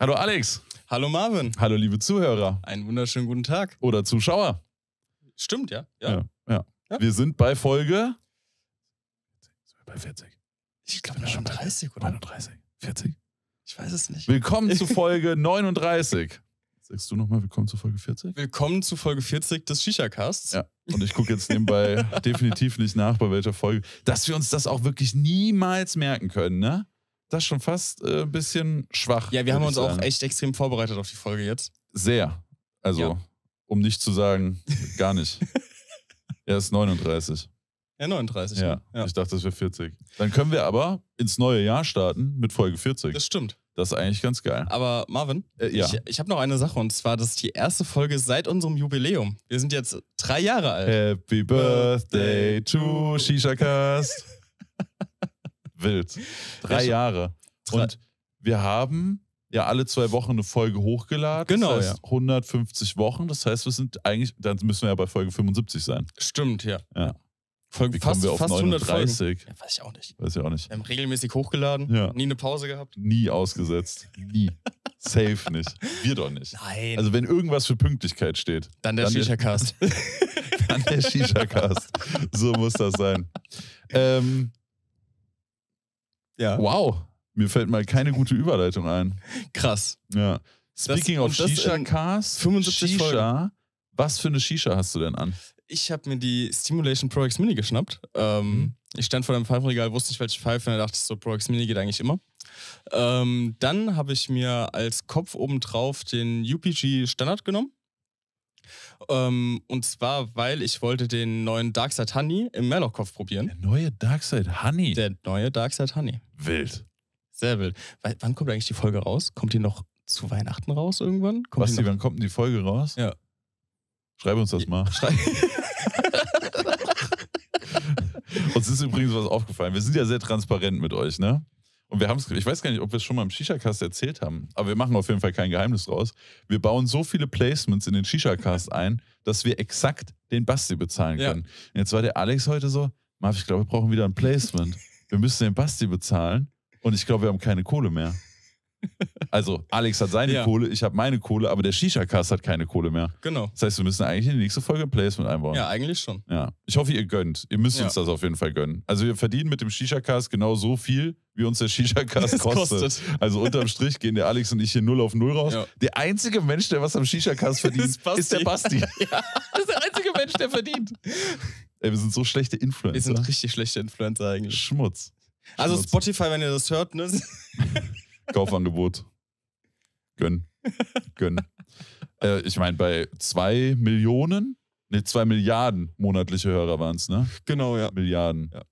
Hallo Alex. Hallo Marvin. Hallo liebe Zuhörer. Einen wunderschönen guten Tag. Oder Zuschauer. Stimmt, ja. Ja. ja. ja. Wir sind bei Folge. Bei 40. Ich glaube schon 30, oder? 39. 40? Ich weiß es nicht. Willkommen zu Folge 39. Sagst du nochmal willkommen zu Folge 40? Willkommen zu Folge 40 des Shisha-Casts. Ja, und ich gucke jetzt nebenbei definitiv nicht nach, bei welcher Folge. Dass wir uns das auch wirklich niemals merken können, ne? Das ist schon fast äh, ein bisschen schwach. Ja, wir haben uns sagen. auch echt extrem vorbereitet auf die Folge jetzt. Sehr. Also, ja. um nicht zu sagen, gar nicht. er ist 39. Ja, 39. Ja, ja. ich dachte, das wäre 40. Dann können wir aber ins neue Jahr starten mit Folge 40. Das stimmt. Das ist eigentlich ganz geil. Aber Marvin, äh, ja. ich, ich habe noch eine Sache und zwar, das ist die erste Folge seit unserem Jubiläum. Wir sind jetzt drei Jahre alt. Happy Birthday to Shisha Cast. Wild. Drei Jahre. Und wir haben ja alle zwei Wochen eine Folge hochgeladen. Genau. Das heißt ja. 150 Wochen. Das heißt, wir sind eigentlich, dann müssen wir ja bei Folge 75 sein. Stimmt, ja. Ja. Folgen Wie fast, kommen wir auf fast 39? Ja, weiß ich auch nicht. Weiß ich auch nicht. Wir haben regelmäßig hochgeladen, Ja. nie eine Pause gehabt. Nie ausgesetzt. Nie. Safe nicht. Wir doch nicht. Nein. Also wenn irgendwas für Pünktlichkeit steht, dann der Shisha-Cast. dann der Shisha-Cast. so muss das sein. Ähm, ja. wow. Mir fällt mal keine gute Überleitung ein. Krass. Ja. Speaking of das in Shisha-Cast, 75 Shisha, was für eine Shisha hast du denn an? Ich habe mir die Stimulation Pro X Mini geschnappt. Ähm, Mhm. Ich stand vor dem Pfeifenregal, wusste nicht, welche Pfeife, und da dachte ich so, Pro X Mini geht eigentlich immer. Ähm, dann habe ich mir als Kopf obendrauf den UPG Standard genommen. Ähm, und zwar, weil ich wollte den neuen Darkside Honey im Mehrlochkopf probieren. Der neue Darkside Honey. Der neue Darkside Honey. Wild. Sehr wild. Weil, wann kommt eigentlich die Folge raus? Kommt die noch zu Weihnachten raus irgendwann? Kommt Basti, die wann kommt denn die Folge raus? Ja. Schreib uns das mal. Schrei Uns ist übrigens was aufgefallen. Wir sind ja sehr transparent mit euch, ne? Und wir haben es, ich weiß gar nicht, ob wir es schon mal im Shisha-Cast erzählt haben, aber wir machen auf jeden Fall kein Geheimnis draus. Wir bauen so viele Placements in den Shisha-Cast ein, dass wir exakt den Basti bezahlen Ja. können. Und jetzt war der Alex heute so, Marv, ich glaube, wir brauchen wieder ein Placement. Wir müssen den Basti bezahlen und ich glaube, wir haben keine Kohle mehr. Also, Alex hat seine Ja. Kohle, ich habe meine Kohle, aber der Shisha-Cast hat keine Kohle mehr. genau. Das heißt, wir müssen eigentlich in die nächste Folge ein Placement einbauen. Ja, eigentlich schon. Ja, ich hoffe, ihr gönnt. Ihr müsst Ja. uns das auf jeden Fall gönnen. Also wir verdienen mit dem Shisha-Cast genau so viel, wie uns der Shisha-Cast kostet. kostet. Also unterm Strich gehen der Alex und ich hier null auf null raus. Ja. Der einzige Mensch, der was am Shisha-Cast verdient, Ist ist der Basti. Das ist der einzige Mensch, der verdient. Ey, wir sind so schlechte Wir Influencer. sind richtig schlechte Influencer eigentlich. Schmutz. Also Schmutz. Spotify, wenn ihr das hört, ne? Kaufangebot. Gönn. Gönn. äh, ich meine, bei zwei Millionen, ne, zwei Milliarden monatliche Hörer waren es, ne? Genau, ja. Milliarden. Ja.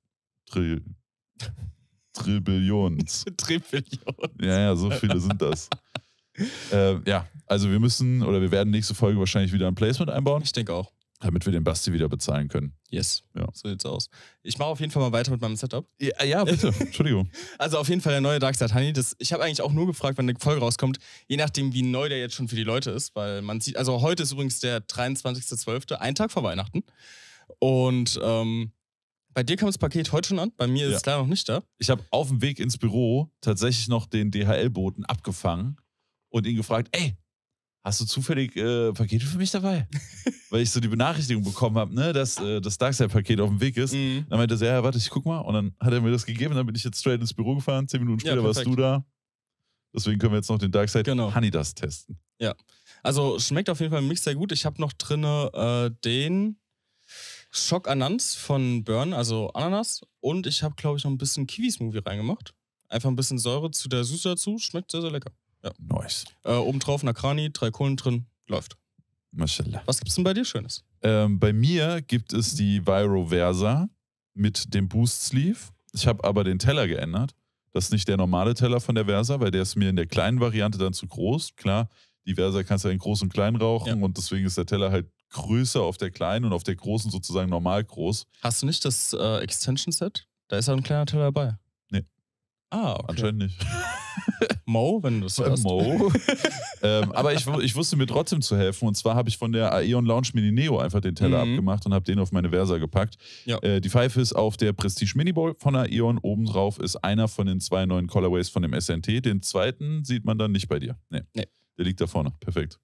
Trill. Trillbillions. Drehbillion. Ja, ja, so viele sind das. äh, ja, also wir müssen oder wir werden nächste Folge wahrscheinlich wieder ein Placement einbauen, Ich denke auch. Damit wir den Basti wieder bezahlen können. Yes. Ja. So sieht's aus. Ich mache auf jeden Fall mal weiter mit meinem Setup. Ja, ja bitte. Entschuldigung. Also auf jeden Fall der neue Darkside Honey. Das, ich habe eigentlich auch nur gefragt, wann eine Folge rauskommt, je nachdem, wie neu der jetzt schon für die Leute ist, weil man sieht, also heute ist übrigens der 23.12., ein Tag vor Weihnachten. Und ähm, bei dir kam das Paket heute schon an, bei mir ist Ja. es leider noch nicht da. Ich habe auf dem Weg ins Büro tatsächlich noch den DHL-Boten abgefangen und ihn gefragt, ey, hast du zufällig äh, Pakete für mich dabei? Weil ich so die Benachrichtigung bekommen habe, ne, dass äh, das Darkside-Paket auf dem Weg ist. Mhm. Dann meinte er so, ja, warte, ich guck mal. Und dann hat er mir das gegeben. Dann bin ich jetzt straight ins Büro gefahren. Zehn Minuten Ja, später warst perfekt. du da. Deswegen können wir jetzt noch den Darkside Genau. Honey Dust testen. Also schmeckt auf jeden Fall Mix sehr gut. Ich habe noch drinne äh, den Schock Anans von Burn, also Ananas. Und ich habe, glaube ich, noch ein bisschen Kiwi-Smoothie reingemacht. Einfach ein bisschen Säure zu der Süße dazu. Schmeckt sehr, sehr lecker. Nice. Äh, obendrauf Nakrani, drei Kohlen drin. Läuft. Mashallah. Was gibt's denn bei dir Schönes? Ähm, bei mir gibt es die Viro Versa mit dem Boost Sleeve. Ich habe aber den Teller geändert. Das ist nicht der normale Teller von der Versa, weil der ist mir in der kleinen Variante dann zu groß. Klar, die Versa kannst du ja in groß und klein rauchen Ja. und deswegen ist der Teller halt größer auf der kleinen und auf der großen sozusagen normal groß. Hast du nicht das äh, Extension Set? Da ist auch ein kleiner Teller dabei. Nee. Ah, okay. Anscheinend nicht. Mo, wenn du das hörst. Mo. ähm, aber ich, ich wusste mir trotzdem zu helfen. Und zwar habe ich von der Aeon Lounge Mini Neo einfach den Teller Mhm. abgemacht und habe den auf meine Versa gepackt. Ja. Äh, die Pfeife ist auf der Prestige Mini Bowl von Aeon. Obendrauf ist einer von den zwei neuen Colorways von dem SNT. Den zweiten sieht man dann nicht bei dir. Nee. Nee. Der liegt da vorne. Perfekt.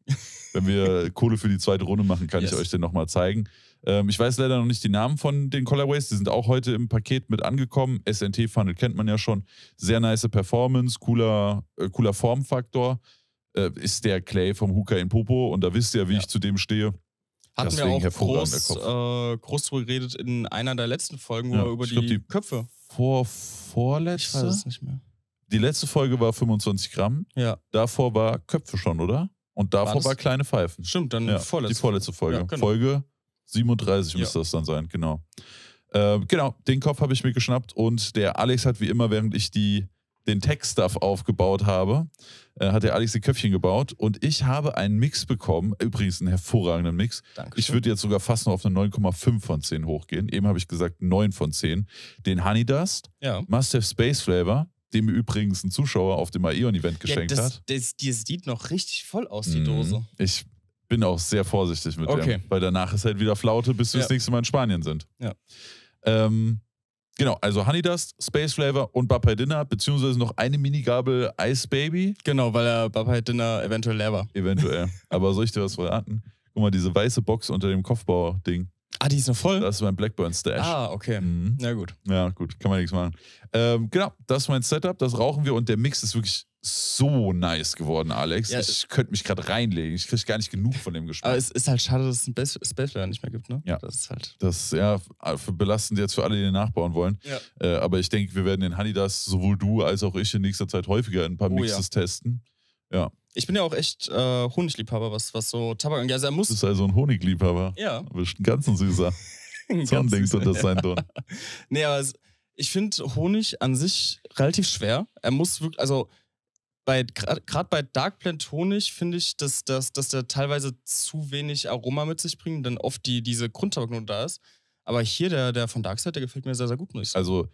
Wenn wir Kohle für die zweite Runde machen, kann Yes. ich euch den nochmal zeigen. Ähm, ich weiß leider noch nicht die Namen von den Colorways. Die sind auch heute im Paket mit angekommen. SNT-Funnel kennt man ja schon. Sehr nice Performance, cooler, äh, cooler Formfaktor. Äh, ist der Clay vom Huka in Popo. Und da wisst ihr ja, wie Ja. ich zu dem stehe. Hatten Deswegen wir auch groß, äh, groß drüber geredet in einer der letzten Folgen, wo Ja, wir über die, glaub, die- Köpfe. Vor, Ich weiß vorletzte? es nicht mehr. Die letzte Folge war 25 Gramm. Ja, Davor war Köpfe schon, oder? Und davor das- war kleine Pfeifen. stimmt, dann Ja, vorletzte. die vorletzte Folge. Ja, genau. Folge 37 Ja. müsste das dann sein, genau. Äh, genau, den Kopf habe ich mir geschnappt und der Alex hat wie immer, während ich die, den Tech-Stuff aufgebaut habe, äh, hat der Alex die Köpfchen gebaut und ich habe einen Mix bekommen, übrigens einen hervorragenden Mix. Danke. Ich würde jetzt sogar fast noch auf eine 9,5 von 10 hochgehen. Eben habe ich gesagt 9 von 10. Den Honey Dust, ja. Must Have Space Flavor, dem mir übrigens ein Zuschauer auf dem Aeon-Event geschenkt ja, hat. das, das, die sieht noch richtig voll aus, die Mhm. Dose. Ich bin auch sehr vorsichtig mit Okay. dem, weil danach ist halt wieder Flaute, bis wir Ja. das nächste Mal in Spanien sind. Ja. Ähm, genau, also Honey Dust, Space Flavor und Bapai Dinner, beziehungsweise noch eine Minigabel Ice Baby, Genau, weil der Baba Dinner eventuell leer war. eventuell. Aber soll ich dir was verraten? Guck mal, diese weiße Box unter dem Kopfbau-Ding, Ah, die ist noch voll? das ist mein Blackburn Stash. ah, okay. Mhm. Na gut. Ja, gut, kann man nichts machen. Ähm, genau, das ist mein Setup, das rauchen wir und der Mix ist wirklich so nice geworden, Alex. Ja. ich könnte mich gerade reinlegen. Ich kriege gar nicht genug von dem Geschmack. Aber es ist halt schade, dass es einen Bas- Space Flare nicht mehr gibt, ne? Ja. Das ist halt. Das ist ja belastend jetzt für alle, die den nachbauen wollen. Ja. Äh, aber ich denke, wir werden den Honeydas, sowohl du als auch ich, in nächster Zeit häufiger in ein paar Oh, Mixes testen. Ich bin ja auch echt äh, Honigliebhaber, was, was so Tabak angeht. Also er muss. Das ist also ein Honigliebhaber. ja. Du bist ein ganz ein süßer. So ein Ding das sein, Don. Nee, aber ich finde Honig an sich relativ schwer. Er muss wirklich, also bei gerade bei Dark Blend Honig finde ich, dass, dass, dass der teilweise zu wenig Aroma mit sich bringt, dann oft die, diese Grundtabaknote da ist. Aber hier, der, der von Darkside, der gefällt mir sehr, sehr gut, muss ich sagen. Also,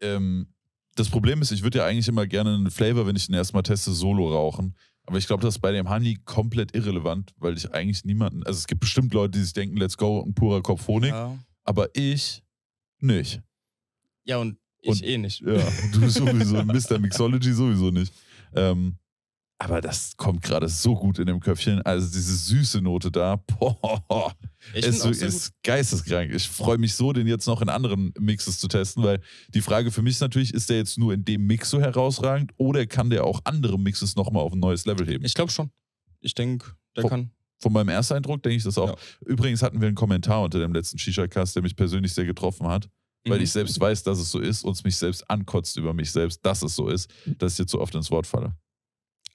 ähm, das Problem ist, ich würde ja eigentlich immer gerne einen Flavor, wenn ich den erstmal teste, solo rauchen. Aber ich glaube, das ist bei dem Honey komplett irrelevant, weil ich eigentlich niemanden. Also, es gibt bestimmt Leute, die sich denken, let's go, ein purer Kopf Honig. ja. Aber ich nicht. ja, und ich Und- eh nicht. Ja, du sowieso, Mr. Mixology sowieso nicht. Ähm, aber das kommt gerade so gut in dem Köpfchen. Also diese süße Note da, boah, Ich ist, ist geisteskrank. Ich freue mich so, den jetzt noch in anderen Mixes zu testen, weil die Frage für mich ist natürlich, ist der jetzt nur in dem Mix so herausragend oder kann der auch andere Mixes nochmal auf ein neues Level heben? Ich glaube schon. Ich denke, der Wo- kann. Von meinem Ersteindruck denke ich das auch. Ja. Übrigens hatten wir einen Kommentar unter dem letzten Shisha-Cast, der mich persönlich sehr getroffen hat. Weil Mhm. ich selbst weiß, dass es so ist und es mich selbst ankotzt über mich selbst, dass es so ist, dass ich jetzt so oft ins Wort falle.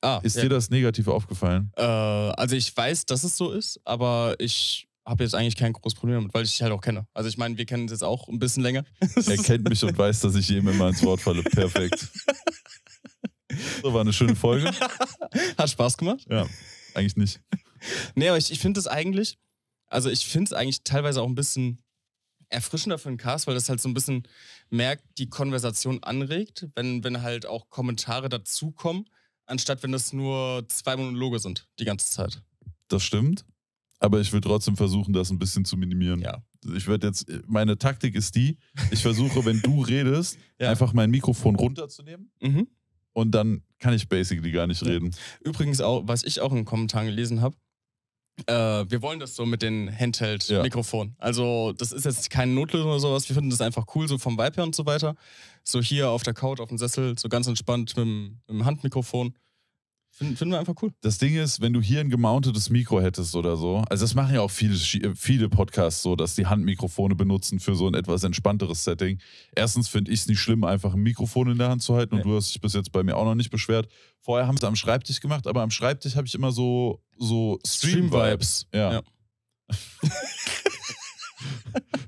Ah, Ist ja. dir das negativ aufgefallen? Äh, also ich weiß, dass es so ist, aber ich habe jetzt eigentlich kein großes Problem damit, weil ich dich halt auch kenne. Also ich meine, wir kennen uns jetzt auch ein bisschen länger. Er kennt mich und weiß, dass ich jedem immer ins Wort falle. Perfekt. So, war eine schöne Folge. Hat Spaß gemacht. Ja, eigentlich nicht. Nee, aber ich, ich finde es eigentlich, also ich finde es eigentlich teilweise auch ein bisschen erfrischender für den Cast, weil das halt so ein bisschen merkt, die Konversation anregt, wenn, wenn halt auch Kommentare dazukommen, anstatt wenn das nur zwei Monologe sind, die ganze Zeit. Das stimmt. Aber ich will trotzdem versuchen, das ein bisschen zu minimieren. Ja. Ich werde jetzt, meine Taktik ist die, ich versuche, wenn du redest, Ja. einfach mein Mikrofon runterzunehmen Mhm. und dann kann ich basically gar nicht reden. Übrigens auch, was ich auch in den Kommentaren gelesen habe, äh, wir wollen das so mit den Handheld-Mikrofonen. Also, das ist jetzt keine Notlösung oder sowas. Wir finden das einfach cool, so vom Vibe her und so weiter. So hier auf der Couch, auf dem Sessel, so ganz entspannt mit dem, mit dem Handmikrofon. Finden, wir einfach cool. Das Ding ist, wenn du hier ein gemountetes Mikro hättest oder so, also das machen ja auch viele, äh, viele Podcasts so, dass die Handmikrofone benutzen für so ein etwas entspannteres Setting. Erstens finde ich es nicht schlimm, einfach ein Mikrofon in der Hand zu halten und du hast dich bis jetzt bei mir auch noch nicht beschwert. Vorher haben sie es am Schreibtisch gemacht, aber am Schreibtisch habe ich immer so, so Stream-Vibes. Ja. Ja.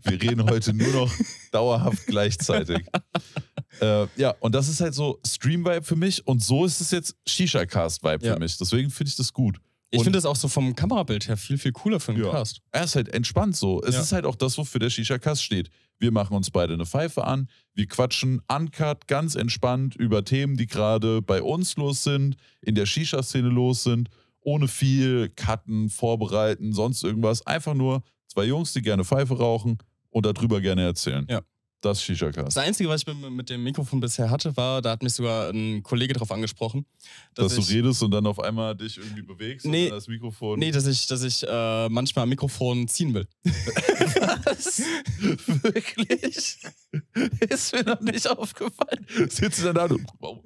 Wir reden heute nur noch dauerhaft gleichzeitig. äh, ja, und das ist halt so Stream-Vibe für mich und so ist es jetzt Shisha-Cast-Vibe Ja. für mich. Deswegen finde ich das gut. Ich finde das auch so vom Kamerabild her viel, viel cooler für einen Ja. Cast. Er ist halt entspannt so. Es Ja. ist halt auch das, wofür der Shisha-Cast steht. Wir machen uns beide eine Pfeife an, wir quatschen uncut, ganz entspannt über Themen, die gerade bei uns los sind, in der Shisha-Szene los sind, ohne viel Cutten, Vorbereiten, sonst irgendwas. Einfach nur zwei Jungs, die gerne Pfeife rauchen und darüber gerne erzählen. Ja. Das Shisha-Cast. Das Einzige, was ich mit, mit dem Mikrofon bisher hatte, war, da hat mich sogar ein Kollege drauf angesprochen, Dass, dass, du ich, redest und dann auf einmal dich irgendwie bewegst Nee. und dann das Mikrofon. nee, dass ich, dass ich äh, manchmal am Mikrofon ziehen will. Was? Wirklich? Ist mir noch nicht aufgefallen. Sitzt du dann da? und- Wow.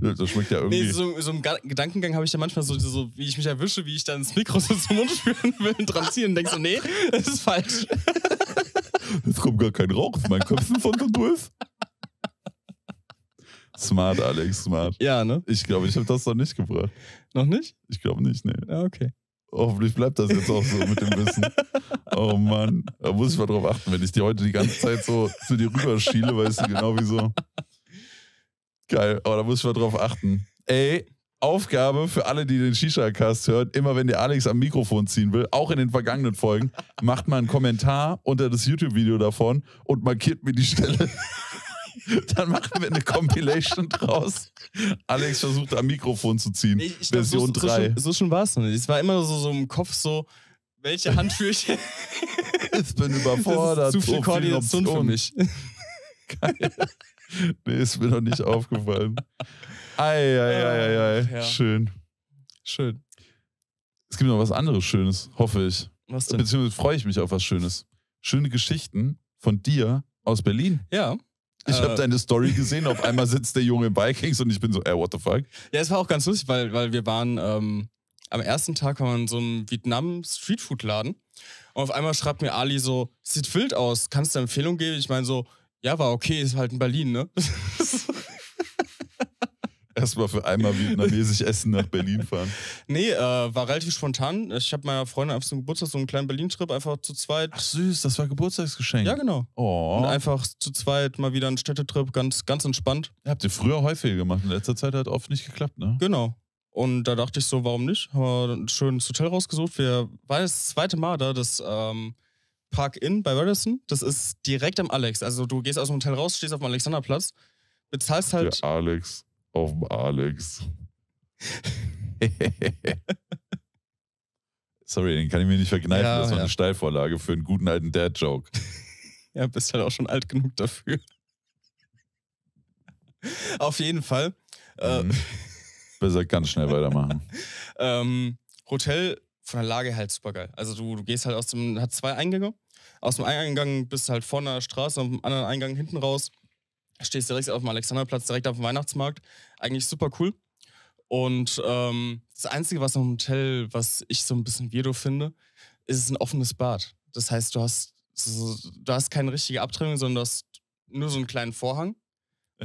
Das schmeckt ja irgendwie. Nee, so, so im Ga Gedankengang habe ich ja manchmal so, so, wie ich mich erwische, wie ich dann das Mikro so zum Mund führen will und dran ziehen und denke so, nee, das ist falsch. Jetzt kommt gar kein Rauch auf meinen Köpfen von der Dulf. Smart, Alex, smart. Ja, ne? Ich glaube, ich habe das noch nicht gebracht. Noch nicht? Ich glaube nicht, nee. Ja, okay. Hoffentlich bleibt das jetzt auch so mit dem Wissen. Oh Mann, da muss ich mal drauf achten, wenn ich dir heute die ganze Zeit so zu dir rüberschiele, weißt du genau wieso. Geil, aber da muss ich mal drauf achten. Ey, Aufgabe für alle, die den Shisha-Cast hören, immer wenn der Alex am Mikrofon ziehen will, auch in den vergangenen Folgen, macht mal einen Kommentar unter das YouTube-Video davon und markiert mir die Stelle. Dann machen wir eine Compilation draus. Alex versucht am Mikrofon zu ziehen. Ich glaub, Version so, so 3. schon, so schon war es noch nicht. Es war immer so, so im Kopf so, welche Hand führe ich? Ich bin überfordert. zu viel so Koordination für mich. Geil. Nee, ist mir noch nicht aufgefallen. Eieieiei. Ja. Schön. Schön. Es gibt noch was anderes Schönes, hoffe ich. Was denn? Beziehungsweise freue ich mich auf was Schönes. Schöne Geschichten von dir aus Berlin. Ja. Ich Äh, habe deine Story gesehen, auf einmal sitzt der Junge in Vikings und ich bin so, ey, what the fuck? Ja, es war auch ganz lustig, weil, weil wir waren ähm, am ersten Tag waren wir in so einem Vietnam-Streetfood-Laden. Und auf einmal schreibt mir Ali so, sieht wild aus, kannst du eine Empfehlung geben? Ich meine so, ja, war okay, ist halt in Berlin, ne? Erstmal für einmal vietnamesisch Essen nach Berlin fahren. nee, äh, war relativ spontan. Ich habe meiner Freundin auf so einem Geburtstag so einen kleinen Berlin-Trip einfach zu zweit. Ach süß, das war Geburtstagsgeschenk. Ja, genau. Oh. Und einfach zu zweit mal wieder einen Städtetrip, ganz, ganz entspannt. Habt ihr früher häufiger gemacht. In letzter Zeit hat oft nicht geklappt, ne? Genau. Und da dachte ich so, warum nicht? Haben wir ein schönes Hotel rausgesucht. Wir war das zweite Mal da, das ähm, Park Inn bei Radisson. Das ist direkt am Alex. Also du gehst aus dem Hotel raus, stehst auf dem Alexanderplatz, bezahlst halt. Der Alex auf dem Alex. Sorry, den kann ich mir nicht verkneifen. Ja, das war ja. eine Steilvorlage für einen guten alten Dad-Joke. Ja, bist halt auch schon alt genug dafür. auf jeden Fall. Äh, Mhm. Besser ganz schnell weitermachen. Ähm, Hotel von der Lage halt super geil. Also du, du gehst halt aus dem, hat zwei Eingänge. Aus dem Eingang bist du halt vorne an der Straße, dem anderen Eingang hinten raus. Stehst direkt auf dem Alexanderplatz, direkt auf dem Weihnachtsmarkt. Eigentlich super cool. Und ähm, das Einzige, was am Hotel, was ich so ein bisschen weirdo finde, ist ein offenes Bad. Das heißt, du hast, so, du hast keine richtige Abtrennung, sondern du hast nur so einen kleinen Vorhang.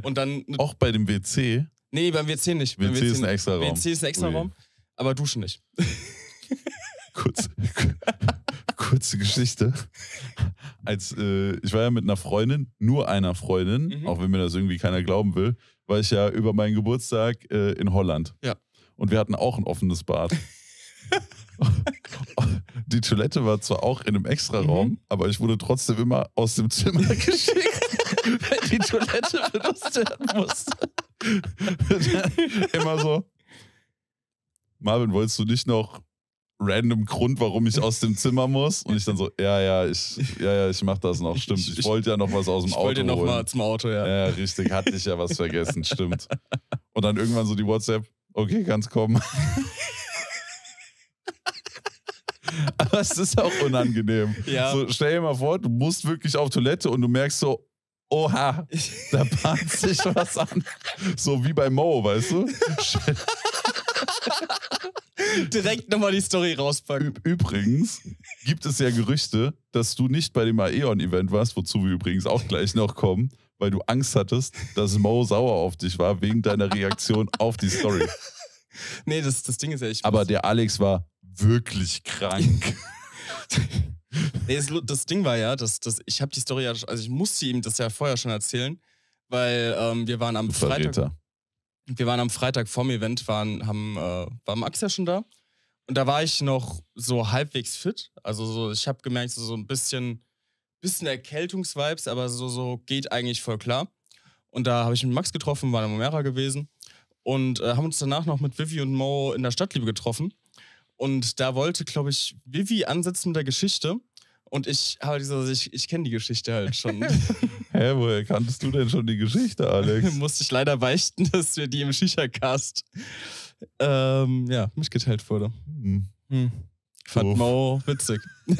Und dann. Auch bei dem WC. nee, beim WC nicht. Beim WC ist ein extra Raum. WC ist ein extra. Raum, aber Duschen nicht. Kurz, kurze Geschichte. Als äh, ich war ja mit einer Freundin, nur einer Freundin, Mhm. auch wenn mir das irgendwie keiner glauben will, war ich ja über meinen Geburtstag äh, in Holland. Ja. Und wir hatten auch ein offenes Bad. Die Toilette war zwar auch in einem Extraraum, Mhm. aber ich wurde trotzdem immer aus dem Zimmer geschickt, wenn die Toilette benutzt werden musste. immer so. Marvin, wolltest du nicht noch random Grund, warum ich aus dem Zimmer muss? Und ich dann so, ja, ja, ich, ja, ja, ich mach das noch, stimmt. Ich, Ich- wollte ja noch was aus dem Ich Auto wollte noch holen. mal zum Auto, ja. Ja, richtig, hatte ich ja was vergessen, stimmt. Und dann irgendwann so die WhatsApp, okay, kannst kommen. Aber es ist auch unangenehm. Ja. So, stell dir mal vor, du musst wirklich auf Toilette und du merkst so, oha, da bahnt sich was an. So wie bei Mo, weißt du? Direkt nochmal die Story rauspacken. Übrigens gibt es ja Gerüchte, dass du nicht bei dem Aeon-Event warst, wozu wir übrigens auch gleich noch kommen, weil du Angst hattest, dass Mo sauer auf dich war wegen deiner Reaktion auf die Story. Nee, das, das Ding ist ja, ich. Aber der Alex war wirklich krank. nee, das, das Ding war ja, dass, dass ich habe die Story ja, also ich musste ihm das ja vorher schon erzählen, weil ähm, wir waren am Freitag. Wir waren am Freitag vorm Event, waren, haben, äh, war Max ja schon da. Und da war ich noch so halbwegs fit. Also so, ich habe gemerkt, so, so ein bisschen, bisschen Erkältungsvibes, aber so, so geht eigentlich voll klar. Und da habe ich mit Max getroffen, war in Momera gewesen und äh, haben uns danach noch mit Vivi und Mo in der Stadtliebe getroffen. Und da wollte, glaube ich, Vivi ansetzen mit der Geschichte. Und ich habe diese, ich, ich kenne die Geschichte halt schon. Hä, woher kanntest du denn schon die Geschichte, Alex? Musste ich leider beichten, dass wir die im Shisha-Cast ähm, ja, mitgeteilt wurde. Hm. Hm. Fand. Mo witzig.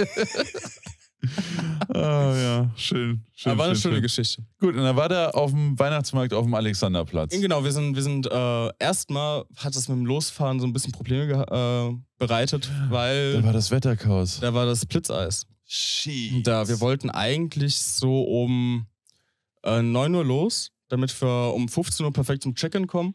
Ah ja, schön. schön Aber war eine schön, schöne schön. Geschichte. Gut, und dann war der auf dem Weihnachtsmarkt auf dem Alexanderplatz. Genau, wir sind, wir sind äh, erstmal hat das mit dem Losfahren so ein bisschen Probleme äh, bereitet, Da weil war das Wetterchaos. da war das Blitzeis. Shit. Da, wir wollten eigentlich so um äh, 9 Uhr los, damit wir um 15 Uhr perfekt zum Check-in kommen.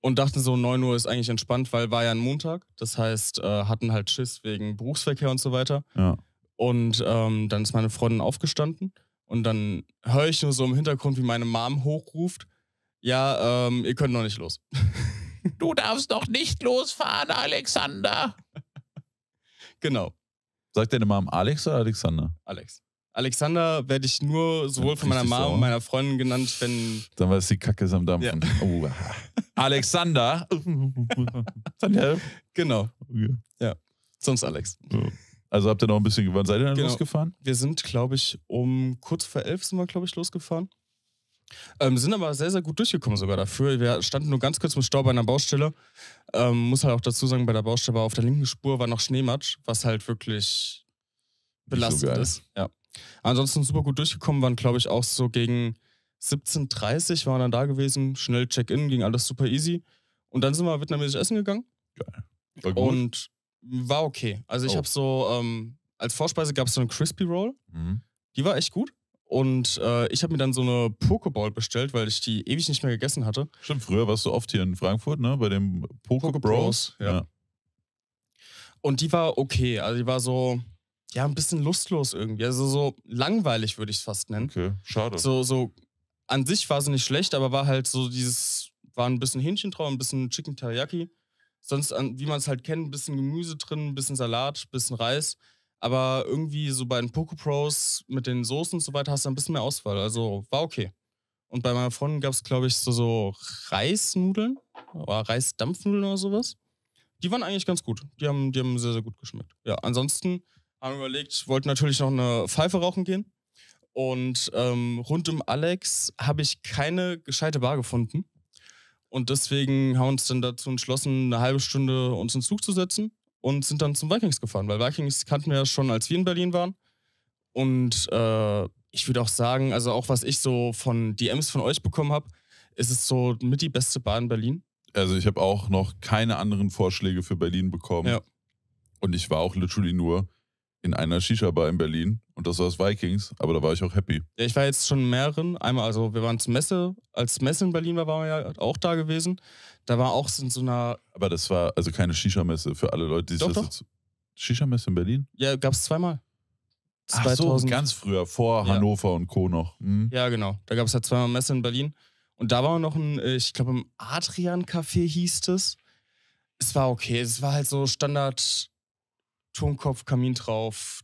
Und dachten so, 9 Uhr ist eigentlich entspannt, weil war ja ein Montag. Das heißt, äh, hatten halt Schiss wegen Berufsverkehr und so weiter. Ja. Und ähm, dann ist meine Freundin aufgestanden. Und dann höre ich nur so im Hintergrund, wie meine Mom hochruft: Ja, ähm, ihr könnt noch nicht los. Du darfst doch nicht losfahren, Alexander. Genau, Sagt deine Mom Alex oder Alexander? Alex. Alexander werde ich nur sowohl von meiner sauer. und meiner Freundin genannt, wenn. Dann war es die Kacke ist am Dampfen. Oh. Alexander. Genau, Okay. sonst Alex. Also habt ihr noch ein bisschen gewonnen. Seid ihr dann Genau. losgefahren? Wir sind, glaube ich, um kurz vor elf sind wir, glaube ich, losgefahren. Ähm, sind aber sehr, sehr gut durchgekommen sogar dafür. Wir standen nur ganz kurz im Stau bei einer Baustelle. Ähm, muss halt auch dazu sagen, bei der Baustelle war auf der linken Spur war noch Schneematsch, was halt wirklich belastend geil. ist. Ja. Ansonsten super gut durchgekommen, waren, glaube ich, auch so gegen 17.30 waren dann da gewesen. Schnell Check-in, ging alles super easy. Und dann sind wir vietnamesisch essen gegangen. War gut. Und war okay. Also ich Oh. habe so, ähm, als Vorspeise gab es so eine Crispy Roll. Mhm. Die war echt gut. Und äh, ich habe mir dann so eine Pokeball bestellt, weil ich die ewig nicht mehr gegessen hatte. Stimmt, früher warst du oft hier in Frankfurt, ne? Bei dem Poke, Poke Bros. Bros, ja. Und die war okay. Also die war so, ja, ein bisschen lustlos irgendwie. Also so langweilig würde ich es fast nennen. Okay, schade. So, so, an sich war sie nicht schlecht, aber war halt so dieses, war ein bisschen Hähnchentrau, ein bisschen Chicken Teriyaki. Sonst, an, wie man es halt kennt, ein bisschen Gemüse drin, ein bisschen Salat, ein bisschen Reis. Aber irgendwie so bei den Poke Pros mit den Soßen und so weiter hast du ein bisschen mehr Auswahl. Also war okay. Und bei meiner Freundin gab es, glaube ich, so, so Reisnudeln oder Reisdampfnudeln oder sowas. Die waren eigentlich ganz gut. Die haben, die haben sehr, sehr gut geschmeckt. Ja, ansonsten haben überlegt, wollten natürlich noch eine Pfeife rauchen gehen. Und ähm, rund um Alex habe ich keine gescheite Bar gefunden. Und deswegen haben wir uns dann dazu entschlossen, eine halbe Stunde uns in den Zug zu setzen und sind dann zum Vikings gefahren, weil Vikings kannten wir ja schon, als wir in Berlin waren. Und äh, ich würde auch sagen, also auch was ich so von DMs von euch bekommen habe, ist es so mit die beste Bar in Berlin. Also ich habe auch noch keine anderen Vorschläge für Berlin bekommen. Ja. Und ich war auch literally nur in einer Shisha-Bar in Berlin. Und das war das Vikings. Aber da war ich auch happy. Ja, ich war jetzt schon in mehreren. Einmal, also wir waren zur Messe, als Messe in Berlin war, waren wir ja auch da gewesen. Da war auch in so einer, Aber das war also keine Shisha-Messe für alle Leute, die sich Doch, das doch. jetzt... Shisha-Messe in Berlin? ja, gab es zweimal. Ach so, ganz früher, vor Ja. Hannover und Co. noch. Hm? Ja, genau. Da gab es ja zweimal Messe in Berlin. Und da war noch ein, äh, ich glaube, im Adrian-Café hieß es. Es war okay. Es war halt so Standard Turmkopf, Kamin drauf,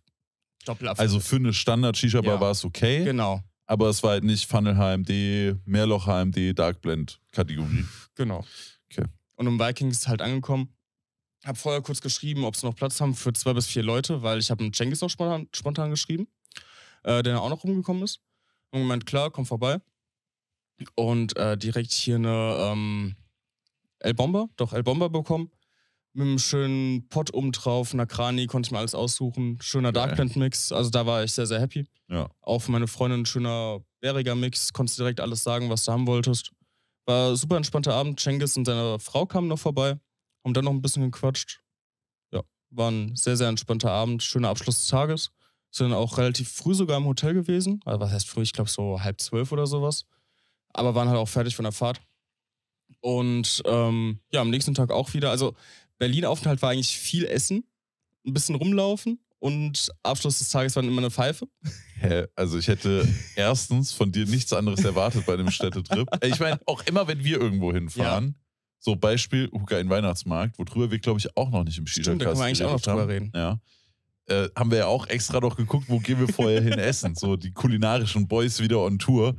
Doppelabschluss. Also für eine Standard-Shisha-Bar Ja. war es okay. genau, Aber es war halt nicht Funnel HMD, Mehrloch HMD, Dark Blend Kategorie. genau. Okay. Und im Vikings halt angekommen. Hab vorher kurz geschrieben, ob sie noch Platz haben für zwei bis vier Leute, weil ich habe einen Cengiz noch spontan, spontan geschrieben, äh, der auch noch rumgekommen ist. Und gemeint, klar, komm vorbei. Und äh, direkt hier eine ähm, El Bomber, doch El Bomber bekommen. Mit einem schönen Pot oben drauf, einer Krani, konnte ich mir alles aussuchen. Schöner Geil. Dark Blend Mix, also da war ich sehr, sehr happy. Ja. Auch für meine Freundin ein schöner bäriger Mix, konntest direkt alles sagen, was du haben wolltest. War ein super entspannter Abend. Cengiz und seine Frau kamen noch vorbei, haben dann noch ein bisschen gequatscht. Ja, war ein sehr, sehr entspannter Abend. Schöner Abschluss des Tages. Sind auch relativ früh sogar im Hotel gewesen. Also was heißt früh? Ich glaube so halb zwölf oder sowas. Aber waren halt auch fertig von der Fahrt. Und ähm, ja, am nächsten Tag auch wieder. Also Berlin-Aufenthalt war eigentlich viel Essen, ein bisschen rumlaufen und Abschluss des Tages war dann immer eine Pfeife. Hä? Also ich hätte erstens von dir nichts anderes erwartet bei dem Städtetrip. Ich meine, auch immer wenn wir irgendwo hinfahren, So Beispiel Huka in Weihnachtsmarkt, worüber wir, glaube ich, auch noch nicht im Stimmt, da können wir eigentlich auch noch drüber reden. Ja. Äh, haben wir ja auch extra noch geguckt, wo gehen wir vorher hin essen. So die kulinarischen Boys wieder on Tour.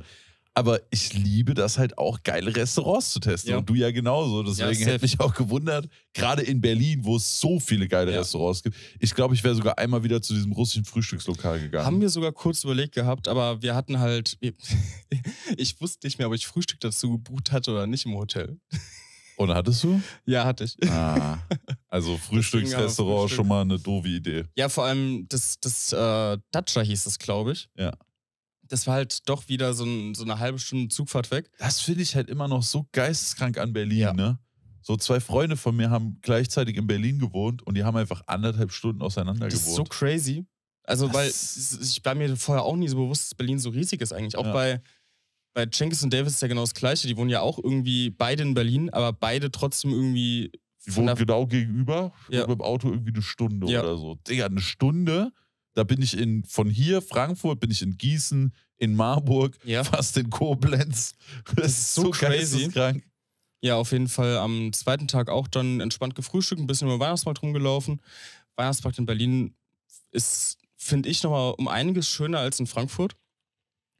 Aber ich liebe das halt auch, geile Restaurants zu testen. Ja. Und du ja genauso. Deswegen safe. hätte mich auch gewundert, gerade in Berlin, wo es so viele geile Ja. Restaurants gibt. Ich glaube, ich wäre sogar einmal wieder zu diesem russischen Frühstückslokal gegangen. Haben wir sogar kurz überlegt gehabt, aber wir hatten halt. Ich wusste nicht mehr, ob ich Frühstück dazu gebucht hatte oder nicht im Hotel. Oder hattest du? Ja, hatte ich. Ah, also Frühstücksrestaurant Frühstück. schon mal eine doofe Idee. Ja, vor allem das, das äh, Dacia hieß es, glaube ich. Ja. Das war halt doch wieder so, ein, so eine halbe Stunde Zugfahrt weg. Das finde ich halt immer noch so geisteskrank an Berlin, Ja. ne? So zwei Freunde von mir haben gleichzeitig in Berlin gewohnt und die haben einfach anderthalb Stunden auseinander Das ist so gewohnt. crazy. Also, Das- weil ich war mir vorher auch nie so bewusst, dass Berlin so riesig ist eigentlich. Auch Ja. bei, bei Cengiz und Davis ist ja genau das Gleiche. Die wohnen ja auch irgendwie beide in Berlin, aber beide trotzdem irgendwie Die wohnen genau gegenüber, Ja. mit dem Auto irgendwie eine Stunde Ja. oder so. Digga, eine Stunde, da bin ich in, von hier, Frankfurt, bin ich in Gießen, in Marburg, Ja. fast in Koblenz. Das, ist so crazy. geisteskrank. Ja, auf jeden Fall am zweiten Tag auch dann entspannt gefrühstückt, ein bisschen über den Weihnachtsmarkt rumgelaufen. Weihnachtsmarkt in Berlin ist, finde ich, nochmal um einiges schöner als in Frankfurt.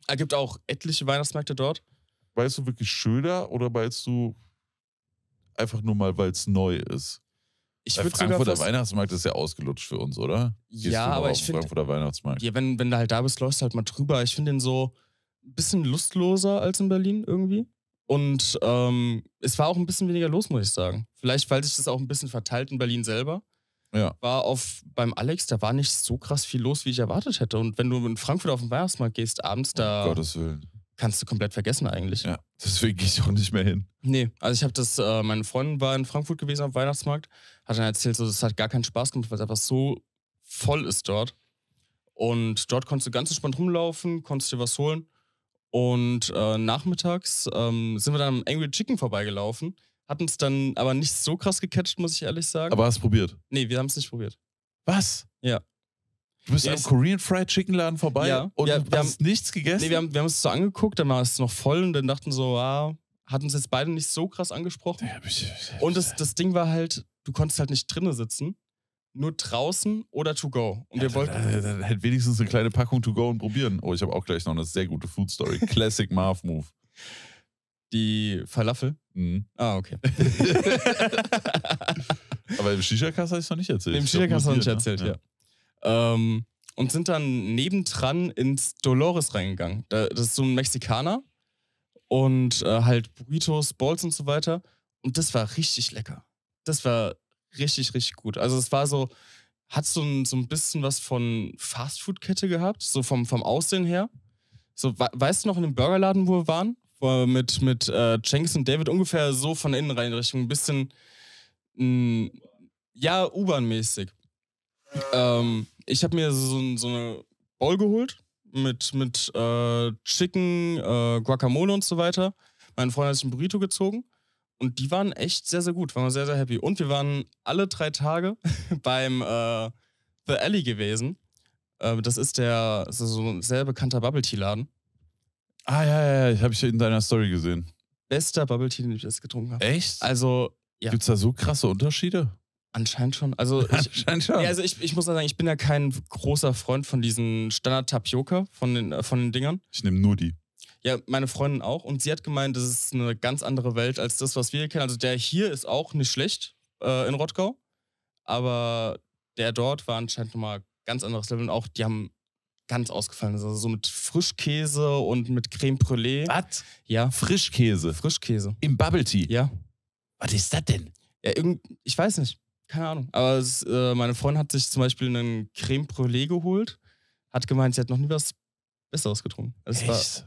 Es gibt auch etliche Weihnachtsmärkte dort. Weißt du wirklich schöner oder meinst du einfach nur mal, weil es neu ist? Ich Der würde Frankfurter fast, Weihnachtsmarkt ist ja ausgelutscht für uns, oder? Gehst Ja, aber ich finde, Frankfurter Weihnachtsmarkt. ja, wenn, wenn du halt da bist, läufst du halt mal drüber. Ich finde den so ein bisschen lustloser als in Berlin irgendwie. Und ähm, es war auch ein bisschen weniger los, muss ich sagen. Vielleicht, weil sich das auch ein bisschen verteilt in Berlin selber. Ja. War auf beim Alex, da war nicht so krass viel los, wie ich erwartet hätte. Und wenn du in Frankfurt auf den Weihnachtsmarkt gehst abends, da Um Gottes Willen. Kannst du komplett vergessen eigentlich. Ja, deswegen gehe ich auch nicht mehr hin. Nee, also ich habe das, äh, meine Freundin war in Frankfurt gewesen am Weihnachtsmarkt, hat dann erzählt, so, das hat gar keinen Spaß gemacht, weil es einfach so voll ist dort. Und dort konntest du ganz entspannt rumlaufen, konntest dir was holen. Und äh, nachmittags ähm, sind wir dann am Angry Chicken vorbeigelaufen. Hat uns dann aber nicht so krass gecatcht, muss ich ehrlich sagen. Aber hast probiert. nee, wir haben es nicht probiert. Was? Ja. Du bist Ja, am es- Korean Fried Chicken Laden vorbei Ja. und Ja, hast nichts gegessen? Nee, wir haben, wir haben es so angeguckt, dann war es noch voll und dann dachten so, ah, hat uns jetzt beide nicht so krass angesprochen. Ja, ich- Und das, das Ding war halt, du konntest halt nicht drinnen sitzen, nur draußen oder to go. Und wir Ja, wollten. Dann, dann hätte wenigstens eine kleine Packung to go und probieren. Oh, ich habe auch gleich noch eine sehr gute Food Story. Classic Marv Move. Die Falafel. Mhm. Ah, okay. Aber im Shisha-Kass habe ich es noch nicht erzählt. Dem Ich glaub, Schiederk hast du nur nicht ne? erzählt, ja. Ähm, und sind dann nebendran ins Dolores reingegangen. Da, das ist so ein Mexikaner und äh, halt Burritos, Balls und so weiter. Und das war richtig lecker. Das war richtig, richtig gut. Also es war so, hat so ein, so ein bisschen was von Fastfood-Kette gehabt, so vom, vom Aussehen her. So, we weißt du noch in dem Burgerladen, wo wir waren? Wo mit, mit äh, Cengiz und David ungefähr so von innen rein Richtung ein bisschen, mh, ja, U-Bahn-mäßig. Ähm, ich habe mir so, so eine Bowl geholt mit, mit äh, Chicken, äh, Guacamole und so weiter. Mein Freund hat sich ein Burrito gezogen und die waren echt sehr, sehr gut. Waren wir sehr, sehr happy. Und wir waren alle drei Tage beim äh, The Alley gewesen. Äh, das ist der so, so ein sehr bekannter Bubble Tea Laden. Ah, ja, ja, ja. Habe ich in deiner Story gesehen. Bester Bubble Tea, den ich jetzt getrunken habe. Echt? Also, ja. Gibt es da so krasse Unterschiede? Anscheinend schon. Also, ich, Anscheinend schon. Ja, also ich, ich muss sagen, ich bin ja kein großer Freund von diesen Standard-Tapioca, von den, äh, von den Dingern. ich nehme nur die. Ja, meine Freundin auch. Und sie hat gemeint, das ist eine ganz andere Welt als das, was wir hier kennen. Also der hier ist auch nicht schlecht äh, in Rottgau. Aber der dort war anscheinend nochmal ganz anderes Level. Und auch, die haben ganz ausgefallen. Also so mit Frischkäse und mit Creme Brûlée. Was? Ja, Frischkäse. Frischkäse. Im Bubble Tea. Ja. Was ist das denn? ja irgend, ich weiß nicht. Keine Ahnung. Aber es, äh, meine Freundin hat sich zum Beispiel einen Creme Brûlée geholt. Hat gemeint, sie hat noch nie was Besseres getrunken. Es war, Echt?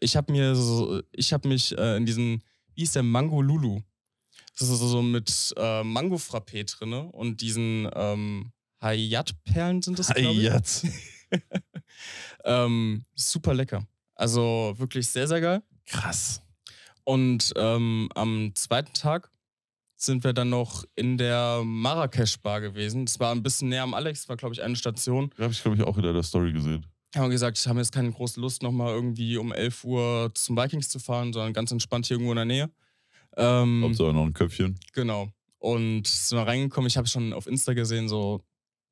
ich habe mir so, ich habe mich äh, in diesen, wie ist der Mango Lulu? Das ist so, so mit äh, Mango Frappé drinne und diesen ähm, Hayat-Perlen sind das, glaube ich. Jetzt. Ähm, super lecker. Also wirklich sehr, sehr geil. Krass. Und ähm, am zweiten Tag sind wir dann noch in der Marrakesch-Bar gewesen. Es war ein bisschen näher am Alex, war, glaube ich, eine Station. Da habe ich, glaube ich, auch in der Story gesehen. Haben wir gesagt, ich habe jetzt keine große Lust, nochmal irgendwie um 11 Uhr zum Vikings zu fahren, sondern ganz entspannt hier irgendwo in der Nähe. Ähm, Hauptsache noch ein Köpfchen. Genau. Und sind wir reingekommen, ich habe schon auf Insta gesehen, so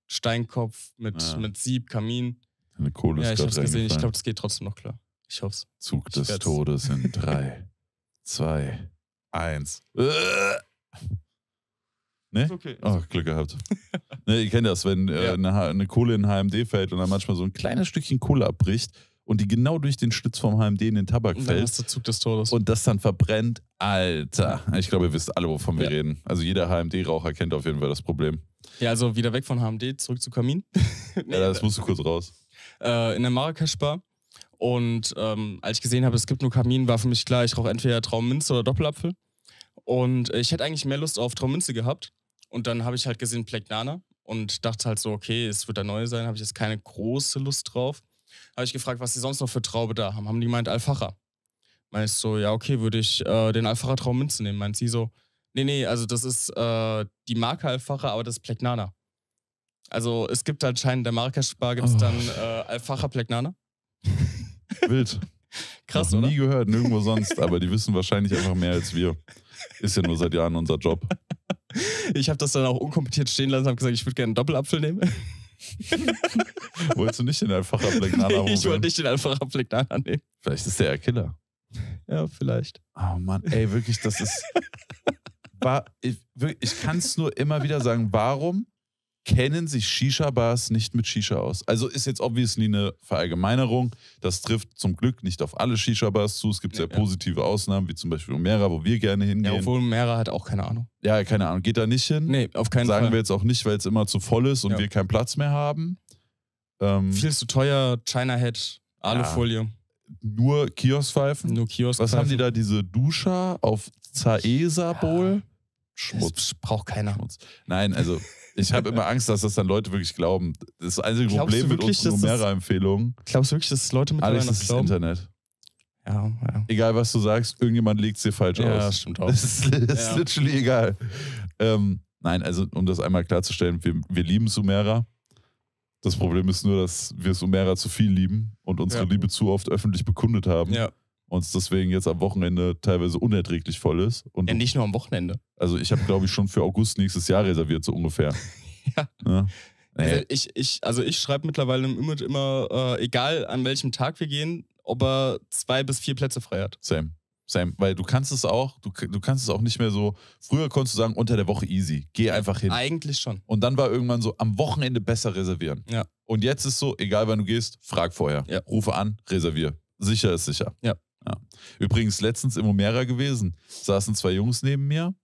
Steinkopf mit, ja. mit Sieb, Kamin. Eine Kohle ist Ja, ich habe es gesehen, ich glaube, das geht trotzdem noch klar. Ich hoffe es. Zug des Todes in 3, 2, 1. Ne? Ist okay. Ach, Glück gehabt. ne, ihr kennt das, wenn äh, eine, eine, Kohle in HMD fällt und dann manchmal so ein kleines Stückchen Kohle abbricht und die genau durch den Schlitz vom HMD in den Tabak und fällt. Hast Zug des Todes. Und das dann verbrennt. Alter. Ich glaube, ihr wisst alle, wovon ja. wir reden. Also jeder HMD-Raucher kennt auf jeden Fall das Problem. Ja, also wieder weg von HMD, zurück zu Kamin. nee, ja, das musst du kurz raus. Äh, in der Marrakesch-Bar. Und ähm, als ich gesehen habe, es gibt nur Kamin, war für mich klar, ich rauche entweder Traumminze oder Doppelapfel. Und ich hätte eigentlich mehr Lust auf Traumminze gehabt. Und dann habe ich halt gesehen Black Nana und dachte halt so, okay, es wird der neue sein, habe ich jetzt keine große Lust drauf. Habe ich gefragt, was sie sonst noch für Traube da haben. Haben die gemeint Alfacher. Meinst so, ja, okay, würde ich äh, den Alfacher Traumminze nehmen. Meint sie so, nee, nee, also das ist äh, die Marke Alfacher, aber das ist Black Nana. Also es gibt anscheinend in der Marrakesch-Bar gibt es Oh. dann äh, Alfacher Black Nana. Wild. Krass, Noch oder? nie gehört, nirgendwo sonst, aber die wissen wahrscheinlich einfach mehr als wir. Ist ja nur seit Jahren unser Job. Ich habe das dann auch unkommentiert stehen lassen und habe gesagt, ich würde gerne einen Doppelapfel nehmen. Wolltest du nicht den einfacher Black Nana ich wollte nicht den Alfacher Black Nana nehmen. Vielleicht ist der ja Killer. Ja, vielleicht. Oh Mann, ey, wirklich, das ist. Ich ich kann es nur immer wieder sagen, warum kennen sich Shisha-Bars nicht mit Shisha aus? Also ist jetzt obviously eine Verallgemeinerung. Das trifft zum Glück nicht auf alle Shisha-Bars zu. Es gibt sehr Ja. positive Ausnahmen, wie zum Beispiel Umera, wo wir gerne Ja, hingehen. obwohl Mera hat auch keine Ahnung. Ja, keine Ahnung, geht da nicht hin. Nee, auf keinen Sagen Fall. wir jetzt auch nicht, weil es immer zu voll ist und Ja. wir keinen Platz mehr haben. Ähm, Viel zu teuer, China Head, Alufolie, nur Kioskpfeifen. nur Kiosk. Was haben die da? Diese Duscher auf Zaesa Bowl? Schmutz. Das braucht keiner. Schmutz. Nein, also ich habe immer Angst, dass das dann Leute wirklich glauben. Das ist das einzige Glaubst Problem mit wirklich, unseren dass das- Numera-Empfehlungen. Glaubst du wirklich, dass Leute noch ist das glauben? Internet. Ja, ja. Egal, was du sagst, irgendjemand legt es dir falsch Ja, aus. das stimmt auch. Das ist, das ist Ja. literally egal. Ähm, nein, also um das einmal klarzustellen, wir, wir lieben Sumera. Das Problem ist nur, dass wir Sumera zu viel lieben und unsere Ja. Liebe zu oft öffentlich bekundet haben. Ja. Und es deswegen jetzt am Wochenende teilweise unerträglich voll ist. Und ja, nicht nur am Wochenende. also ich habe, glaube ich, schon für August nächstes Jahr reserviert, so ungefähr. Ja. Ja. Also ich, ich, also ich schreibe mittlerweile im Image immer, äh, egal an welchem Tag wir gehen, ob er zwei bis vier Plätze frei hat. same. Same. Weil du kannst es auch, du, du kannst es auch nicht mehr so. Früher konntest du sagen, unter der Woche easy. Geh einfach hin. Eigentlich schon. Und dann war irgendwann so, am Wochenende besser reservieren. Ja. Und jetzt ist so, egal wann du gehst, frag vorher. Ja. Rufe an, reservier. Sicher ist sicher. Ja. Übrigens, letztens im Omera gewesen, saßen zwei Jungs neben mir.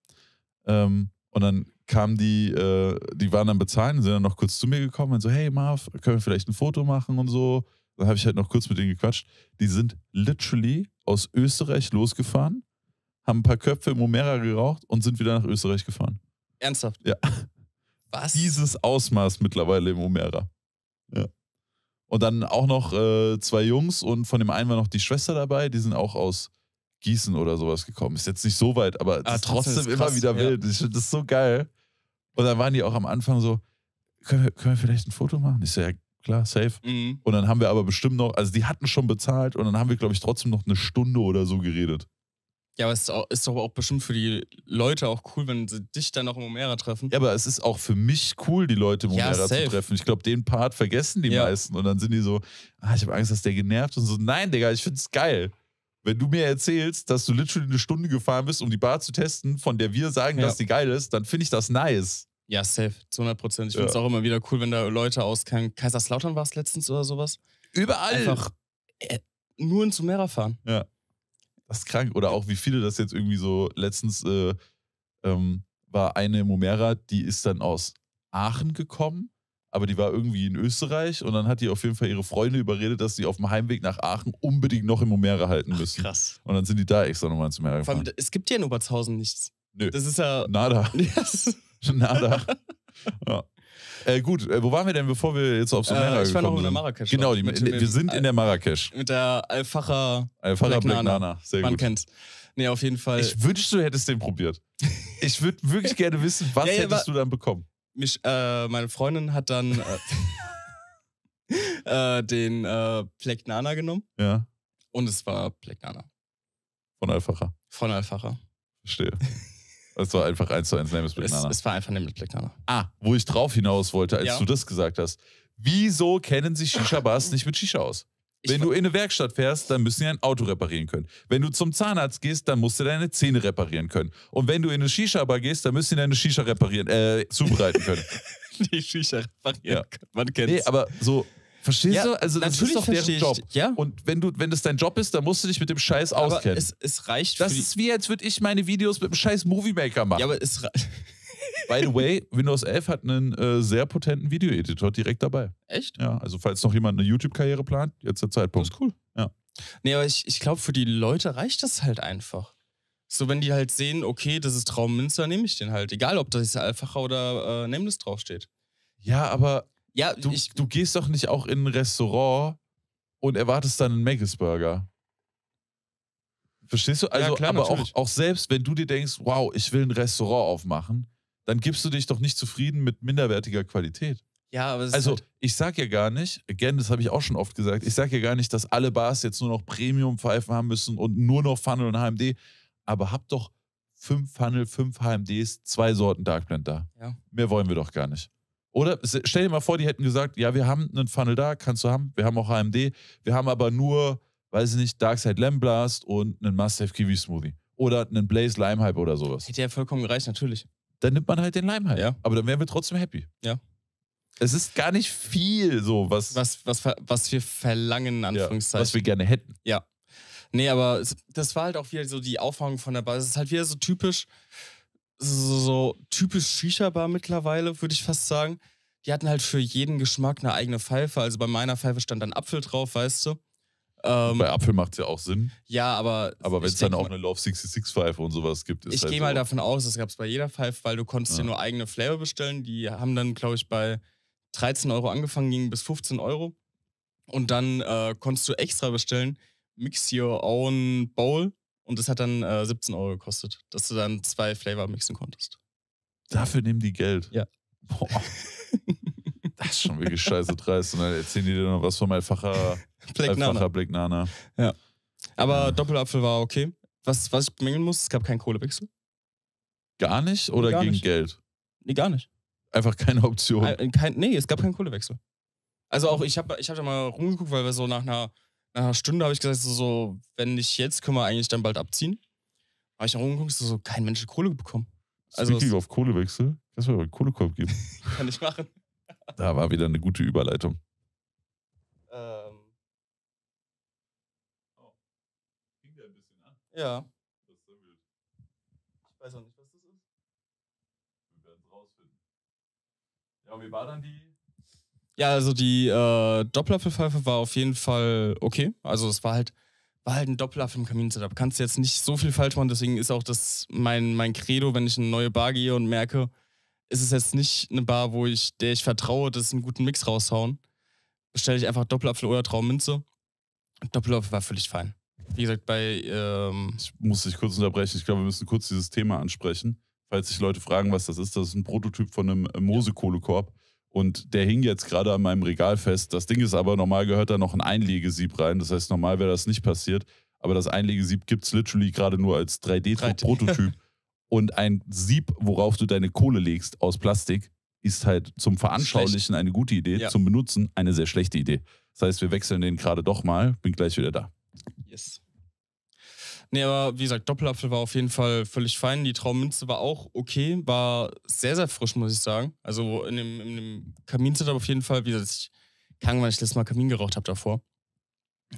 Ähm, und dann kamen die, äh, die waren dann bezahlen, sind dann noch kurz zu mir gekommen und so, hey Marv, können wir vielleicht ein Foto machen und so. Dann habe ich halt noch kurz mit denen gequatscht. Die sind literally aus Österreich losgefahren, haben ein paar Köpfe im Omera geraucht und sind wieder nach Österreich gefahren. Ernsthaft? Ja. Was? dieses Ausmaß mittlerweile im Omera. Ja. Und dann auch noch äh, zwei Jungs und von dem einen war noch die Schwester dabei, die sind auch aus Gießen oder sowas gekommen. Ist jetzt nicht so weit, aber Ah, trotzdem trotzdem immer krass, wieder ja. wild. Ich finde das so geil. Und dann waren die auch am Anfang so, können wir, können wir vielleicht ein Foto machen? Ich so, ja klar, safe. Mhm. Und dann haben wir aber bestimmt noch, also die hatten schon bezahlt und dann haben wir, glaube ich, trotzdem noch eine Stunde oder so geredet. Ja, aber es ist, auch, ist doch auch bestimmt für die Leute auch cool, wenn sie dich dann noch im Omera treffen. Ja, aber es ist auch für mich cool, die Leute im Ja, Omera zu safe. treffen. Ich glaube, den Part vergessen die Ja. meisten und dann sind die so, ah, ich habe Angst, dass der genervt ist. und so. Nein, Digga, ich find's geil. Wenn du mir erzählst, dass du literally eine Stunde gefahren bist, um die Bar zu testen, von der wir sagen, Ja. dass die geil ist, dann finde ich das nice. Ja, safe, zu 100 Prozent. Ich Ja. finde es auch immer wieder cool, wenn da Leute aus kein Kaiserslautern war es letztens oder sowas. Überall. Einfach äh, nur ins Omera fahren. Das ist krank. Oder auch wie viele das jetzt irgendwie so letztens äh, ähm, war eine Momera, die ist dann aus Aachen gekommen, aber die war irgendwie in Österreich und dann hat die auf jeden Fall ihre Freunde überredet, dass sie auf dem Heimweg nach Aachen unbedingt noch im Momera halten müssen. Krass. Und dann sind die da extra nochmal Vor allem, gefahren. es gibt ja in Obertshausen nichts. Nö. Das ist ja. Nada. Yes. Nada. ja. Äh, gut, äh, wo waren wir denn, bevor wir jetzt aufs Omera Äh, ich war noch in der? Marrakesch. Genau, die, Mit wir sind in der Marrakesch. Mit der Alfacher. Alfacher Black. Sehr Man gut. kennt's. Nee, auf jeden Fall. Ich wünschte, du hättest den probiert. Ich würde wirklich gerne wissen, was Ja, ja, hättest du dann bekommen? mich, äh, meine Freundin hat dann äh, äh, den äh, Black Nana genommen Ja, und es war Black Nana von Alfacher. von Alfacher. Verstehe. Das war einfach eins zu eins Nameless Black Es, Nana. es war einfach Nameless Black Nana. Ah, wo ich drauf hinaus wollte, als Ja. du das gesagt hast. Wieso kennen sich Shisha-Bars nicht mit Shisha aus? Wenn du in eine Werkstatt fährst, dann müssen die ein Auto reparieren können. Wenn du zum Zahnarzt gehst, dann musst du deine Zähne reparieren können. Und wenn du in eine Shisha-Bar gehst, dann müssen die deine Shisha reparieren, äh, zubereiten können. die Shisha reparieren Ja. können. Man kennt's. nee, aber so, verstehst Ja, du? Also, das natürlich ist doch deren verstehe ich. Job. Ja. Und wenn, du, wenn das dein Job ist, dann musst du dich mit dem Scheiß aber auskennen. es, es reicht das ist wie, als würde ich meine Videos mit dem scheiß Movie Maker machen. Ja, aber es rei- By the way, Windows 11 hat einen äh, sehr potenten Videoeditor direkt dabei. Echt? Ja, also falls noch jemand eine YouTube-Karriere plant, jetzt der Zeitpunkt. ist cool. Ja. Nee, aber ich, ich glaube, für die Leute reicht das halt einfach. So, wenn die halt sehen, okay, das ist Traum Münster, nehme ich den halt. Egal, ob da jetzt Alfacher oder äh, Nameless draufsteht. Ja, aber Ja, du, ich, du gehst doch nicht auch in ein Restaurant und erwartest dann einen Maggis Burger. Verstehst du? Also, klar, aber auch, auch selbst, wenn du dir denkst, wow, ich will ein Restaurant aufmachen, dann gibst du dich doch nicht zufrieden mit minderwertiger Qualität. ja, aber es Also, ist halt, ich sag ja gar nicht, again, das habe ich auch schon oft gesagt, ich sag ja gar nicht, dass alle Bars jetzt nur noch Premium-Pfeifen haben müssen und nur noch Funnel und HMD, aber habt doch fünf Funnel, fünf HMDs, zwei Sorten Darkblend da. Ja. Mehr wollen wir doch gar nicht. Oder stell dir mal vor, die hätten gesagt, ja, wir haben einen Funnel da, kannst du haben, wir haben auch HMD, wir haben aber nur, weiß ich nicht, Darkside Lamb Blast und einen Must-Have Kiwi Smoothie. Oder einen Blaze Lime Hype oder sowas hätte ja vollkommen gereicht, natürlich. dann nimmt man halt den Lime halt. Ja. Aber dann wären wir trotzdem happy. Ja. Es ist gar nicht viel so, was, Was, was, was wir verlangen, in ja, Anführungszeichen. was wir gerne hätten. Nee, aber das war halt auch wieder so die Aufmachung von der Bar. Es ist halt wieder so typisch, so, so typisch Shisha-Bar mittlerweile, würde ich fast sagen. Die hatten halt für jeden Geschmack eine eigene Pfeife. Also bei meiner Pfeife stand dann Apfel drauf, weißt du. Ähm, Bei Apfel macht es ja auch Sinn. ja, aber. Aber wenn es dann auch eine Love 66 Pfeife und sowas gibt, ist Ich halt gehe so. mal davon aus, das gab es bei jeder Pfeife, weil du konntest Ja. dir nur eigene Flavor bestellen. Die haben dann, glaube ich, bei 13 Euro angefangen, gingen bis 15 Euro. Und dann äh, konntest du extra bestellen, mix your own bowl. Und das hat dann äh, 17 Euro gekostet, dass du dann zwei Flavor mixen konntest. Dafür nehmen die Geld. Ja. Boah. Das ist schon wirklich scheiße dreist. Und dann erzählen die dir noch was von einfacher, Black einfacher Nana. Black Nana. Aber Ja. Doppelapfel war okay. Was, was ich bemängeln muss, es gab keinen Kohlewechsel. Gar nicht oder Gar gegen nicht. Geld? Nee, gar nicht. Einfach keine Option. Ein, kein, nee, es gab keinen Kohlewechsel. Also auch, ich habe ich hab da mal rumgeguckt, weil wir so nach einer, nach einer Stunde habe ich gesagt, so, so, wenn nicht jetzt, können wir eigentlich dann bald abziehen. Habe ich da rumgeguckt, so, so kein Mensch hat Kohle bekommen. also Speaking es- auf Kohlewechsel, das wir einen Kohlekorb geben. Kann ich machen. Da war wieder eine gute Überleitung. Ähm, ja. Ich weiß auch nicht, was das ist. Ja, wie war dann die? Ja, also die äh, Doppelapfelpfeife war auf jeden Fall okay. Also es war halt, war halt ein Doppelapfel im Kaminsetup. Kannst jetzt nicht so viel falsch machen, deswegen ist auch das mein, mein Credo, wenn ich in eine neue Bar gehe und merke, ist es jetzt nicht eine Bar, wo ich, der ich vertraue, dass einen guten Mix raushauen, bestelle ich einfach Doppelapfel oder Traumminze. Doppelapfel war völlig fein. Wie gesagt, bei ähm, Ich muss dich kurz unterbrechen. Ich glaube, wir müssen kurz dieses Thema ansprechen. Falls sich Leute fragen, was das ist, das ist ein Prototyp von einem äh, Mose-Kohlekorb. Und der hing jetzt gerade an meinem Regal fest. Das Ding ist aber, normal gehört da noch ein Einlegesieb rein. Das heißt, normal wäre das nicht passiert. Aber das Einlegesieb gibt es literally gerade nur als 3D-Prototyp. Und ein Sieb, worauf du deine Kohle legst aus Plastik, ist halt zum Veranschaulichen eine gute Idee, Ja. zum Benutzen eine sehr schlechte Idee. Das heißt, wir wechseln den gerade doch mal. Bin gleich wieder da. Yes. Nee, aber wie gesagt, Doppelapfel war auf jeden Fall völlig fein. Die Traumminze war auch okay, war sehr, sehr frisch, muss ich sagen. Also in dem, in dem Kaminsetup auf jeden Fall, wie gesagt, ich kann, weil ich letztes Mal Kamin geraucht habe davor.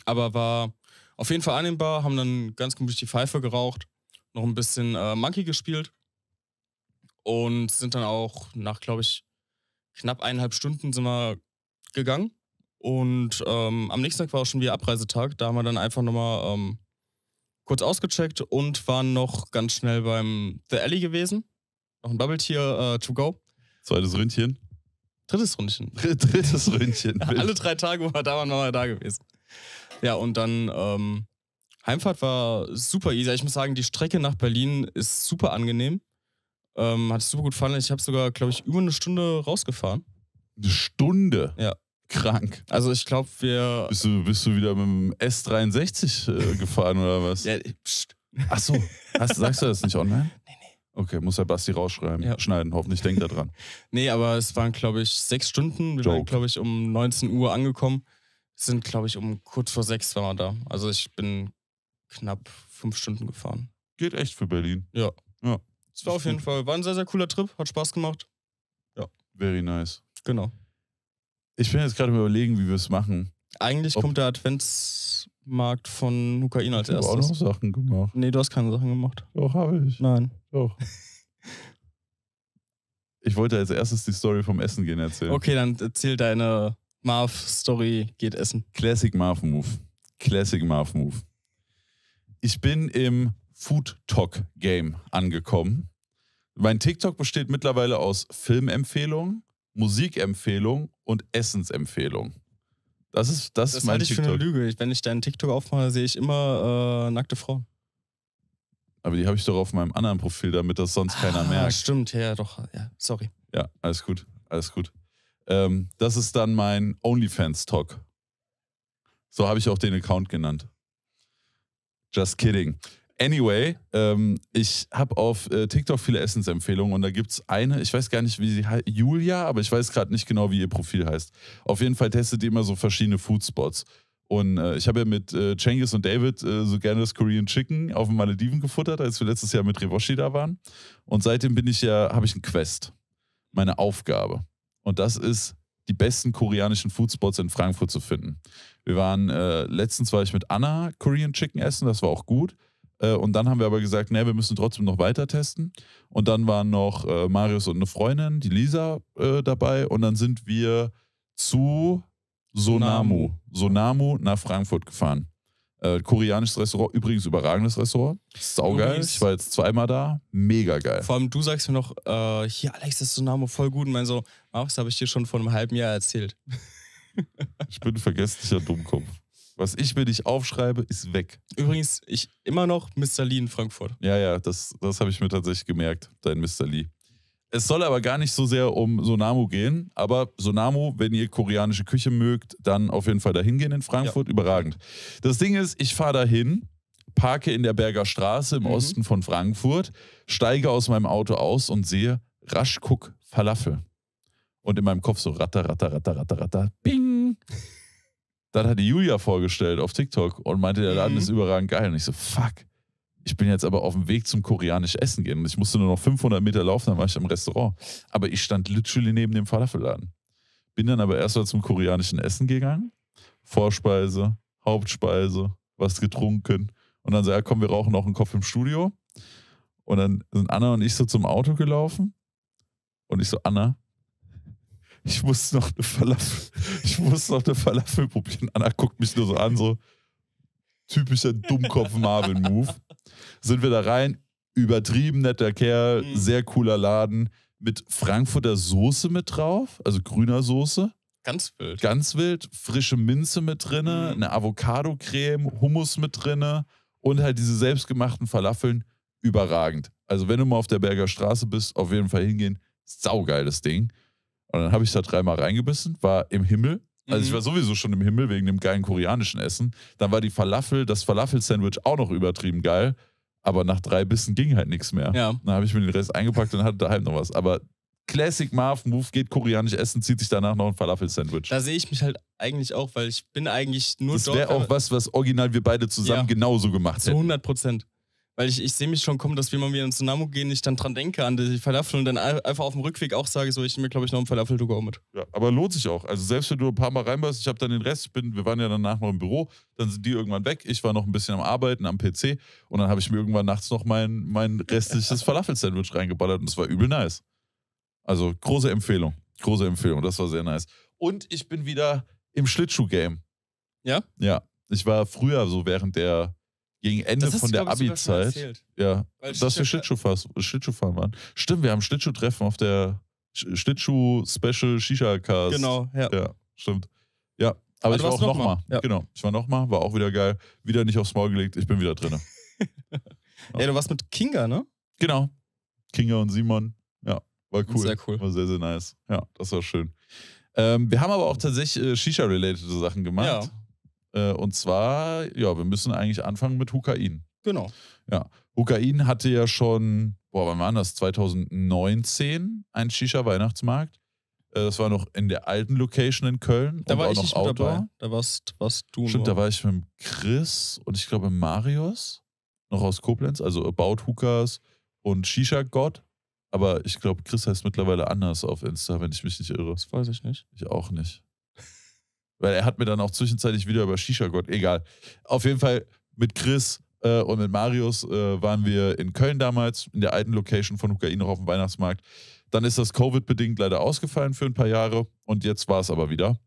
Aber war auf jeden Fall annehmbar, haben dann ganz gemütlich die Pfeife geraucht, noch ein bisschen äh, Monkey gespielt und sind dann auch nach, glaube ich, knapp eineinhalb Stunden sind wir gegangen. Und ähm, am nächsten Tag war auch schon wieder Abreisetag. Da haben wir dann einfach nochmal ähm, kurz ausgecheckt und waren noch ganz schnell beim The Alley gewesen. Noch ein Bubble Tier äh, to go. Zweites Ründchen. Drittes Rundchen. Drittes Ründchen. Alle drei Tage, wir da waren, wir da gewesen. Ja, und dann ähm, Heimfahrt war super easy. Ich muss sagen, die Strecke nach Berlin ist super angenehm. Ähm, hat super gut gefallen. Ich habe sogar, glaube ich, über eine Stunde rausgefahren. Eine Stunde. Ja. Krank. Also ich glaube, wir. Bist du, bist du wieder mit dem S63 äh, gefahren oder was? Ja, pst, Ach so, hast, sagst du das nicht online? Nee, nee. Okay, muss der Basti rausschreiben, Ja. schneiden, hoffentlich denkt er dran. Nee, aber es waren, glaube ich, sechs Stunden. Wir Joke. waren, glaube ich, um 19 Uhr angekommen. Sind, glaube ich, um kurz vor sechs waren wir da. Also ich bin knapp fünf Stunden gefahren. Geht echt für Berlin. Ja. Ja. Es war auf jeden Fall, war ein sehr, sehr cooler Trip, hat Spaß gemacht. Very nice. Genau. Ich bin jetzt gerade überlegen, wie wir es machen. Eigentlich Ob- kommt der Adventsmarkt von Hukain als Ich habe auch noch erstes. Sachen gemacht. Nee, du hast keine Sachen gemacht. Doch, habe ich. Nein. Doch. Ich wollte als erstes die Story vom Essen gehen erzählen. Okay, dann erzähl deine Marv-Story, geht essen. Classic Marv Move. Classic Marv Move. Ich bin im Food Talk Game angekommen. Mein TikTok besteht mittlerweile aus Filmempfehlungen, Musikempfehlungen und Essensempfehlungen. Das ist, das Das ist mein halte ich für eine TikTok. Lüge. Wenn ich deinen TikTok aufmache, sehe ich immer äh, nackte Frauen. Aber die habe ich doch auf meinem anderen Profil, damit das sonst keiner ah, merkt. Stimmt, ja, doch. Ja, sorry. Ja, alles gut. Alles gut. Ähm, das ist dann mein OnlyFans-Talk. So habe ich auch den Account genannt. Just kidding. Anyway, ähm, ich habe auf äh, TikTok viele Essensempfehlungen und da gibt es eine, ich weiß gar nicht, wie sie heißt, Julia, aber ich weiß gerade nicht genau, wie ihr Profil heißt. Auf jeden Fall testet die immer so verschiedene Foodspots. Und äh, ich habe ja mit äh, Cengiz und David äh, so gerne das Korean Chicken auf den Malediven gefuttert, als wir letztes Jahr mit Revoshi da waren. Und seitdem bin ich ja, habe ich einen Quest meine Aufgabe. Und das ist, die besten koreanischen Foodspots in Frankfurt zu finden. Wir waren, äh, letztens war ich mit Anna Korean Chicken essen, das war auch gut. Äh, und dann haben wir aber gesagt, nee, wir müssen trotzdem noch weiter testen. Und dann waren noch äh, Marius und eine Freundin, die Lisa, äh, dabei. Und dann sind wir zu Sonamu. Sonamu nach Frankfurt gefahren. Äh, koreanisches Restaurant, übrigens überragendes Restaurant. Saugeil. Übrigens- Ich war jetzt zweimal da. Mega geil. Vor allem du sagst mir noch, äh, hier Alex, das ist so ein Name voll gut. Und mein so, das habe ich dir schon vor einem halben Jahr erzählt. Ich bin ein vergesslicher Dummkopf. Was ich mir nicht aufschreibe, ist weg. Übrigens, ich immer noch Mr. Lee in Frankfurt. Ja, ja, das, das habe ich mir tatsächlich gemerkt, dein Mr. Lee. Es soll aber gar nicht so sehr um Sonamu gehen, aber Sonamu, wenn ihr koreanische Küche mögt, dann auf jeden Fall dahin gehen in Frankfurt. Überragend. Das Ding ist, ich fahre dahin, parke in der Berger Straße im Mhm. Osten von Frankfurt, steige aus meinem Auto aus und sehe Raschkuck Falafel. Und in meinem Kopf so ratter, ratter, ratter, ratter, ratter, bing. Dann hat die Julia vorgestellt auf TikTok und meinte, der Laden Mhm. ist überragend geil. Und ich so, fuck. Ich bin jetzt aber auf dem Weg zum koreanisch Essen gehen und ich musste nur noch 500 Meter laufen, dann war ich am Restaurant. Aber ich stand literally neben dem Falafelladen. Bin dann aber erstmal zum koreanischen Essen gegangen. Vorspeise, Hauptspeise, was getrunken. Und dann so, ja komm, wir rauchen noch einen Kopf im Studio. Und dann sind Anna und ich so zum Auto gelaufen. Und ich so, Anna, ich muss noch eine Falafel, ich muss noch eine Falafel probieren. Anna guckt mich nur so an, so typischer Dummkopf-Marvin-Move. Sind wir da rein, übertrieben netter Kerl, Mhm. sehr cooler Laden, mit Frankfurter Soße mit drauf, also grüner Soße. Ganz wild. Ganz wild, frische Minze mit drinne, Mhm. eine Avocado-Creme, Hummus mit drinne und halt diese selbstgemachten Falafeln, überragend. Also wenn du mal auf der Berger Straße bist, auf jeden Fall hingehen, saugeiles Ding. Und dann habe ich da dreimal reingebissen, war im Himmel. Also ich Mhm. war sowieso schon im Himmel wegen dem geilen koreanischen Essen. Dann war die Falafel, das Falafel-Sandwich auch noch übertrieben geil. Aber nach drei Bissen ging halt nichts mehr. Ja. Dann habe ich mir den Rest eingepackt und hatte daheim noch was. Aber Classic Marv Move geht koreanisch essen, zieht sich danach noch ein Falafel-Sandwich. Da sehe ich mich halt eigentlich auch, weil ich bin eigentlich nur Das dort. wäre auch was, was original wir beide zusammen Ja. genauso gemacht Zu hätten. 100 Prozent. Weil ich, ich sehe mich schon kommen, dass wir mal wieder ins Tsunami gehen, ich dann dran denke an die Falafel und dann ein- einfach auf dem Rückweg auch sage, so ich nehme mir, glaube ich, noch einen falafel to go mit. Ja, aber lohnt sich auch. Also selbst wenn du ein paar Mal reinbeißt, ich habe dann den Rest, ich bin, wir waren ja danach noch im Büro, dann sind die irgendwann weg. Ich war noch ein bisschen am Arbeiten am PC und dann habe ich mir irgendwann nachts noch mein, mein restliches Falafel-Sandwich reingeballert und das war übel nice. Also große Empfehlung. Große Empfehlung. Das war sehr nice. Und ich bin wieder im Schlittschuh-Game. Ja? Ja. Ich war früher so während der, gegen Ende von der Abi-Zeit. Ja, dass wir Schlittschuh- Schlittschuhfahren, waren. Stimmt, wir haben Schlittschuhtreffen auf der Sch- Schlittschuh-Special Shisha-Cast. Genau, ja. Ja, stimmt. Ja, aber Aber ich war auch noch nochmal. mal. Ja. Genau, ich war nochmal, war auch wieder geil. Wieder nicht aufs Maul gelegt, ich bin wieder drin. Ey, du warst mit Kinga, ne? genau. Kinga und Simon. Ja, war cool. Sehr cool. War sehr, sehr nice. Ja, das war schön. Ähm, wir haben aber auch tatsächlich äh, Shisha-related Sachen gemacht. Äh, und zwar, ja, wir müssen eigentlich anfangen mit Hukain. Genau. Hukain hatte ja schon, boah, wann war das? 2019 einen Shisha-Weihnachtsmarkt. Äh, Das war noch in der alten Location in Köln. Da und war auch ich noch nicht mit Outdoor. dabei. Da warst, warst du Stimmt, nur. da war ich mit Chris und ich glaube Marius, noch aus Koblenz, also About Hookahs und Shisha God. Aber ich glaube, Chris heißt mittlerweile anders auf Insta, wenn ich mich nicht irre. Das weiß ich nicht. Ich auch nicht. Weil er hat mir dann auch zwischenzeitlich wieder über Shisha Gott, egal. Auf jeden Fall mit Chris äh, und mit Marius äh, waren wir in Köln damals, in der alten Location von Hukain noch auf dem Weihnachtsmarkt. Dann ist das Covid-bedingt leider ausgefallen für ein paar Jahre und jetzt war es aber wieder.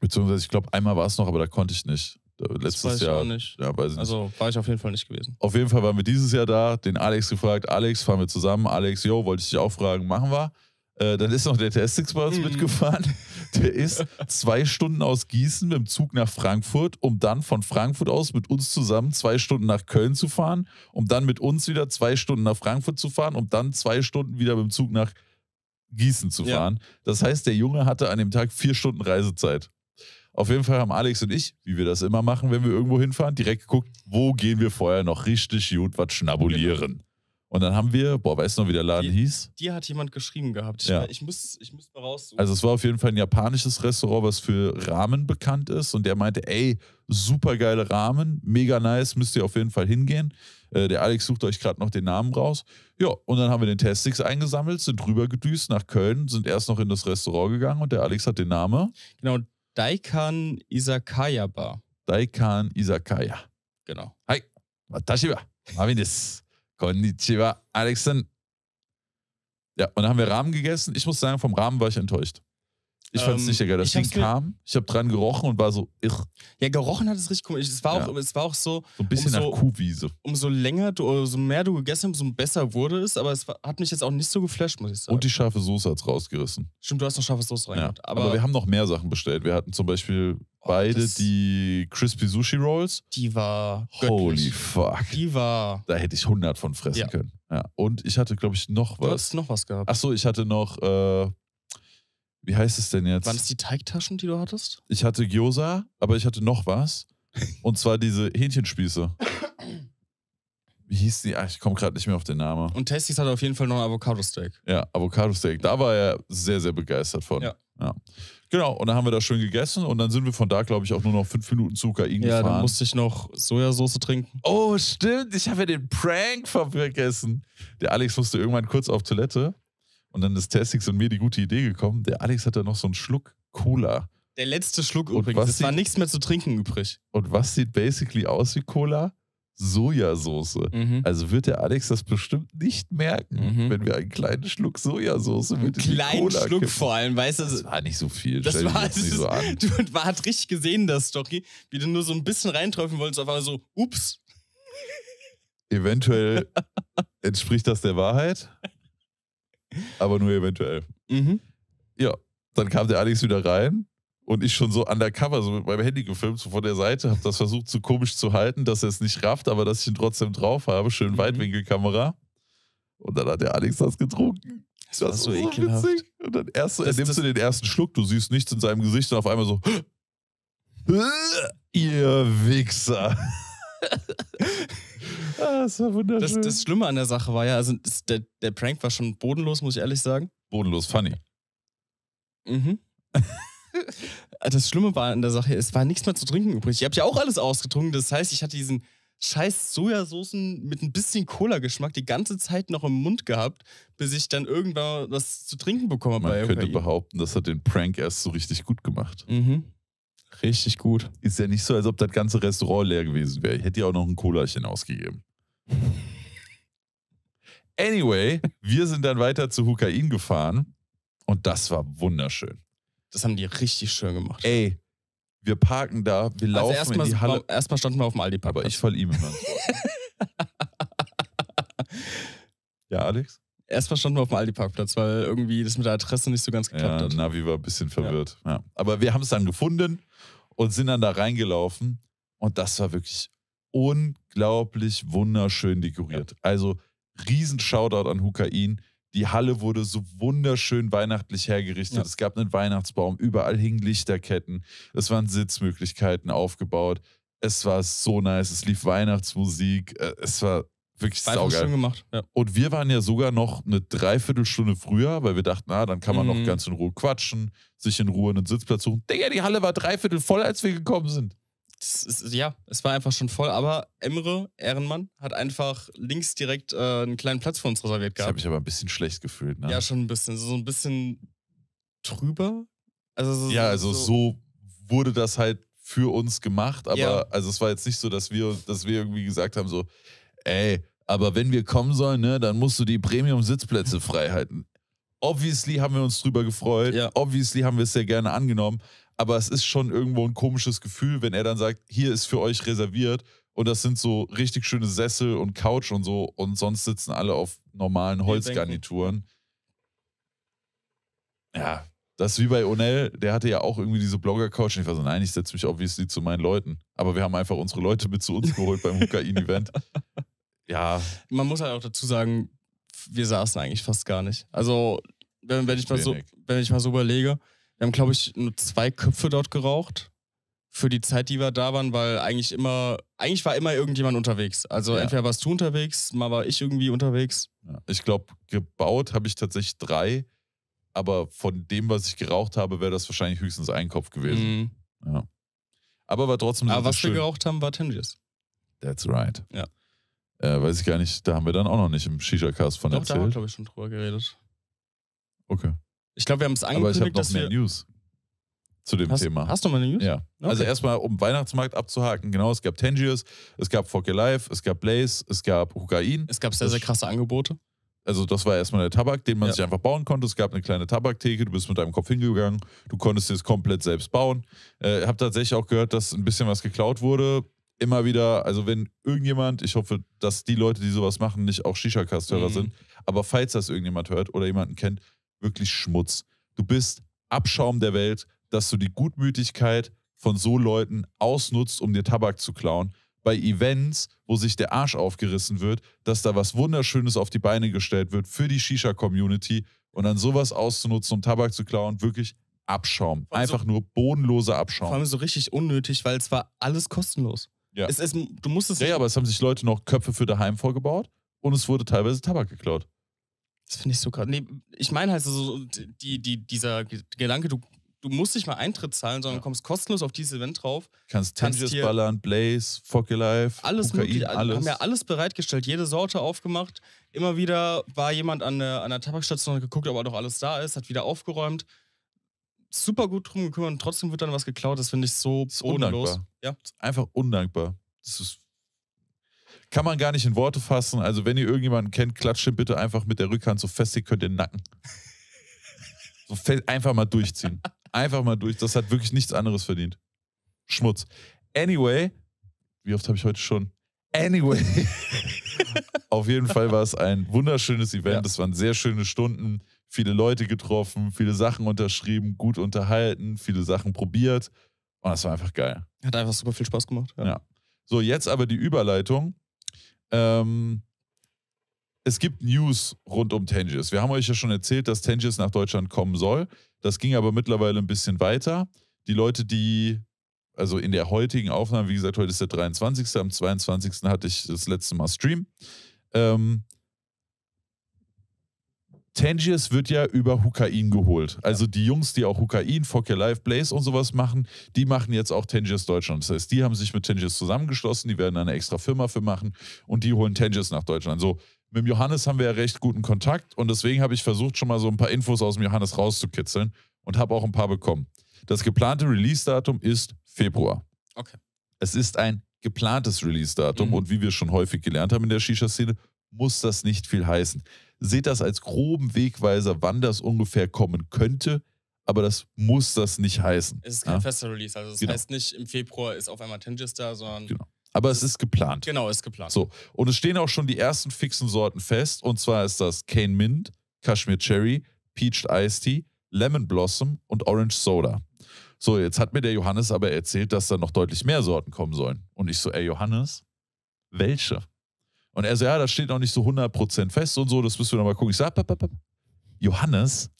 Beziehungsweise, ich glaube, einmal war es noch, aber da konnte ich nicht. Äh, Das Letztes weiß ich Jahr. auch nicht. Ja, weiß ich nicht. Also war ich auf jeden Fall nicht gewesen. Auf jeden Fall waren wir dieses Jahr da, den Alex gefragt, Alex, fahren wir zusammen. Alex, yo, wollte ich dich auch fragen, machen wir. Äh, dann ist noch der Testix bei uns Mhm. mitgefahren. Der ist zwei Stunden aus Gießen mit dem Zug nach Frankfurt, um dann von Frankfurt aus mit uns zusammen zwei Stunden nach Köln zu fahren, um dann mit uns wieder zwei Stunden nach Frankfurt zu fahren, um dann zwei Stunden wieder mit dem Zug nach Gießen zu Ja. fahren. Das heißt, der Junge hatte an dem Tag vier Stunden Reisezeit. Auf jeden Fall haben Alex und ich, wie wir das immer machen, wenn wir irgendwo hinfahren, direkt geguckt, wo gehen wir vorher noch richtig gut was schnabulieren. Und dann haben wir, boah, weißt du noch, wie der Laden Die- hieß? Dir hat jemand geschrieben gehabt. Ich, Ja. ich, muss, ich muss mal raussuchen. Also es war auf jeden Fall ein japanisches Restaurant, was für Ramen bekannt ist. Und der meinte, ey, super geile Ramen, mega nice, müsst ihr auf jeden Fall hingehen. Äh, der Alex sucht euch gerade noch den Namen raus. Ja, und dann haben wir den Testix eingesammelt, sind rübergedüst nach Köln, sind erst noch in das Restaurant gegangen und der Alex hat den Namen genau, Daikan Izakaya Bar. Daikan Izakaya. Genau. Watashi wa Marvin. Konnichiwa, Alexen. Ja, und dann haben wir Rahmen gegessen. Ich muss sagen, vom Rahmen war ich enttäuscht. Ich fand es Ähm, nicht geil. Das Ding kam, ich habe dran gerochen und war so, ich, Ja, gerochen hat es richtig komisch. Es war, Ja. auch, es war auch so, so ein bisschen Umso- nach Kuhwiese. umso länger du, umso mehr du gegessen hast, umso besser wurde es. Aber es war, hat mich jetzt auch nicht so geflasht, muss ich sagen. Und die scharfe Soße hat es rausgerissen. Stimmt, du hast noch scharfe Soße Ja. reingemacht. Aber, Aber, wir haben noch mehr Sachen bestellt. Wir hatten zum Beispiel beide das- die Crispy Sushi Rolls. die war Holy göttlich. fuck. Die war. Da hätte ich 100 von fressen Ja. können. Ja. Und ich hatte, glaube ich, noch Du was. hast noch was gehabt. Achso, ich hatte noch, äh, wie heißt es denn jetzt? Waren es die Teigtaschen, die du hattest? Ich hatte Gyoza, aber ich hatte noch was. Und zwar diese Hähnchenspieße. Wie hieß die? Ah, ich komme gerade nicht mehr auf den Namen. Und Tasties hatte auf jeden Fall noch ein Avocado-Steak. Ja, Avocado-Steak. Da war er sehr, sehr begeistert von. Ja. Genau, und dann haben wir das schön gegessen und dann sind wir von da, glaube ich, auch nur noch fünf Minuten zu Ukain Ja, dann gefahren. musste ich noch Sojasauce trinken. oh, stimmt. Ich habe ja den Prank vergessen. Der Alex musste irgendwann kurz auf Toilette und dann ist Testix und mir die gute Idee gekommen. Der Alex hatte noch so einen Schluck Cola. Der letzte Schluck Und übrigens. was Es war nichts mehr zu trinken übrig. Und was sieht basically aus wie Cola? Sojasauce. Mhm. Also wird der Alex das bestimmt nicht merken, Mhm. wenn wir einen kleinen Schluck Sojasauce Einen mit in die kleinen Schluck kippen. vor allem, weißt du? Das war nicht so viel. Das Stell war, das so an. Du, man hat richtig gesehen, der Story, wie du nur so ein bisschen reinträufeln wolltest, auf einmal so, ups. Eventuell entspricht das der Wahrheit, aber nur eventuell. Mhm. Ja, dann kam der Alex wieder rein und ich schon so undercover, so mit meinem Handy gefilmt, so von der Seite, habe das versucht, so komisch zu halten, dass er es nicht rafft, aber dass ich ihn trotzdem drauf habe. Schön Mhm. Weitwinkelkamera. Und dann hat der Alex das getrunken. Das war so ist ekelhaft. witzig. Und dann erst, Das- nimmst das- du den ersten Schluck, du siehst nichts in seinem Gesicht und auf einmal so, ihr Wichser. ah, das war Das, wunderschön. das Schlimme an der Sache war ja, also das, der, der Prank war schon bodenlos, muss ich ehrlich sagen. Bodenlos funny. Mhm. das Schlimme war an der Sache, es war nichts mehr zu trinken übrig. Ihr habt ja auch alles ausgetrunken. Das heißt, ich hatte diesen scheiß Sojasoßen mit ein bisschen Cola-Geschmack die ganze Zeit noch im Mund gehabt, bis ich dann irgendwann was zu trinken bekomme Man bei könnte behaupten, das hat den Prank erst so richtig gut gemacht. Mhm. Richtig gut. Ist ja nicht so, als ob das ganze Restaurant leer gewesen wäre. Ich hätte ja auch noch ein Colachen ausgegeben. Anyway, wir sind dann weiter zu Hukain gefahren und das war wunderschön. Das haben die richtig schön gemacht. Ey, wir parken da, wir also laufen in erstmal die Halle. erstmal standen wir auf dem aldi Aber ich fall ihm immer. ja, Alex? Erstmal standen wir auf dem Aldi-Parkplatz, weil irgendwie das mit der Adresse nicht so ganz geklappt Ja, hat. Navi war ein bisschen verwirrt. Ja. Aber wir haben es dann gefunden und sind dann da reingelaufen und das war wirklich unglaublich wunderschön dekoriert. Also riesen Shoutout an Hukain. Die Halle wurde so wunderschön weihnachtlich hergerichtet. Ja. Es gab einen Weihnachtsbaum, überall hingen Lichterketten, es waren Sitzmöglichkeiten aufgebaut. Es war so nice. Es lief Weihnachtsmusik. Äh, Es war wirklich einfach schön saugeil. gemacht. Ja. Und wir waren ja sogar noch eine Dreiviertelstunde früher, weil wir dachten, na, dann kann man noch Mhm. ganz in Ruhe quatschen, sich in Ruhe einen Sitzplatz suchen. Digga, die Halle war dreiviertel voll, als wir gekommen sind. Ist, ja, es war einfach schon voll, aber Emre, Ehrenmann, hat einfach links direkt äh, einen kleinen Platz für uns reserviert Das habe gehabt. ich aber ein bisschen schlecht gefühlt. Ne? Ja, schon ein bisschen. So ein bisschen trüber. Also so, Ja, also so wurde das halt für uns gemacht, aber Ja. also es war jetzt nicht so, dass wir, dass wir irgendwie gesagt haben, so, ey, aber wenn wir kommen sollen, ne, dann musst du die Premium-Sitzplätze frei halten. Obviously haben wir uns drüber gefreut, Ja. obviously haben wir es sehr gerne angenommen, aber es ist schon irgendwo ein komisches Gefühl, wenn er dann sagt, hier ist für euch reserviert und das sind so richtig schöne Sessel und Couch und so und sonst sitzen alle auf normalen Holzgarnituren. Ja, das ist wie bei Onel, der hatte ja auch irgendwie diese Blogger-Couch. Und ich war so, nein, ich setze mich obviously zu meinen Leuten. Aber wir haben einfach unsere Leute mit zu uns geholt beim Hukain-Event. Ja, Man muss halt auch dazu sagen, wir saßen eigentlich fast gar nicht. Also, wenn, wenn, ich, mal so, wenn ich mal so überlege, wir haben, glaube ich, nur zwei Köpfe dort geraucht. Für die Zeit, die wir da waren, weil eigentlich immer, eigentlich war immer irgendjemand unterwegs. Also Ja. entweder warst du unterwegs, mal war ich irgendwie unterwegs. ja. ich glaube, gebaut habe ich tatsächlich drei. Aber von dem, was ich geraucht habe, wäre das wahrscheinlich höchstens ein Kopf gewesen. Mhm. Ja. Aber war trotzdem Aber was sehr wir schön. geraucht haben, war Tangiers. That's right. Ja. Äh, weiß ich gar nicht, da haben wir dann auch noch nicht im Shisha-Cast von Doch, da haben wir, erzählt. glaube ich, schon drüber geredet. Okay. Ich glaube, wir haben es Aber ich angekündigt, habe noch mehr. News zu dem Hast, Thema. hast du mal eine News? Ja. Also Okay. erstmal, um Weihnachtsmarkt abzuhaken, genau, es gab Tangiers, es gab Your Life, es gab Blaze, es gab Hukain. Es gab sehr, sehr krasse Angebote. Also das war erstmal der Tabak, den man Ja. sich einfach bauen konnte. Es gab eine kleine Tabaktheke, du bist mit deinem Kopf hingegangen, du konntest das komplett selbst bauen. Äh, habe tatsächlich auch gehört, dass ein bisschen was geklaut wurde. Immer wieder, also wenn irgendjemand, ich hoffe, dass die Leute, die sowas machen, nicht auch Shisha-Kastörer Mhm. sind, aber falls das irgendjemand hört oder jemanden kennt, wirklich Schmutz. Du bist Abschaum der Welt, dass du die Gutmütigkeit von so Leuten ausnutzt, um dir Tabak zu klauen. Bei Events, wo sich der Arsch aufgerissen wird, dass da was Wunderschönes auf die Beine gestellt wird für die Shisha-Community und dann sowas auszunutzen, um Tabak zu klauen, wirklich Abschaum. Vor so- Einfach nur bodenloser Vor Abschaum. allem so richtig unnötig, weil es war alles kostenlos. Ja. Es, es, du musstest Ja, ja, aber es haben sich Leute noch Köpfe für daheim vorgebaut und es wurde teilweise Tabak geklaut. Das finde ich so krass. Nee, ich meine halt so, die, die, dieser Ge- Gedanke, du, du musst nicht mal Eintritt zahlen, sondern Ja. kommst kostenlos auf dieses Event drauf. Kannst Tangiers ballern, Blaze, Fuck Your Life, Alles Kokain, mögliche. alles. Haben ja alles bereitgestellt, jede Sorte aufgemacht. Immer wieder war jemand an der, an der Tabakstation und hat geguckt, ob noch alles da ist, hat wieder aufgeräumt. Super gut drum gekümmert und trotzdem wird dann was geklaut. Das finde ich so bodenlos. undankbar. Ja. einfach undankbar. Das ist, kann man gar nicht in Worte fassen. Also, wenn ihr irgendjemanden kennt, klatscht ihn bitte einfach mit der Rückhand so fest, ihr könnt den Nacken. So einfach mal durchziehen. Einfach mal durch. Das hat wirklich nichts anderes verdient. Schmutz. Anyway, wie oft habe ich heute schon? Anyway. Auf jeden Fall war es ein wunderschönes Event. Ja. Es waren sehr schöne Stunden. Viele Leute getroffen, viele Sachen unterschrieben, gut unterhalten, viele Sachen probiert. Und das war einfach geil. Hat einfach super viel Spaß gemacht. Ja. So, jetzt aber die Überleitung. Ähm, es gibt News rund um Tangiers. Wir haben euch ja schon erzählt, dass Tangiers nach Deutschland kommen soll. Das ging aber mittlerweile ein bisschen weiter. Die Leute, die, also in der heutigen Aufnahme, wie gesagt, heute ist der 23. Am 22. hatte ich das letzte Mal Stream. Ähm, Tangiers wird ja über Hukain geholt. Also die Jungs, die auch Hukain, Fuck Your Life, Blaze und sowas machen, die machen jetzt auch Tangiers Deutschland. Das heißt, die haben sich mit Tangiers zusammengeschlossen, die werden eine extra Firma für machen und die holen Tangiers nach Deutschland. So, mit dem Johannes haben wir ja recht guten Kontakt und deswegen habe ich versucht, schon mal so ein paar Infos aus dem Johannes rauszukitzeln und habe auch ein paar bekommen. Das geplante Release-Datum ist Februar. Okay. Es ist ein geplantes Release-Datum Mhm. und wie wir schon häufig gelernt haben in der Shisha-Szene, muss das nicht viel heißen. Seht das als groben Wegweiser, wann das ungefähr kommen könnte, aber das muss das nicht heißen. Es ist kein Ja? fester Release. Also das Genau. heißt nicht, im Februar ist auf einmal Tangiers da, sondern Genau. Aber es ist geplant. genau, ist geplant. So, und es stehen auch schon die ersten fixen Sorten fest. Und zwar ist das Cane Mint, Kashmir Cherry, Peached Iced Tea, Lemon Blossom und Orange Soda. So, jetzt hat mir der Johannes aber erzählt, dass da noch deutlich mehr Sorten kommen sollen. Und ich so, ey Johannes, welche? Und er so, ja, das steht noch nicht so 100% fest und so, das müssen wir noch mal gucken. Ich sag, papp, papp, papp. Johannes,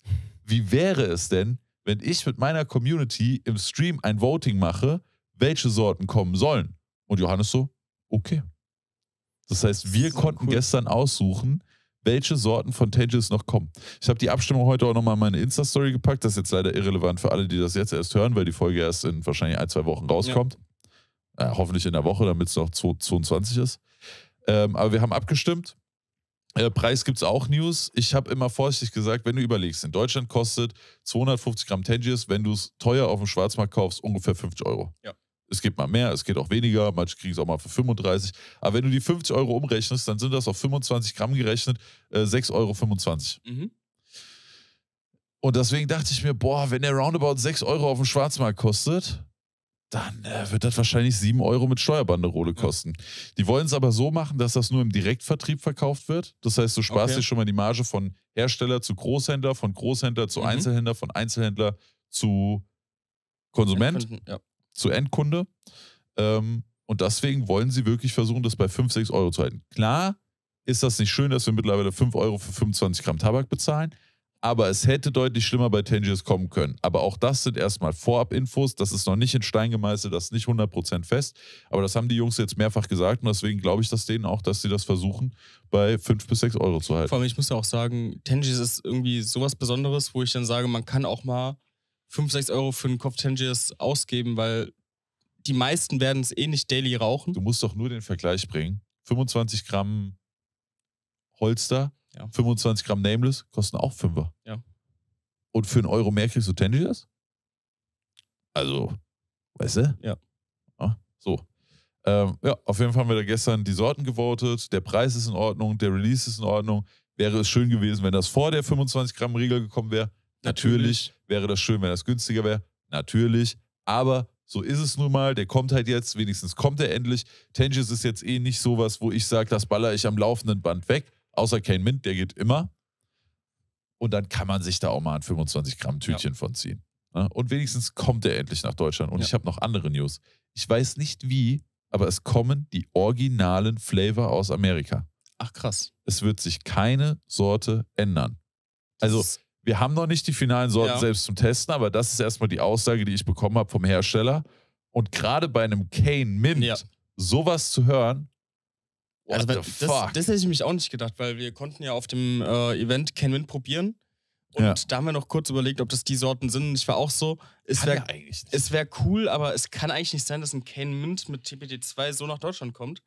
wie wäre es denn, wenn ich mit meiner Community im Stream ein Voting mache, welche Sorten kommen sollen? Und Johannes so, okay. Das heißt, wir So konnten cool. gestern aussuchen, welche Sorten von Tanges noch kommen. Ich habe die Abstimmung heute auch nochmal in meine Insta-Story gepackt. Das ist jetzt leider irrelevant für alle, die das jetzt erst hören, weil die Folge erst in wahrscheinlich ein, zwei Wochen rauskommt. Äh, hoffentlich in der Woche, damit es noch 22 ist. Ähm, aber wir haben abgestimmt. Äh, Preis gibt es auch News. Ich habe immer vorsichtig gesagt, wenn du überlegst, in Deutschland kostet 250 Gramm Tangiers, wenn du es teuer auf dem Schwarzmarkt kaufst, ungefähr 50 Euro. Ja. Es gibt mal mehr, es geht auch weniger, manche kriegen es auch mal für 35. Aber wenn du die 50 Euro umrechnest, dann sind das auf 25 Gramm gerechnet äh, 6,25 Euro. Mhm. Und deswegen dachte ich mir, boah, wenn der Roundabout 6 Euro auf dem Schwarzmarkt kostet, dann äh, wird das wahrscheinlich 7 Euro mit Steuerbanderole kosten. Die wollen es aber so machen, dass das nur im Direktvertrieb verkauft wird. Das heißt, du sparst Okay. dir schon mal die Marge von Hersteller zu Großhändler, von Großhändler zu Mhm. Einzelhändler, von Einzelhändler zu Konsument, Könnten- Ja. zu Endkunde. Ähm, und deswegen wollen sie wirklich versuchen, das bei 5, 6 Euro zu halten. Klar ist das nicht schön, dass wir mittlerweile 5 Euro für 25 Gramm Tabak bezahlen, aber es hätte deutlich schlimmer bei Tangiers kommen können. Aber auch das sind erstmal Vorab-Infos, das ist noch nicht in Stein gemeißelt, das ist nicht 100% fest, aber das haben die Jungs jetzt mehrfach gesagt und deswegen glaube ich das denen auch, dass sie das versuchen, bei 5 bis 6 Euro zu halten. Vor allem, ich muss ja auch sagen, Tangiers ist irgendwie sowas Besonderes, wo ich dann sage, man kann auch mal 5, 6 Euro für einen Kopf Tangiers ausgeben, weil die meisten werden es eh nicht daily rauchen. Du musst doch nur den Vergleich bringen. 25 Gramm Holster, Ja. 25 Gramm Nameless kosten auch Fünfer. Ja. Und für einen Euro mehr kriegst du Tangiers? Also, weißt du? Ja. Ah, so. Ähm, ja, auf jeden Fall haben wir da gestern die Sorten gewotet. Der Preis ist in Ordnung, der Release ist in Ordnung. Wäre es schön gewesen, wenn das vor der 25 Gramm Riegel gekommen wäre? Natürlich. Wäre das schön, wenn das günstiger wäre? Natürlich. Aber so ist es nun mal. Der kommt halt jetzt. Wenigstens kommt er endlich. Tangiers ist jetzt eh nicht sowas, wo ich sage, das baller ich am laufenden Band weg. Außer Kane Mint, der geht immer. Und dann kann man sich da auch mal ein 25 Gramm Tütchen von ziehen. Ne? Und wenigstens kommt er endlich nach Deutschland. Und Ja. ich habe noch andere News. Ich weiß nicht wie, aber es kommen die originalen Flavor aus Amerika. Ach krass. Es wird sich keine Sorte ändern. Also, wir haben noch nicht die finalen Sorten Ja. selbst zum Testen, aber das ist erstmal die Aussage, die ich bekommen habe vom Hersteller. Und gerade bei einem Kane Mint Ja. sowas zu hören, what also, the das, fuck? das hätte ich mich auch nicht gedacht, weil wir konnten ja auf dem äh, Event Ken Wind probieren. Und Ja. da haben wir noch kurz überlegt, ob das die Sorten sind. Ich war auch so, es wäre ja wär cool, aber es kann eigentlich nicht sein, dass ein Kane Mint mit TPD2 so nach Deutschland kommt.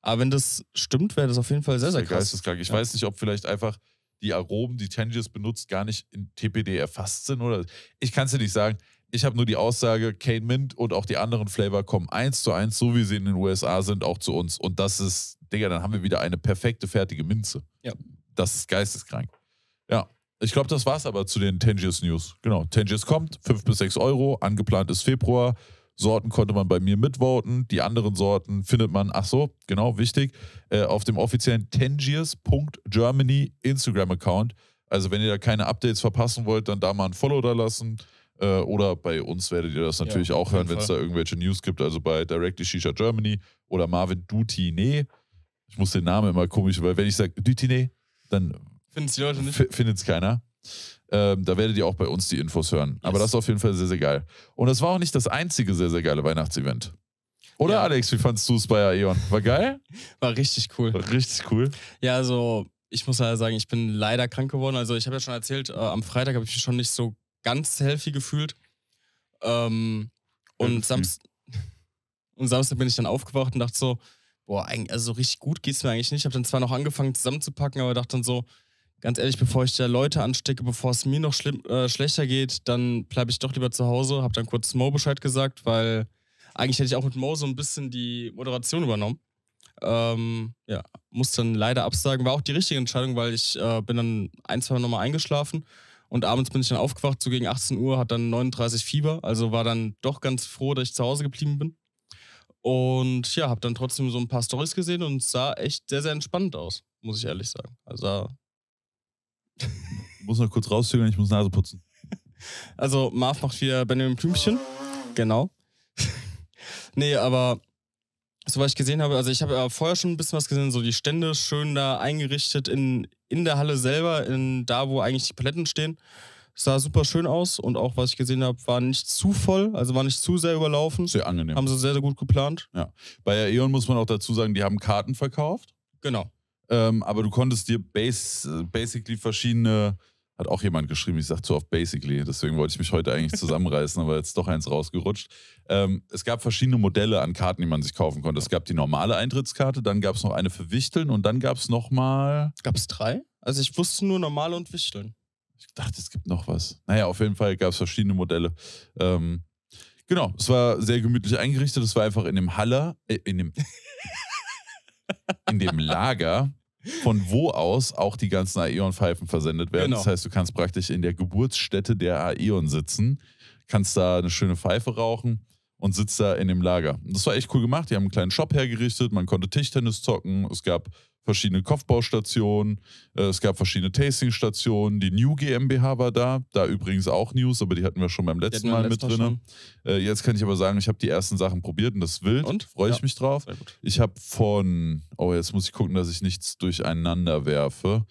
Aber wenn das stimmt, wäre das auf jeden Fall sehr, Das sehr krass. geisteskrank. Ich Ja. weiß nicht, ob vielleicht einfach die Aromen, die Tangiers benutzt, gar nicht in TPD erfasst sind oder. Ich kann es dir nicht sagen. Ich habe nur die Aussage, Kane Mint und auch die anderen Flavor kommen eins zu eins, so wie sie in den USA sind, auch zu uns. Und das ist, Digga, dann haben wir wieder eine perfekte, fertige Minze. Ja. Das ist geisteskrank. Ja. Ich glaube, das war's aber zu den Tangiers News. Genau. Tangiers kommt, 5 bis 6 Euro, angeplant ist Februar. Sorten konnte man bei mir mitvoten. Die anderen Sorten findet man, ach so, genau, wichtig, äh, auf dem offiziellen tangiers.germany Instagram-Account. Also wenn ihr da keine Updates verpassen wollt, dann da mal ein Follow da lassen. Äh, oder bei uns werdet ihr das natürlich Ja, auch hören, wenn es da irgendwelche News gibt. Also bei Directly Shisha Germany oder Marvin Dutine. Ich muss den Namen immer komisch, weil wenn ich sage Dutine, dann Finden es die Leute nicht? findet es keiner. Ähm, da werdet ihr auch bei uns die Infos hören. Aber Yes. das ist auf jeden Fall sehr, sehr geil. Und das war auch nicht das einzige sehr, sehr geile Weihnachtsevent. Oder Ja. Alex, wie fandst du es bei Aeon? War geil? War richtig cool. War richtig cool. Ja, also ich muss ja sagen, ich bin leider krank geworden. Also ich habe ja schon erzählt, äh, am Freitag habe ich mich schon nicht so ganz healthy gefühlt. Ähm, und. Samst und Samstag bin ich dann aufgewacht und dachte so, boah, eigentlich, also so richtig gut geht's mir eigentlich nicht. Ich habe dann zwar noch angefangen zusammenzupacken, aber dachte dann so, ganz ehrlich, bevor ich da Leute anstecke, bevor es mir noch schlimm, äh, schlechter geht, dann bleibe ich doch lieber zu Hause. Habe dann kurz Mo Bescheid gesagt, weil eigentlich hätte ich auch mit Mo so ein bisschen die Moderation übernommen. Ähm, ja, muss dann leider absagen. War auch die richtige Entscheidung, weil ich äh, bin dann ein, zwei Mal nochmal eingeschlafen und abends bin ich dann aufgewacht, so gegen 18 Uhr, hat dann 39 Fieber. Also war dann doch ganz froh, dass ich zu Hause geblieben bin. Und ja, habe dann trotzdem so ein paar Stories gesehen und sah echt sehr, sehr entspannt aus, muss ich ehrlich sagen. Also, Ich muss noch kurz rauszögern, ich muss Nase putzen. also Marv macht wieder Benjamin Blümchen. Genau. nee, aber so was ich gesehen habe, also ich habe ja vorher schon ein bisschen was gesehen, so die Stände schön da eingerichtet in, in der Halle selber, in da, wo eigentlich die Paletten stehen. Sah super schön aus und auch, was ich gesehen habe, war nicht zu voll, also war nicht zu sehr überlaufen. Sehr angenehm. Haben sie sehr, sehr gut geplant. Bei Aeon muss man auch dazu sagen, die haben Karten verkauft. Genau. Ähm, aber du konntest dir base, basically verschiedene, hat auch jemand geschrieben, ich sag zu oft basically, deswegen wollte ich mich heute eigentlich zusammenreißen, aber jetzt doch eins rausgerutscht. Ähm, es gab verschiedene Modelle an Karten, die man sich kaufen konnte. Es gab die normale Eintrittskarte, dann gab es noch eine für Wichteln und dann gab es nochmal, Gab es drei? Also ich wusste nur normale und Wichteln. Ich dachte, es gibt noch was. Naja, auf jeden Fall gab es verschiedene Modelle. Ähm, genau, es war sehr gemütlich eingerichtet. Es war einfach in dem Haller, äh, in dem, in dem Lager, von wo aus auch die ganzen Aeon-Pfeifen versendet werden. Genau. Das heißt, du kannst praktisch in der Geburtsstätte der Aeon sitzen, kannst da eine schöne Pfeife rauchen und sitzt da in dem Lager. Und das war echt cool gemacht. Die haben einen kleinen Shop hergerichtet, man konnte Tischtennis zocken, es gab verschiedene Kopfbaustationen, äh, es gab verschiedene Tastingstationen, die New GmbH war da, da übrigens auch News, aber die hatten wir schon beim letzten Mal mit drin. Äh, jetzt kann ich aber sagen, ich habe die ersten Sachen probiert und das ist wild. Und? Freue ich Ja. mich drauf. Ich habe von, oh, jetzt muss ich gucken, dass ich nichts durcheinander werfe.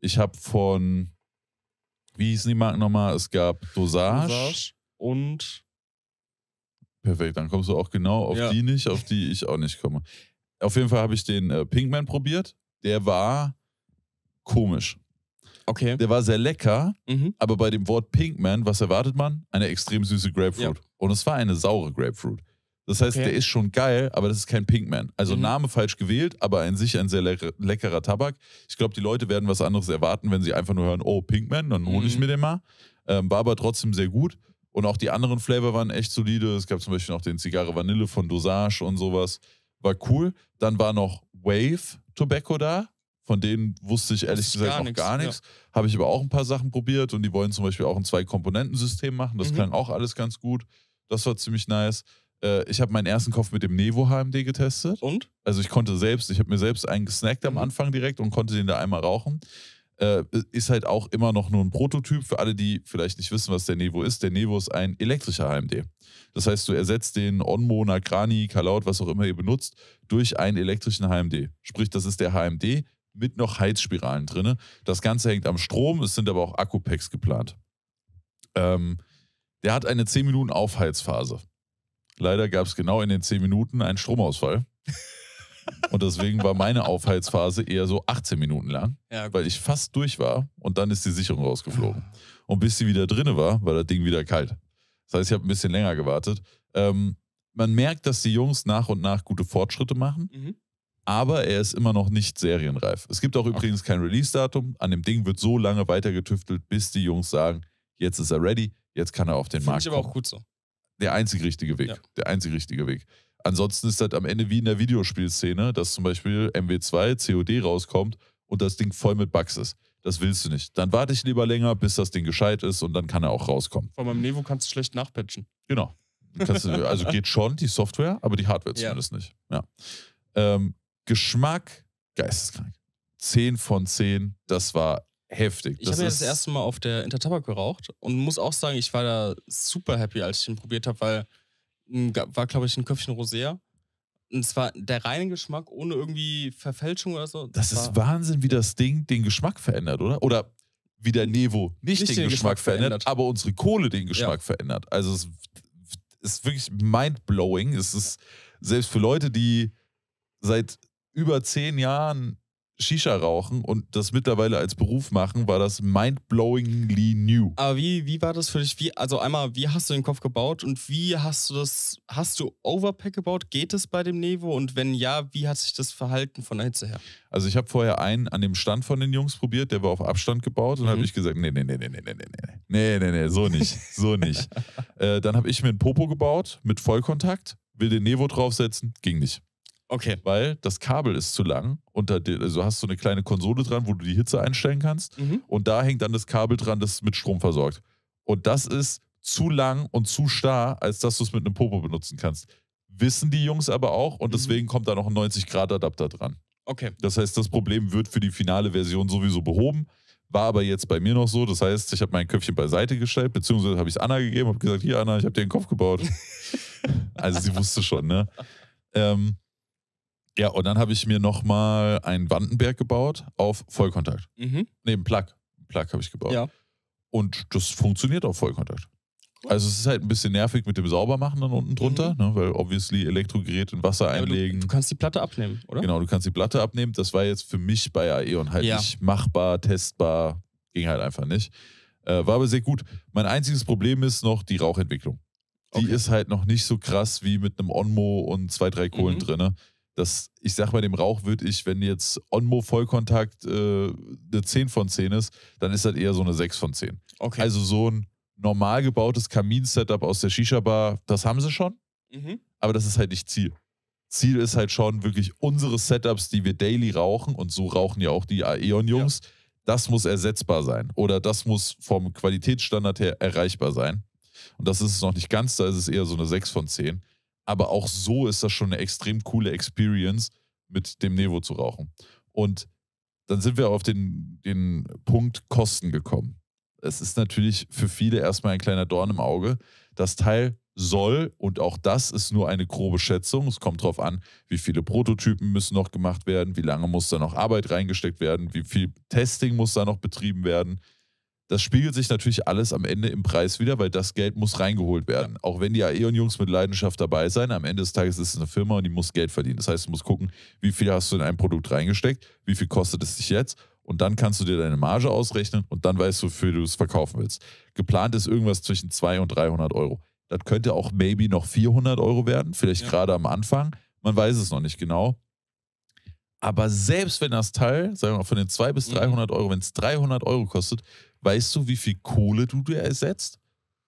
Ich habe von, wie hießen die Marken nochmal? Es gab Dosage. Dosage und Perfekt, dann kommst du auch genau auf Ja. die nicht, auf die ich auch nicht komme. Auf jeden Fall habe ich den äh, Pinkman probiert. Der war komisch. okay. Der war sehr lecker, Mhm. aber bei dem Wort Pinkman, was erwartet man? Eine extrem süße Grapefruit. Und es war eine saure Grapefruit. Das heißt, Okay. der ist schon geil, aber das ist kein Pinkman. Also Mhm. Name falsch gewählt, aber an sich ein sehr lecker, leckerer Tabak. Ich glaube, die Leute werden was anderes erwarten, wenn sie einfach nur hören, oh, Pinkman, dann hole ich Mhm. mir den mal. Ähm, war aber trotzdem sehr gut. Und auch die anderen Flavor waren echt solide. Es gab zum Beispiel noch den Zigarre Vanille von Dosage und sowas. War cool. Dann war noch Wave Tobacco da. Von denen wusste ich ehrlich gesagt gar noch nix, gar ja. nichts. Habe ich aber auch ein paar Sachen probiert und die wollen zum Beispiel auch ein Zwei-Komponenten-System machen. Das Mhm. klang auch alles ganz gut. Das war ziemlich nice. Äh, ich habe meinen ersten Kopf mit dem Nevo HMD getestet. Und? Also ich konnte selbst, ich habe mir selbst einen gesnackt am Mhm. Anfang direkt und konnte den da einmal rauchen. Äh, ist halt auch immer noch nur ein Prototyp für alle, die vielleicht nicht wissen, was der Nevo ist. Der Nevo ist ein elektrischer HMD. Das heißt, du ersetzt den Onmo, Nagrani, Kalaut, was auch immer ihr benutzt, durch einen elektrischen HMD. Sprich, das ist der HMD mit noch Heizspiralen drin. Das Ganze hängt am Strom, es sind aber auch Akkupacks geplant. Ähm, der hat eine 10 Minuten Aufheizphase. Leider gab es genau in den 10 Minuten einen Stromausfall. Und deswegen war meine Aufheizphase eher so 18 Minuten lang, Ja, weil ich fast durch war und dann ist die Sicherung rausgeflogen. Und bis sie wieder drinne war, war das Ding wieder kalt. Das heißt, ich habe ein bisschen länger gewartet. Ähm, man merkt, dass die Jungs nach und nach gute Fortschritte machen, Mhm. aber er ist immer noch nicht serienreif. Es gibt auch übrigens kein Release-Datum. An dem Ding wird so lange weitergetüftelt, bis die Jungs sagen, jetzt ist er ready, jetzt kann er auf den Finde Markt ich aber kommen auch gut so. der einzig richtige Weg. Ja. Der einzig richtige Weg. Ansonsten ist das am Ende wie in der Videospielszene, dass zum Beispiel MW2 COD rauskommt und das Ding voll mit Bugs ist. Das willst du nicht. Dann warte ich lieber länger, bis das Ding gescheit ist und dann kann er auch rauskommen. Vor meinem Nevo kannst du schlecht nachpatchen. Genau. Du, also geht schon die Software, aber die Hardware Ja. zumindest nicht. Ja. Ähm, Geschmack, geisteskrank. 10 von 10, das war heftig. Ich habe ja das erste Mal auf der Intertabak geraucht und muss auch sagen, ich war da super happy, als ich den probiert habe, weil war, glaube ich, ein Köpfchen Rosé. Und es war der reine Geschmack ohne irgendwie Verfälschung oder so. Das war, ist Wahnsinn, wie das Ding den Geschmack verändert, oder? Oder wie der Nevo nicht, Nicht den, den Geschmack, Geschmack verändert, verändert. aber unsere Kohle den Geschmack verändert. Also es ist wirklich mindblowing. Es ist selbst für Leute, die seit über zehn Jahren Shisha rauchen und das mittlerweile als Beruf machen, war das mindblowingly new. Aber wie, wie war das für dich? Wie, also einmal, wie hast du den Kopf gebaut und wie hast du das, hast du Overpack gebaut? Geht es bei dem Nevo? Und wenn ja, wie hat sich das Verhalten von der Hitze her? Also ich habe vorher einen an dem Stand von den Jungs probiert, der war auf Abstand gebaut und Mhm. habe ich gesagt, nee, nee, nee, nee, nee, nee, nee, nee, nee, nee, nee, so nicht, so nicht. äh, dann habe ich mir ein Popo gebaut mit Vollkontakt, will den Nevo draufsetzen, ging nicht. Okay. Weil das Kabel ist zu lang. Unter der, also hast du eine kleine Konsole dran, wo du die Hitze einstellen kannst. Mhm. Und da hängt dann das Kabel dran, das mit Strom versorgt. Und das ist zu lang und zu starr, als dass du es mit einem Popo benutzen kannst. Wissen die Jungs aber auch und Mhm. deswegen kommt da noch ein 90-Grad-Adapter dran. Okay. Das heißt, das Problem wird für die finale Version sowieso behoben. War aber jetzt bei mir noch so. Das heißt, ich habe mein Köpfchen beiseite gestellt, beziehungsweise habe ich es Anna gegeben, habe gesagt, hier Anna, ich habe dir den Kopf gebaut. also sie wusste schon, ne? Ähm, ja, und dann habe ich mir nochmal einen Wandenberg gebaut auf Vollkontakt. Mhm. Ne, einen Plug. Plug habe ich gebaut. Ja. Und das funktioniert auf Vollkontakt. Also es ist halt ein bisschen nervig mit dem Saubermachen dann unten drunter, ne, weil obviously Elektrogerät in Wasser Mhm. Einlegen. Du, du kannst die Platte abnehmen, oder? Genau, du kannst die Platte abnehmen. Das war jetzt für mich bei Aeon halt Ja. nicht machbar, testbar, ging halt einfach nicht. Äh, war aber sehr gut. Mein einziges Problem ist noch die Rauchentwicklung. Die Okay. ist halt noch nicht so krass wie mit einem Onmo und zwei, drei Kohlen Mhm. drinne. Das, ich sag bei dem Rauch würde ich, wenn jetzt Onmo Vollkontakt äh, eine 10 von 10 ist, dann ist das eher so eine 6 von 10. Okay. Also so ein normal gebautes Kamin-Setup aus der Shisha-Bar, das haben sie schon mhm. aber das ist halt nicht Ziel. Ziel ist halt schon wirklich unsere Setups, die wir daily rauchen und so rauchen ja auch die Aeon-Jungs. Das muss ersetzbar sein oder das muss vom Qualitätsstandard her erreichbar sein. Und das ist es noch nicht ganz, da ist es eher so eine 6 von 10. Aber auch so ist das schon eine extrem coole Experience, mit dem Nevo zu rauchen. Und dann sind wir auf den, den Punkt Kosten gekommen. Es ist natürlich für viele erstmal ein kleiner Dorn im Auge. Das Teil soll, und auch das ist nur eine grobe Schätzung, es kommt darauf an, wie viele Prototypen müssen noch gemacht werden, wie lange muss da noch Arbeit reingesteckt werden, wie viel Testing muss da noch betrieben werden. Das spiegelt sich natürlich alles am Ende im Preis wieder, weil das Geld muss reingeholt werden. Auch wenn die Aeon-Jungs mit Leidenschaft dabei sein, am Ende des Tages ist es eine Firma und die muss Geld verdienen. Das heißt, du musst gucken, wie viel hast du in ein Produkt reingesteckt, wie viel kostet es dich jetzt und dann kannst du dir deine Marge ausrechnen und dann weißt du, wofür du es verkaufen willst. Geplant ist irgendwas zwischen 200 und 300 Euro. Das könnte auch maybe noch 400 Euro werden, vielleicht Ja. gerade am Anfang. Man weiß es noch nicht genau. Aber selbst wenn das Teil, sagen wir mal von den 200 bis Mhm. 300 Euro, wenn es 300 Euro kostet, weißt du, wie viel Kohle du dir ersetzt?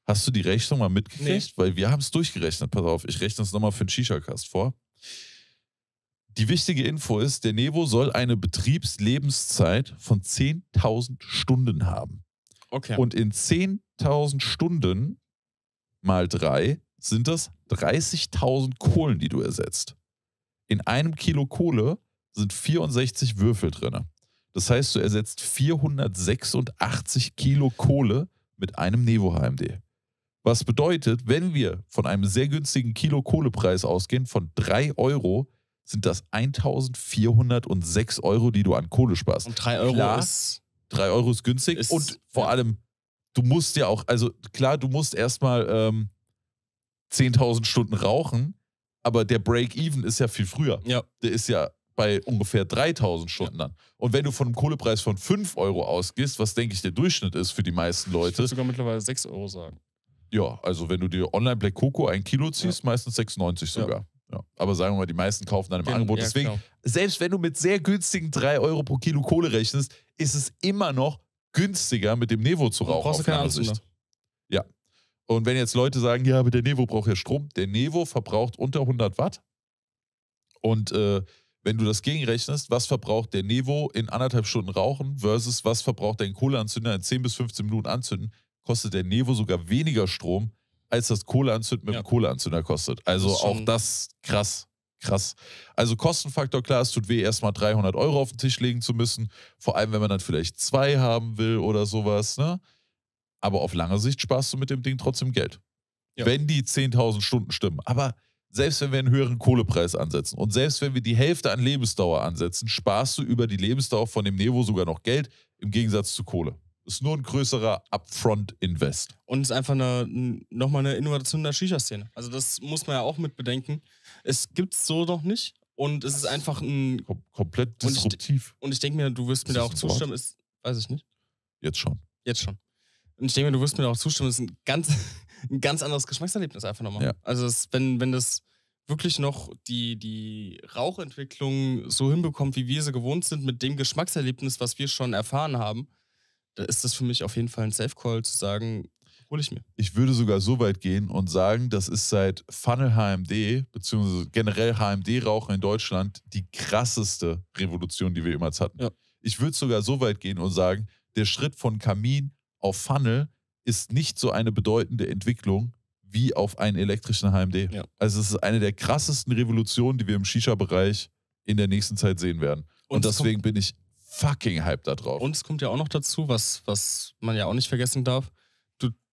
Hast du die Rechnung mal mitgekriegt? Weil wir haben es durchgerechnet. Pass auf, ich rechne es nochmal für den Shisha-Cast vor. Die wichtige Info ist, der Nevo soll eine Betriebslebenszeit von 10.000 Stunden haben. okay. Und in 10.000 Stunden mal drei sind das 30.000 Kohlen, die du ersetzt. In einem Kilo Kohle sind 64 Würfel drin. Das heißt, du ersetzt 486 Kilo Kohle mit einem Nevo HMD. Was bedeutet, wenn wir von einem sehr günstigen Kilo Kohlepreis ausgehen, von 3 Euro, sind das 1406 Euro, die du an Kohle sparst. Und 3 Euro Klar. ist. 3 Euro ist günstig Ist- und vor ja. allem, du musst ja auch, also klar, du musst erstmal ähm, 10.000 Stunden rauchen, aber der Break-Even ist ja viel früher. Ja. Der ist ja bei ungefähr 3.000 Stunden dann. Und wenn du von einem Kohlepreis von 5 Euro ausgehst, was denke ich der Durchschnitt ist für die meisten Ich Leute, würde sogar mittlerweile 6 Euro sagen. ja, also wenn du dir online Black Coco ein Kilo ziehst, meistens 96 Ja. sogar. Ja. Aber sagen wir mal, die meisten kaufen dann im Angebot. ja, Deswegen, genau. selbst wenn du mit sehr günstigen 3 Euro pro Kilo Kohle rechnest, ist es immer noch günstiger, mit dem Nevo zu rauchen. brauchst du keine Anzünder. Sicht. Ja. Und wenn jetzt Leute sagen, ja, aber der Nevo braucht ja Strom, der Nevo verbraucht unter 100 Watt. Und äh, wenn du das gegenrechnest, was verbraucht der Nevo in anderthalb Stunden rauchen versus was verbraucht dein Kohleanzünder in 10 bis 15 Minuten anzünden, kostet der Nevo sogar weniger Strom, als das Kohleanzünden mit Ja. dem Kohleanzünder kostet. Also Das auch das krass. Krass. Also Kostenfaktor, klar, es tut weh, erstmal 300 Euro auf den Tisch legen zu müssen. Vor allem, wenn man dann vielleicht zwei haben will oder sowas. Ne? Aber auf lange Sicht sparst du mit dem Ding trotzdem Geld. Ja. Wenn die 10.000 Stunden stimmen. Aber selbst wenn wir einen höheren Kohlepreis ansetzen und selbst wenn wir die Hälfte an Lebensdauer ansetzen, sparst du über die Lebensdauer von dem Nevo sogar noch Geld im Gegensatz zu Kohle. Ist nur ein größerer Upfront-Invest. Und es ist einfach eine, nochmal eine Innovation der Shisha-Szene. Also das muss man ja auch mit bedenken. Es gibt es so noch nicht. Und es ist einfach ein. Kom komplett Und ich- disruptiv. Und ich denke mir, du wirst mir da auch zustimmen. Ist, weiß ich nicht. Jetzt schon. Jetzt schon. Und ich denke mir, du wirst mir da auch zustimmen. Es ist ein ganz, ein ganz anderes Geschmackserlebnis einfach nochmal. Ja. Also es, wenn, wenn das wirklich noch die, die Rauchentwicklung so hinbekommt, wie wir sie gewohnt sind, mit dem Geschmackserlebnis, was wir schon erfahren haben, da ist das für mich auf jeden Fall ein Safe-Call zu sagen, hole ich mir. Ich würde sogar so weit gehen und sagen, das ist seit Funnel HMD, beziehungsweise generell HMD-Rauchen in Deutschland, die krasseste Revolution, die wir jemals hatten. Ja. Ich würde sogar so weit gehen und sagen, der Schritt von Kamin auf Funnel ist nicht so eine bedeutende Entwicklung wie auf einen elektrischen HMD. Ja. Also es ist eine der krassesten Revolutionen, die wir im Shisha-Bereich in der nächsten Zeit sehen werden. Und, es deswegen bin ich fucking hyped da drauf. Und es kommt ja auch noch dazu, was, was man ja auch nicht vergessen darf.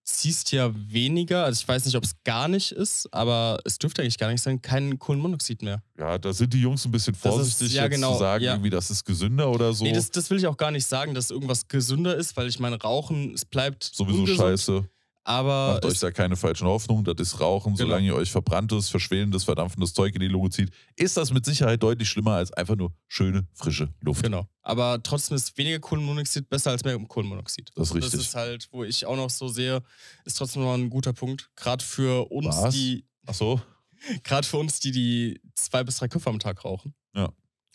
Siehst ja weniger, also ich weiß nicht, ob es gar nicht ist, aber es dürfte eigentlich gar nicht sein, kein Kohlenmonoxid mehr. Ja, da sind die Jungs ein bisschen Das ist- vorsichtig, ja, jetzt genau, zu sagen, ja. irgendwie, das ist gesünder oder so. Nee, das, das will ich auch gar nicht sagen, dass irgendwas gesünder ist, weil ich meine, Rauchen, es bleibt Sowieso ungesund, scheiße. Aber Macht euch da keine falschen Hoffnungen. Das ist Rauchen, Genau. solange ihr euch verbranntes, verschwellendes, verdampfendes Zeug in die Lunge zieht, ist das mit Sicherheit deutlich schlimmer als einfach nur schöne, frische Luft. genau. Aber trotzdem ist weniger Kohlenmonoxid besser als mehr Kohlenmonoxid. Das ist Das richtig. ist halt, wo ich auch noch so sehe, ist trotzdem noch ein guter Punkt. Gerade für uns, Was? die, Ach so. gerade für uns, die die zwei bis drei Köpfe am Tag rauchen.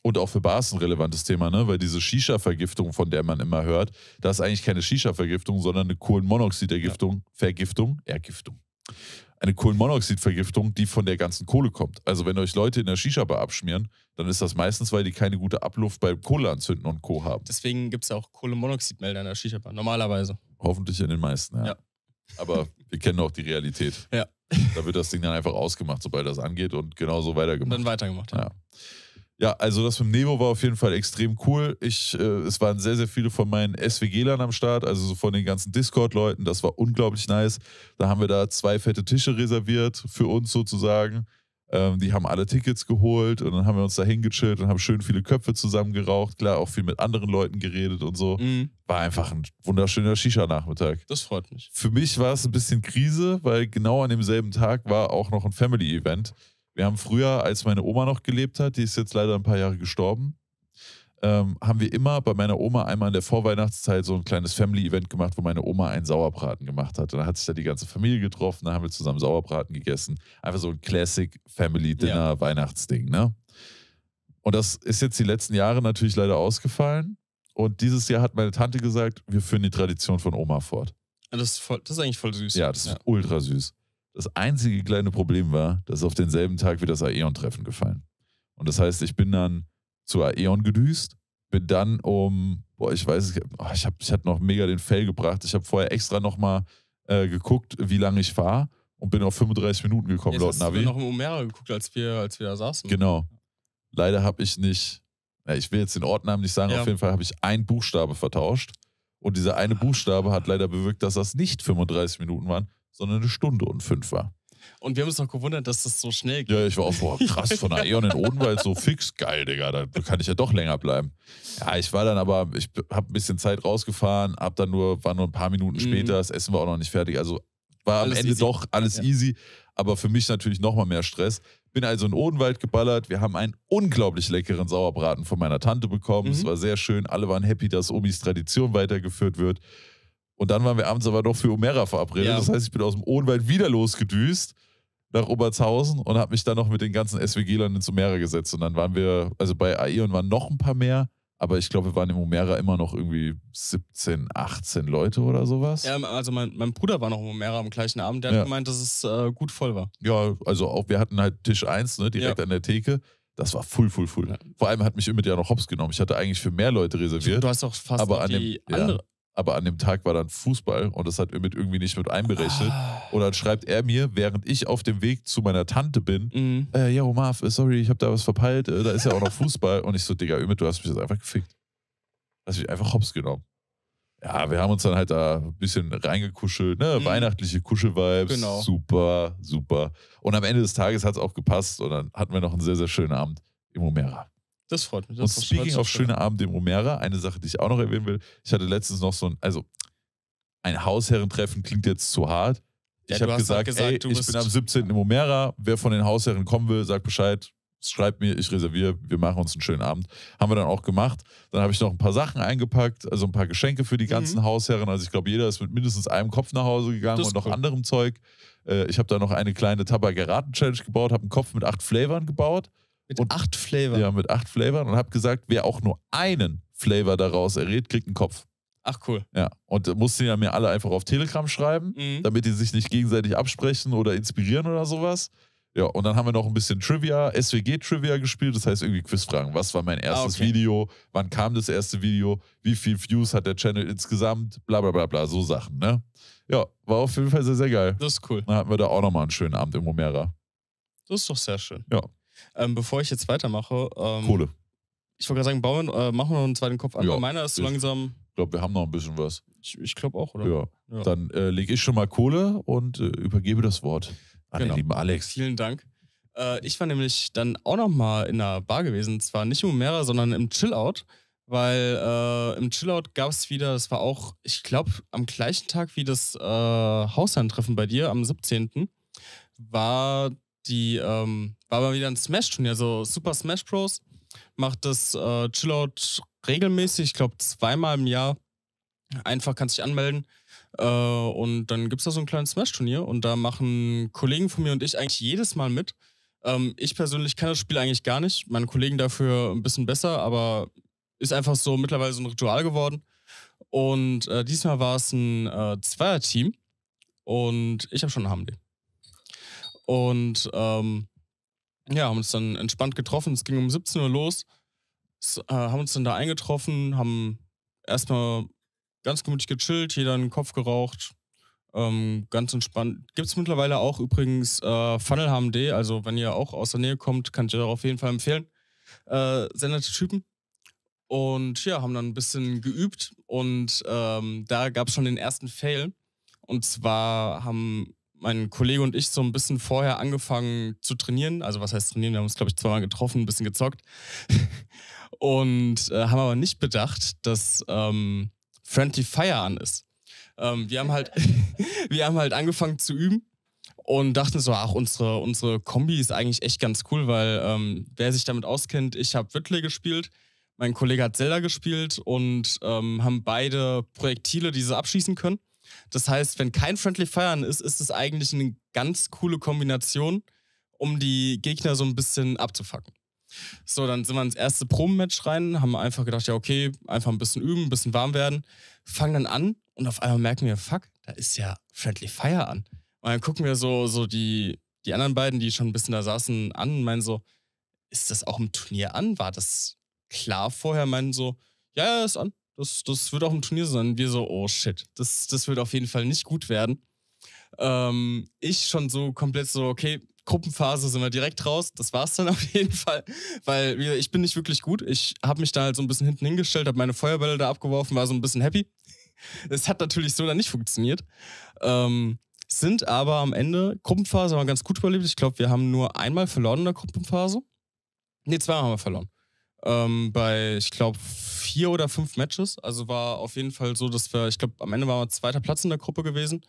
Und auch für Bars ein relevantes Thema, ne? Weil diese Shisha-Vergiftung, von der man immer hört, das ist eigentlich keine Shisha-Vergiftung, sondern eine Kohlenmonoxid-Ergiftung, Vergiftung, Ergiftung. Eine Kohlenmonoxid-Vergiftung, die von der ganzen Kohle kommt. Also wenn euch Leute in der Shisha-Bar abschmieren, dann ist das meistens, weil die keine gute Abluft beim Kohleanzünden und Co. haben. Deswegen gibt es ja auch Kohlenmonoxidmelder in der Shisha-Bar, normalerweise. Hoffentlich in den meisten, ja. Ja. Aber wir kennen auch die Realität. Ja. Da wird das Ding dann einfach ausgemacht, sobald das angeht und genauso Und weitergemacht. dann weitergemacht. Ja. Ja, also das mit dem Nebo war auf jeden Fall extrem cool. Ich, äh, es waren sehr, sehr viele von meinen SWG-Lern am Start, also so von den ganzen Discord-Leuten. Das war unglaublich nice. Da haben wir da zwei fette Tische reserviert für uns sozusagen. Ähm, die haben alle Tickets geholt und dann haben wir uns da hingechillt und haben schön viele Köpfe zusammen geraucht. Klar, auch viel mit anderen Leuten geredet und so. Mhm, War einfach ein wunderschöner Shisha-Nachmittag. das freut mich. Für mich war es ein bisschen Krise, weil genau an demselben Tag war auch noch ein Family-Event. Wir haben früher, als meine Oma noch gelebt hat, die ist jetzt leider ein paar Jahre gestorben, ähm, haben wir immer bei meiner Oma einmal in der Vorweihnachtszeit so ein kleines Family-Event gemacht, wo meine Oma einen Sauerbraten gemacht hat. Und dann hat sich da die ganze Familie getroffen, dann haben wir zusammen Sauerbraten gegessen. Einfach so ein Classic Family-Dinner-Weihnachtsding, ne? Und das ist jetzt die letzten Jahre natürlich leider ausgefallen. Und dieses Jahr hat meine Tante gesagt, wir führen die Tradition von Oma fort. Ja, Das ist, voll, das ist eigentlich voll süß. Ja, das ist ultra süß. Das einzige kleine Problem war, dass auf denselben Tag wie das Aeon-Treffen gefallen. Und das heißt, ich bin dann zu Aeon gedüst, bin dann um, boah, ich weiß, nicht, oh, ich, hab, ich hatte noch mega den Fell gebracht. Ich habe vorher extra nochmal äh, geguckt, wie lange ich fahre und bin auf 35 Minuten gekommen, Jetzt laut hast du Navi. noch im Omera geguckt, als wir, als wir da saßen. Genau. Leider habe ich nicht, ja, ich will jetzt den Ortnamen nicht sagen, Ja. auf jeden Fall habe ich einen Buchstabe vertauscht. Und dieser eine Buchstabe hat leider bewirkt, dass das nicht 35 Minuten waren, sondern eine Stunde und fünf war. Und wir haben uns noch gewundert, dass das so schnell geht. Ja, ich war auch boah, krass von Aeon in Odenwald, so fix geil, Digga. Da kann ich ja doch länger bleiben. Ja, ich war dann aber, ich habe ein bisschen Zeit rausgefahren, hab dann nur, war nur ein paar Minuten Mhm. später, das Essen war auch noch nicht fertig. Also war am Alles Ende easy. doch alles Ja. easy, aber für mich natürlich nochmal mehr Stress. Bin also in Odenwald geballert. Wir haben einen unglaublich leckeren Sauerbraten von meiner Tante bekommen. Es Mhm. war sehr schön. Alle waren happy, dass Omis Tradition weitergeführt wird. Und dann waren wir abends aber doch für Omera verabredet. Ja. Das heißt, ich bin aus dem Odenwald wieder losgedüst nach Obertshausen und habe mich dann noch mit den ganzen SWG-Lern ins Omera gesetzt. Und dann waren wir, also bei Aeon waren noch ein paar mehr, aber ich glaube, wir waren im Omera immer noch irgendwie 17, 18 Leute oder sowas. Ja, also mein, mein Bruder war noch im Omera am gleichen Abend. Der Ja. hat gemeint, dass es äh, gut voll war. Ja, also auch wir hatten halt Tisch 1, ne, direkt an der Theke. Das war full, full, full. Ja. Vor allem hat mich Ümit ja noch hops genommen. Ich hatte eigentlich für mehr Leute reserviert. Du hast auch fast Aber an die dem- ja. andere. Aber an dem Tag war dann Fußball und das hat Ümit irgendwie nicht mit einberechnet. Ah. Und dann schreibt er mir, während ich auf dem Weg zu meiner Tante bin, Mhm. äh, ja, Marv, äh, sorry, ich habe da was verpeilt, äh, da ist ja auch noch Fußball. Und ich so, Digga, Ümit, du hast mich jetzt einfach gefickt. Hast mich einfach hops genommen. Ja, wir haben uns dann halt da ein bisschen reingekuschelt, ne? Mhm. Weihnachtliche Kuschelvibes. Genau. Super, super. Und am Ende des Tages hat es auch gepasst und dann hatten wir noch einen sehr, sehr schönen Abend im Omera. Das freut mich. Und Das speaking sich auf schön schöne Abend im Omera, eine Sache, die ich auch noch erwähnen will. Ich hatte letztens noch so ein, also ein Hausherrentreffen klingt jetzt zu hart. Ja, ich habe gesagt, gesagt, ey, ich bin am 17. im Omera. Wer von den Hausherren kommen will, sagt Bescheid. Schreibt mir, ich reserviere, wir machen uns einen schönen Abend. Haben wir dann auch gemacht. Dann habe ich noch ein paar Sachen eingepackt, also ein paar Geschenke für die ganzen Mhm. Hausherren. Also ich glaube, jeder ist mit mindestens einem Kopf nach Hause gegangen und noch cool. anderem Zeug. Äh, Ich habe da noch eine kleine Tabakeraten-Challenge gebaut, habe einen Kopf mit acht Flavoren gebaut. Mit Und- acht Flavor. Ja, mit acht Flavoren und habe gesagt, wer auch nur einen Flavor daraus errät, kriegt einen Kopf. Ach cool. Ja, und mussten ja mir alle einfach auf Telegram schreiben, Mhm. damit die sich nicht gegenseitig absprechen oder inspirieren oder sowas. Ja, und dann haben wir noch ein bisschen Trivia, SWG-Trivia gespielt, das heißt irgendwie Quizfragen. Was war mein erstes okay. Video? Wann kam das erste Video? Wie viel Views hat der Channel insgesamt? Bla bla bla bla, so Sachen, ne? Ja, war auf jeden Fall sehr, sehr geil. Das ist cool. Dann hatten wir da auch nochmal einen schönen Abend im Omera. Das ist doch sehr schön. Ja. Ähm, bevor ich jetzt weitermache, ähm, Kohle. Ich wollte gerade sagen, bauen, äh, machen wir noch einen zweiten Kopf an. Ja, meiner ist so langsam. Ich glaube, wir haben noch ein bisschen was. Ich, ich glaube auch, oder? Ja. Ja. Dann äh, lege ich schon mal Kohle und äh, übergebe das Wort an Genau. den lieben Alex. Vielen Dank. Äh, ich war nämlich dann auch noch mal in einer Bar gewesen. Zwar nicht im Umera, sondern im Chillout. Weil äh, im Chillout gab es wieder, das war auch, ich glaube, am gleichen Tag wie das äh, Hausherrentreffen bei dir, am 17. war die, ähm, war mal wieder ein Smash-Turnier, also Super Smash Bros. macht das äh, Chillout regelmäßig, ich glaube zweimal im Jahr. Einfach kannst dich anmelden. Äh, und dann gibt es da so ein kleines Smash-Turnier und da machen Kollegen von mir und ich eigentlich jedes Mal mit. Ähm, ich persönlich kann das Spiel eigentlich gar nicht. Meine Kollegen dafür ein bisschen besser, aber ist einfach so mittlerweile so ein Ritual geworden. Und äh, diesmal war es ein äh, Zweier-Team und ich habe schon einen HMD. Und ähm, ja, haben uns dann entspannt getroffen. Es ging um 17 Uhr los. S äh, haben uns dann da eingetroffen, haben erstmal ganz gemütlich gechillt, jeder einen Kopf geraucht. Ähm, ganz entspannt. Gibt es mittlerweile auch übrigens äh, Funnel HMD, also wenn ihr auch aus der Nähe kommt, kann ich euch auf jeden Fall empfehlen. Äh, sehr nette Typen. Und ja, haben dann ein bisschen geübt und ähm, da gab es schon den ersten Fail. Und zwar haben mein Kollege und ich so ein bisschen vorher angefangen zu trainieren. Also was heißt trainieren? Wir haben uns, glaube ich, zweimal getroffen, ein bisschen gezockt. und äh, haben aber nicht bedacht, dass ähm, Friendly Fire an ist. Ähm, wir, haben halt, wir haben halt angefangen zu üben und dachten so, ach, unsere, unsere Kombi ist eigentlich echt ganz cool, weil ähm, wer sich damit auskennt, ich habe Whitley gespielt, mein Kollege hat Zelda gespielt und ähm, haben beide Projektile, die sie abschießen können. Das heißt, wenn kein Friendly Fire an ist, ist es eigentlich eine ganz coole Kombination, um die Gegner so ein bisschen abzufacken. So, dann sind wir ins erste Probenmatch rein, haben einfach gedacht, ja, okay, einfach ein bisschen üben, ein bisschen warm werden, fangen dann an und auf einmal merken wir, fuck, da ist ja Friendly Fire an. Und dann gucken wir so, so die, die anderen beiden, die schon ein bisschen da saßen, an und meinen so, ist das auch im Turnier an? War das klar vorher? Meinen so, ja, ja, ist an. Das, das wird auch im Turnier sein. Wir so, oh shit, das, das wird auf jeden Fall nicht gut werden. Ähm, ich schon so komplett so, okay, Gruppenphase sind wir direkt raus. Das war's dann auf jeden Fall, weil ich bin nicht wirklich gut. Ich habe mich da halt so ein bisschen hinten hingestellt, habe meine Feuerbälle da abgeworfen, war so ein bisschen happy. Es hat natürlich so dann nicht funktioniert. Ähm, sind aber am Ende, Gruppenphase haben wir ganz gut überlebt. Ich glaube, wir haben nur einmal verloren in der Gruppenphase. Nee, zweimal haben wir verloren. Ähm, bei, ich glaube, vier oder fünf Matches. Also war auf jeden Fall so, dass wir, ich glaube, am Ende waren wir zweiter Platz in der Gruppe gewesen.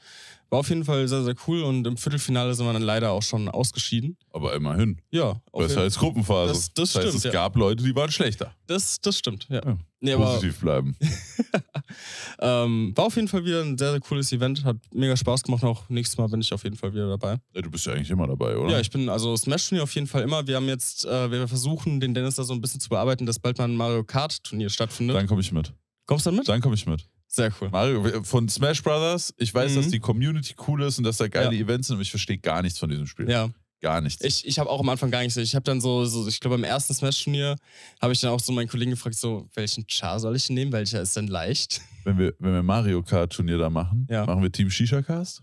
War auf jeden Fall sehr, sehr cool und im Viertelfinale sind wir dann leider auch schon ausgeschieden. Aber immerhin. Ja, Besser als Gruppenphase. Das- das heißt, stimmt, es ja. gab Leute, die waren schlechter. das, das stimmt, ja. Ja, Nee, aber Positiv bleiben. ähm, war auf jeden Fall wieder ein sehr, sehr cooles Event. Hat mega Spaß gemacht. Auch nächstes Mal bin ich auf jeden Fall wieder dabei. Ja, du bist ja eigentlich immer dabei, oder? Ja, ich bin also Smash-Turnier auf jeden Fall immer. Wir haben jetzt, äh, wir versuchen, den Dennis da so ein bisschen zu bearbeiten, dass bald mal ein Mario Kart-Turnier stattfindet. Dann komme ich mit. Kommst du dann mit? Dann komme ich mit. Sehr cool. Mario, von Smash Brothers, ich weiß, Mhm. dass die Community cool ist und dass da geile Ja. Events sind, aber ich verstehe gar nichts von diesem Spiel. Ja, Gar nichts. ich, ich habe auch am Anfang gar nicht so. Ich habe dann so, so ich glaube, beim ersten Smash-Turnier habe ich dann auch so meinen Kollegen gefragt, so, welchen Char soll ich nehmen? Welcher ist denn leicht? wenn, wir, wenn wir Mario Kart Turnier da machen, Ja. machen wir Team Shisha Cast.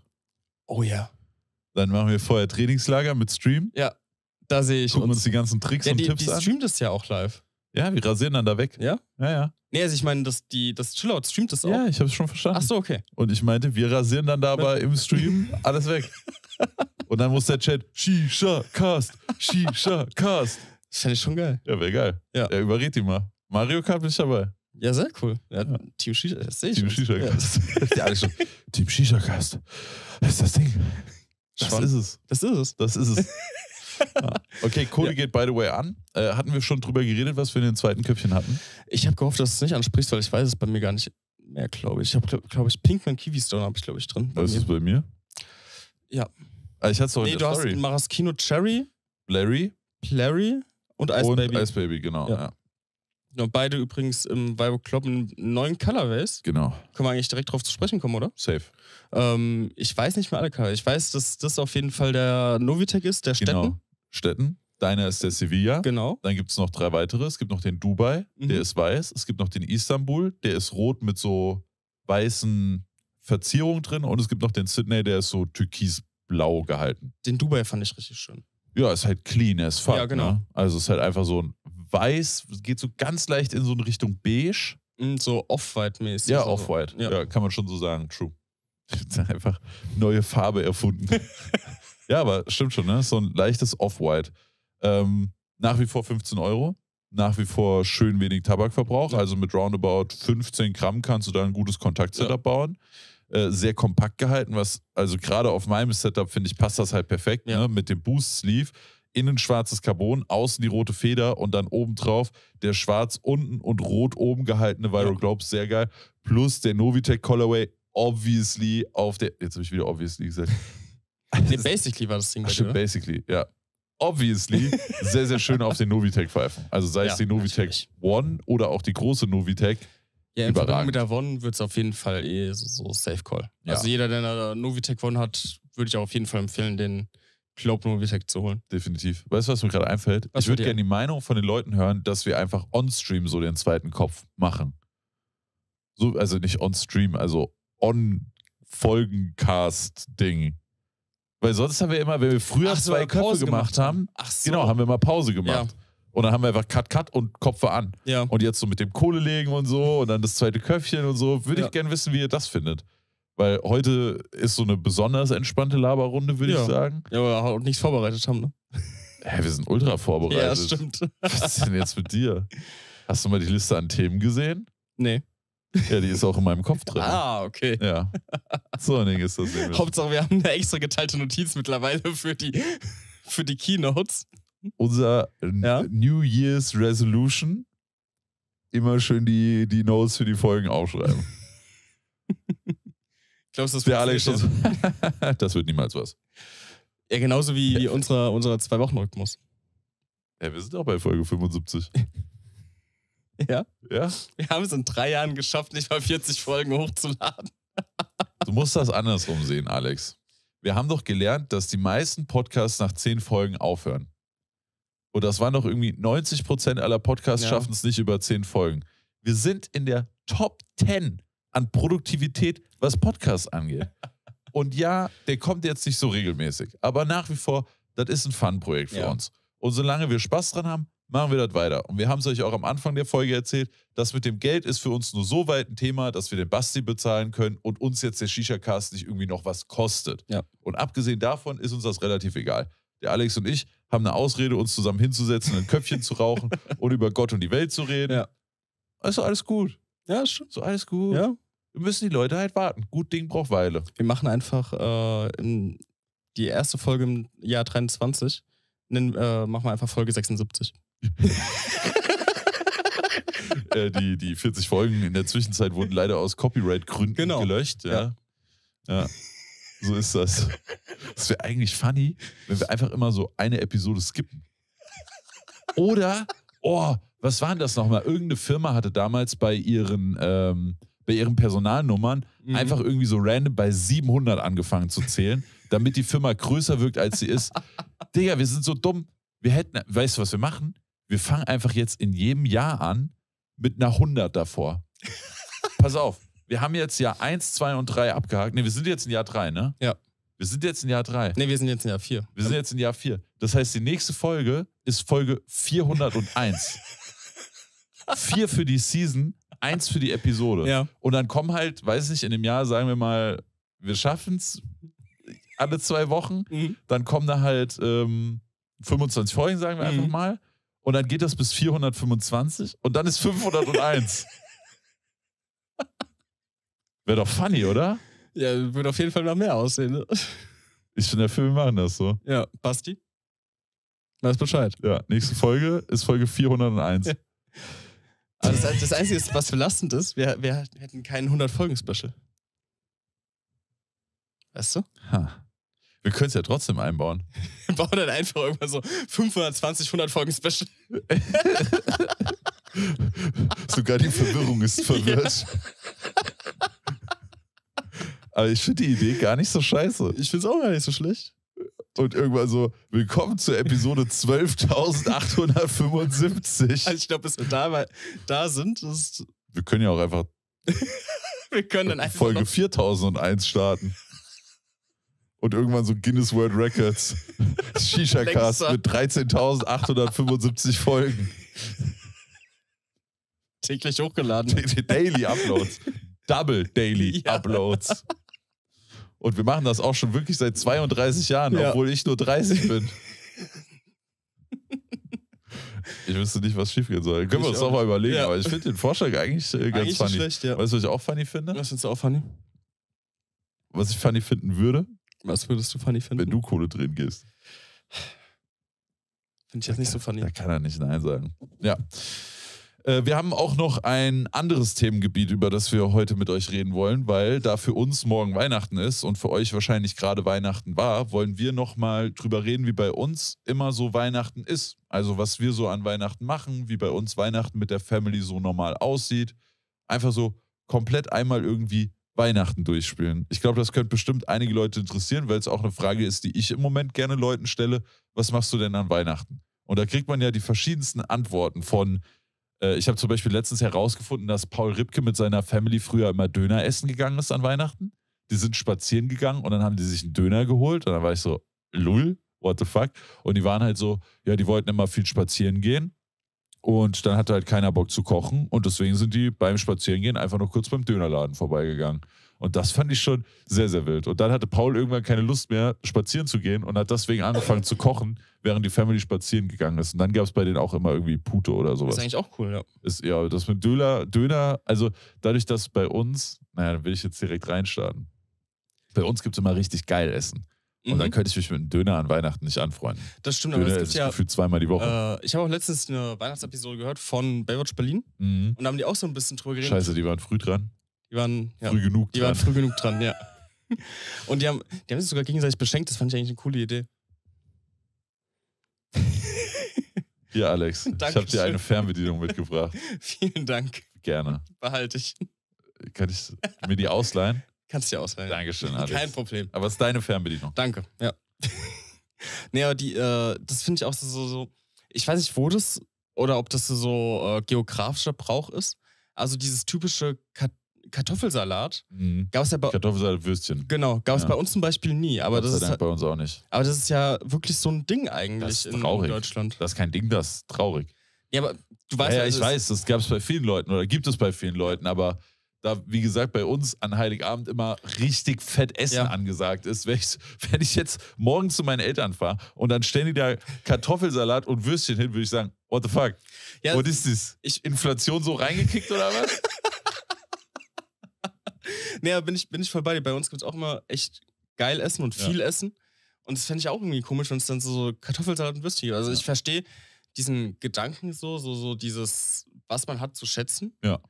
Oh ja. Dann machen wir vorher Trainingslager mit Stream. Da sehe ich Gucken uns uns. die ganzen Tricks Ja, und die, Tipps die an. streamt es ja auch live. Ja, wir rasieren dann da weg. Ja? Ja, ja. Nee, also ich meine, das, die, das Chillout streamt es auch. Ja, ich habe es schon verstanden. Ach so, okay. Und ich meinte, wir rasieren dann da aber im Stream alles weg. Und dann muss der Chat Shisha Cast, Shisha Cast. Das fände ich schon geil. Ja, wäre geil. Ja. ja. Überred die mal. Mario Kart bin ich dabei. Ja, sehr cool. Ja, Ja. Team Shisha, das sehe ich. Team. Shisha Cast. Ja. Team Shisha Cast. Das ist das Ding. Das Schon. ist es. das ist es. Das ist es. Ja. Okay, Cody Ja. geht by the way an. Äh, hatten wir schon drüber geredet, was wir in den zweiten Köpfchen hatten? Ich habe gehofft, dass du es nicht ansprichst, weil ich weiß es bei mir gar nicht mehr, glaube ich. Ich habe, glaube glaub ich, Pinkman Kiwi Stone habe ich, glaube ich, drin. Was ist bei mir? Ja. Ah, ich hatte es doch Nee, in du der hast Story. Maraschino Cherry, Larry Plary und Ice und Baby. Ice Baby, genau. Ja. Ja. Ja, beide übrigens im Vivo Club in neuen Colorways. Genau. Können wir eigentlich direkt drauf zu sprechen kommen, oder? Safe. Ähm, ich weiß nicht mehr alle Colorways. Ich weiß, dass das auf jeden Fall der Novitec ist, der Stetten. Genau. Stetten. Deiner ist der Sevilla. Genau. Dann gibt es noch drei weitere. Es gibt noch den Dubai, Mhm. der ist weiß. Es gibt noch den Istanbul, der ist rot mit so weißen Verzierungen drin. Und es gibt noch den Sydney, der ist so türkisblau gehalten. Den Dubai fand ich richtig schön. Ja, ist halt clean as fuck. Ja, genau. Ne? Also ist halt einfach so ein weiß, geht so ganz leicht in so eine Richtung beige. Mm, So Off-White-mäßig. Ja, also. Off-White. Ja. Ja. kann man schon so sagen. True. Einfach neue Farbe erfunden. ja, aber stimmt schon, ne? So ein leichtes Off-White. Ähm, nach wie vor 15 Euro. Nach wie vor schön wenig Tabakverbrauch. Ja. Also mit roundabout 15 Gramm kannst du da ein gutes Kontaktsetup Ja. bauen. Äh, sehr kompakt gehalten, was, also gerade auf meinem Setup, finde ich, passt das halt perfekt, Ja. ne? Mit dem Boost-Sleeve. Innen schwarzes Carbon, außen die rote Feder und dann obendrauf der schwarz unten und rot oben gehaltene Viral Ja. Globes, sehr geil. Plus der Novitec Colorway, obviously auf der, jetzt habe ich wieder obviously gesagt. Nee, basically war das Ding Ach, stimmt, basically, ja. Obviously sehr, sehr schön auf den Novitec-Pfeifen. Also sei es Ja, die Novitec natürlich. One oder auch die große Novitec. Ja, in Verbindung mit der One wird es auf jeden Fall eh so, so Safe Call. Ja. Also jeder, der eine Novitec One hat, würde ich auch auf jeden Fall empfehlen, den Globe Novitec zu holen. Definitiv. Weißt du, was mir gerade einfällt? Was ich würde gerne die Meinung von den Leuten hören, dass wir einfach on-stream so den zweiten Kopf machen. So, also nicht on-stream, also on-Folgencast-Ding. Weil sonst haben wir immer, wenn wir früher Ach zwei Köpfe Pause gemacht haben, Ach so. genau, haben wir mal Pause gemacht. Und dann haben wir einfach Cut, Cut und Kopfe an. Ja. Und jetzt so mit dem Kohle legen und so und dann das zweite Köpfchen und so, würde Ja. ich gerne wissen, wie ihr das findet. Weil heute ist so eine besonders entspannte Laberrunde, würde Ja. ich sagen. ja, aber auch nichts vorbereitet haben, ne? Hä, wir sind ultra vorbereitet. Ja, stimmt. Was ist denn jetzt mit dir? Hast du mal die Liste an Themen gesehen? Nee. Ja, die ist auch in meinem Kopf drin. Ah, okay. Ja. So ein Ding ist das nämlich. Hauptsache, wir haben eine extra geteilte Notiz mittlerweile für die, für die Keynotes. Unser Ja. New Year's Resolution. Immer schön die, die Notes für die Folgen aufschreiben. Glaubst du, das Der Alex so, das wird niemals was. Ja, genauso wie, wie unser, unser Zwei-Wochen-Rhythmus. Ja, wir sind auch bei Folge 75. Ja. Ja? Wir haben es in drei Jahren geschafft, nicht mal 40 Folgen hochzuladen. Du musst das andersrum sehen, Alex. Wir haben doch gelernt, dass die meisten Podcasts nach zehn Folgen aufhören. Und das waren doch irgendwie 90 Prozent aller Podcasts Ja. schaffen es nicht über zehn Folgen. Wir sind in der Top 10 an Produktivität, was Podcasts angeht. Und ja, der kommt jetzt nicht so regelmäßig. Aber nach wie vor, das ist ein Fun-Projekt für Ja. uns. Und solange wir Spaß dran haben, machen wir das weiter. Und wir haben es euch auch am Anfang der Folge erzählt, das mit dem Geld ist für uns nur so weit ein Thema, dass wir den Basti bezahlen können und uns jetzt der Shisha-Cast nicht irgendwie noch was kostet. Ja. Und abgesehen davon ist uns das relativ egal. Der Alex und ich haben eine Ausrede, uns zusammen hinzusetzen, ein Köpfchen zu rauchen und über Gott und die Welt zu reden. Ja. Also alles gut. Ja, stimmt. So alles gut. Ja. Wir müssen die Leute halt warten. Gut Ding braucht Weile. Wir machen einfach äh, die erste Folge im Jahr 23. Nennen, äh, machen wir einfach Folge 76. äh, die, die 40 Folgen in der Zwischenzeit wurden leider aus Copyright-Gründen Genau. gelöscht. Ja. ja. So ist das. Das wäre eigentlich funny, wenn wir einfach immer so eine Episode skippen. Oder, oh, was war denn das nochmal? Irgendeine Firma hatte damals bei ihren, ähm, bei ihren Personalnummern Mhm. einfach irgendwie so random bei 700 angefangen zu zählen, damit die Firma größer wirkt, als sie ist. Digga, wir sind so dumm. Wir hätten, weißt du, was wir machen? Wir fangen einfach jetzt in jedem Jahr an mit einer 100 davor. Pass auf, wir haben jetzt Jahr 1, 2 und 3 abgehakt. Ne, wir sind jetzt in Jahr 3, ne? Ja. Wir sind jetzt in Jahr 3. Ne, wir sind jetzt in Jahr 4. Wir sind jetzt in Jahr 4. Das heißt, die nächste Folge ist Folge 401. Vier für die Season, eins für die Episode. Ja. Und dann kommen halt, weiß nicht, in dem Jahr sagen wir mal, wir schaffen es alle zwei Wochen. Mhm. Dann kommen da halt ähm, 25 Folgen, sagen wir einfach Mhm. mal. Und dann geht das bis 425 und dann ist 501. Wäre doch funny, oder? Ja, wird auf jeden Fall noch mehr aussehen. Ne? Ich finde, der Film machen das so. Ja, Basti? Weiß Bescheid. Ja, nächste Folge ist Folge 401. Ja. Aber das, das Einzige, was belastend ist, wir, wir hätten keinen 100-Folgen-Special. Weißt du? Ha. Wir können es ja trotzdem einbauen. Wir bauen dann einfach irgendwann so 520, 100 Folgen-Special. Sogar die Verwirrung ist verwirrt. Aber ich finde die Idee gar nicht so scheiße. Ich finde es auch gar nicht so schlecht. Und irgendwann so, willkommen zur Episode 12.875. Also ich glaube, bis wir da, da sind, ist, Wir können ja auch einfach wir können dann einfach Folge noch, 4001 starten. Und irgendwann so Guinness World Records. Shisha Cast mit 13.875 Folgen. täglich hochgeladen. Daily Uploads. Double Daily Ja. Uploads. Und wir machen das auch schon wirklich seit 32 Jahren, Ja. obwohl ich nur 30 bin. Ich wüsste nicht, was schiefgehen soll. Können wir Ich uns auch mal überlegen. Ja. Aber ich finde den Vorschlag eigentlich äh, ganz Eigentlich funny. schlecht, ja. Weißt du, was ich auch funny finde? Was findest du auch funny? Was ich funny finden würde, Was würdest du funny finden? wenn du Kohle drehen gehst. Finde ich jetzt nicht so funny. Da kann er nicht Nein sagen. Ja. Äh, Wir haben auch noch ein anderes Themengebiet, über das wir heute mit euch reden wollen, weil da für uns morgen Weihnachten ist und für euch wahrscheinlich gerade Weihnachten war, wollen wir nochmal drüber reden, wie bei uns immer so Weihnachten ist. Also was wir so an Weihnachten machen, wie bei uns Weihnachten mit der Family so normal aussieht. Einfach so komplett einmal irgendwie Weihnachten durchspielen. Ich glaube, das könnte bestimmt einige Leute interessieren, weil es auch eine Frage ist, die ich im Moment gerne Leuten stelle. Was machst du denn an Weihnachten? Und da kriegt man ja die verschiedensten Antworten von, äh, ich habe zum Beispiel letztens herausgefunden, dass Paul Ripke mit seiner Family früher immer Döner essen gegangen ist an Weihnachten. Die sind spazieren gegangen und dann haben die sich einen Döner geholt und dann war ich so, lull, what the fuck? Und die waren halt so, ja, die wollten immer viel spazieren gehen und dann hatte halt keiner Bock zu kochen und deswegen sind die beim Spazierengehen einfach nur kurz beim Dönerladen vorbeigegangen. Und das fand ich schon sehr, sehr wild. Und dann hatte Paul irgendwann keine Lust mehr, spazieren zu gehen und hat deswegen angefangen zu kochen, während die Family spazieren gegangen ist. Und dann gab es bei denen auch immer irgendwie Pute oder Das sowas. ist eigentlich auch cool, ja. Ist, ja, das mit Döner, Döner, also dadurch, dass bei uns, naja, da will ich jetzt direkt reinstarten. Bei uns gibt es immer richtig geil Essen. Und dann Mhm. könnte ich mich mit einem Döner an Weihnachten nicht anfreunden. Das stimmt, aber Döner esse gibt ich ja. gefühlt zweimal die Woche. Äh, ich habe auch letztens eine Weihnachtsepisode gehört von Baywatch Berlin mhm. und da haben die auch so ein bisschen drüber geredet. Scheiße, die waren früh dran. Die waren, ja, Früh genug die dran. waren früh genug dran, ja. Und die haben, die haben sich sogar gegenseitig beschenkt, das fand ich eigentlich eine coole Idee. Hier, Alex, ich habe dir eine Fernbedienung mitgebracht. Vielen Dank. Gerne. Behalte ich. Kann ich mir die ausleihen? Kannst du dir ausleihen. Dankeschön, Alex. Kein Problem. Aber es ist deine Fernbedienung. Danke, ja. nee, aber die, äh, das finde ich auch so, so, ich weiß nicht, wo das oder ob das so äh, geografischer Brauch ist. Also dieses typische Kat Kartoffelsalat Mhm. gab es ja bei, Kartoffelsalat, Würstchen. genau, gab es Ja. bei uns zum Beispiel nie. Aber das, ist, Dank bei uns auch nicht. aber das ist ja wirklich so ein Ding eigentlich in. Deutschland. Das ist kein Ding, das ist traurig. Ja, aber du weißt ja, ja, ich weiß, das gab es bei vielen Leuten oder gibt es bei vielen Leuten, aber da, wie gesagt, bei uns an Heiligabend immer richtig fett Essen Ja. angesagt ist. Wenn ich, wenn ich jetzt morgen zu meinen Eltern fahre und dann stellen die da Kartoffelsalat und Würstchen hin, würde ich sagen, what the fuck? Ja, What ist das? ich- Inflation so reingekickt oder was? Aber bin ich, bin ich voll bei dir. Bei uns gibt es auch immer echt geil Essen und Ja. viel Essen. Und das fände ich auch irgendwie komisch, wenn es dann so, Kartoffelsalat und Würstchen gibt. Also Ja. ich verstehe diesen Gedanken so, so, so dieses, was man hat, zu schätzen. Ja.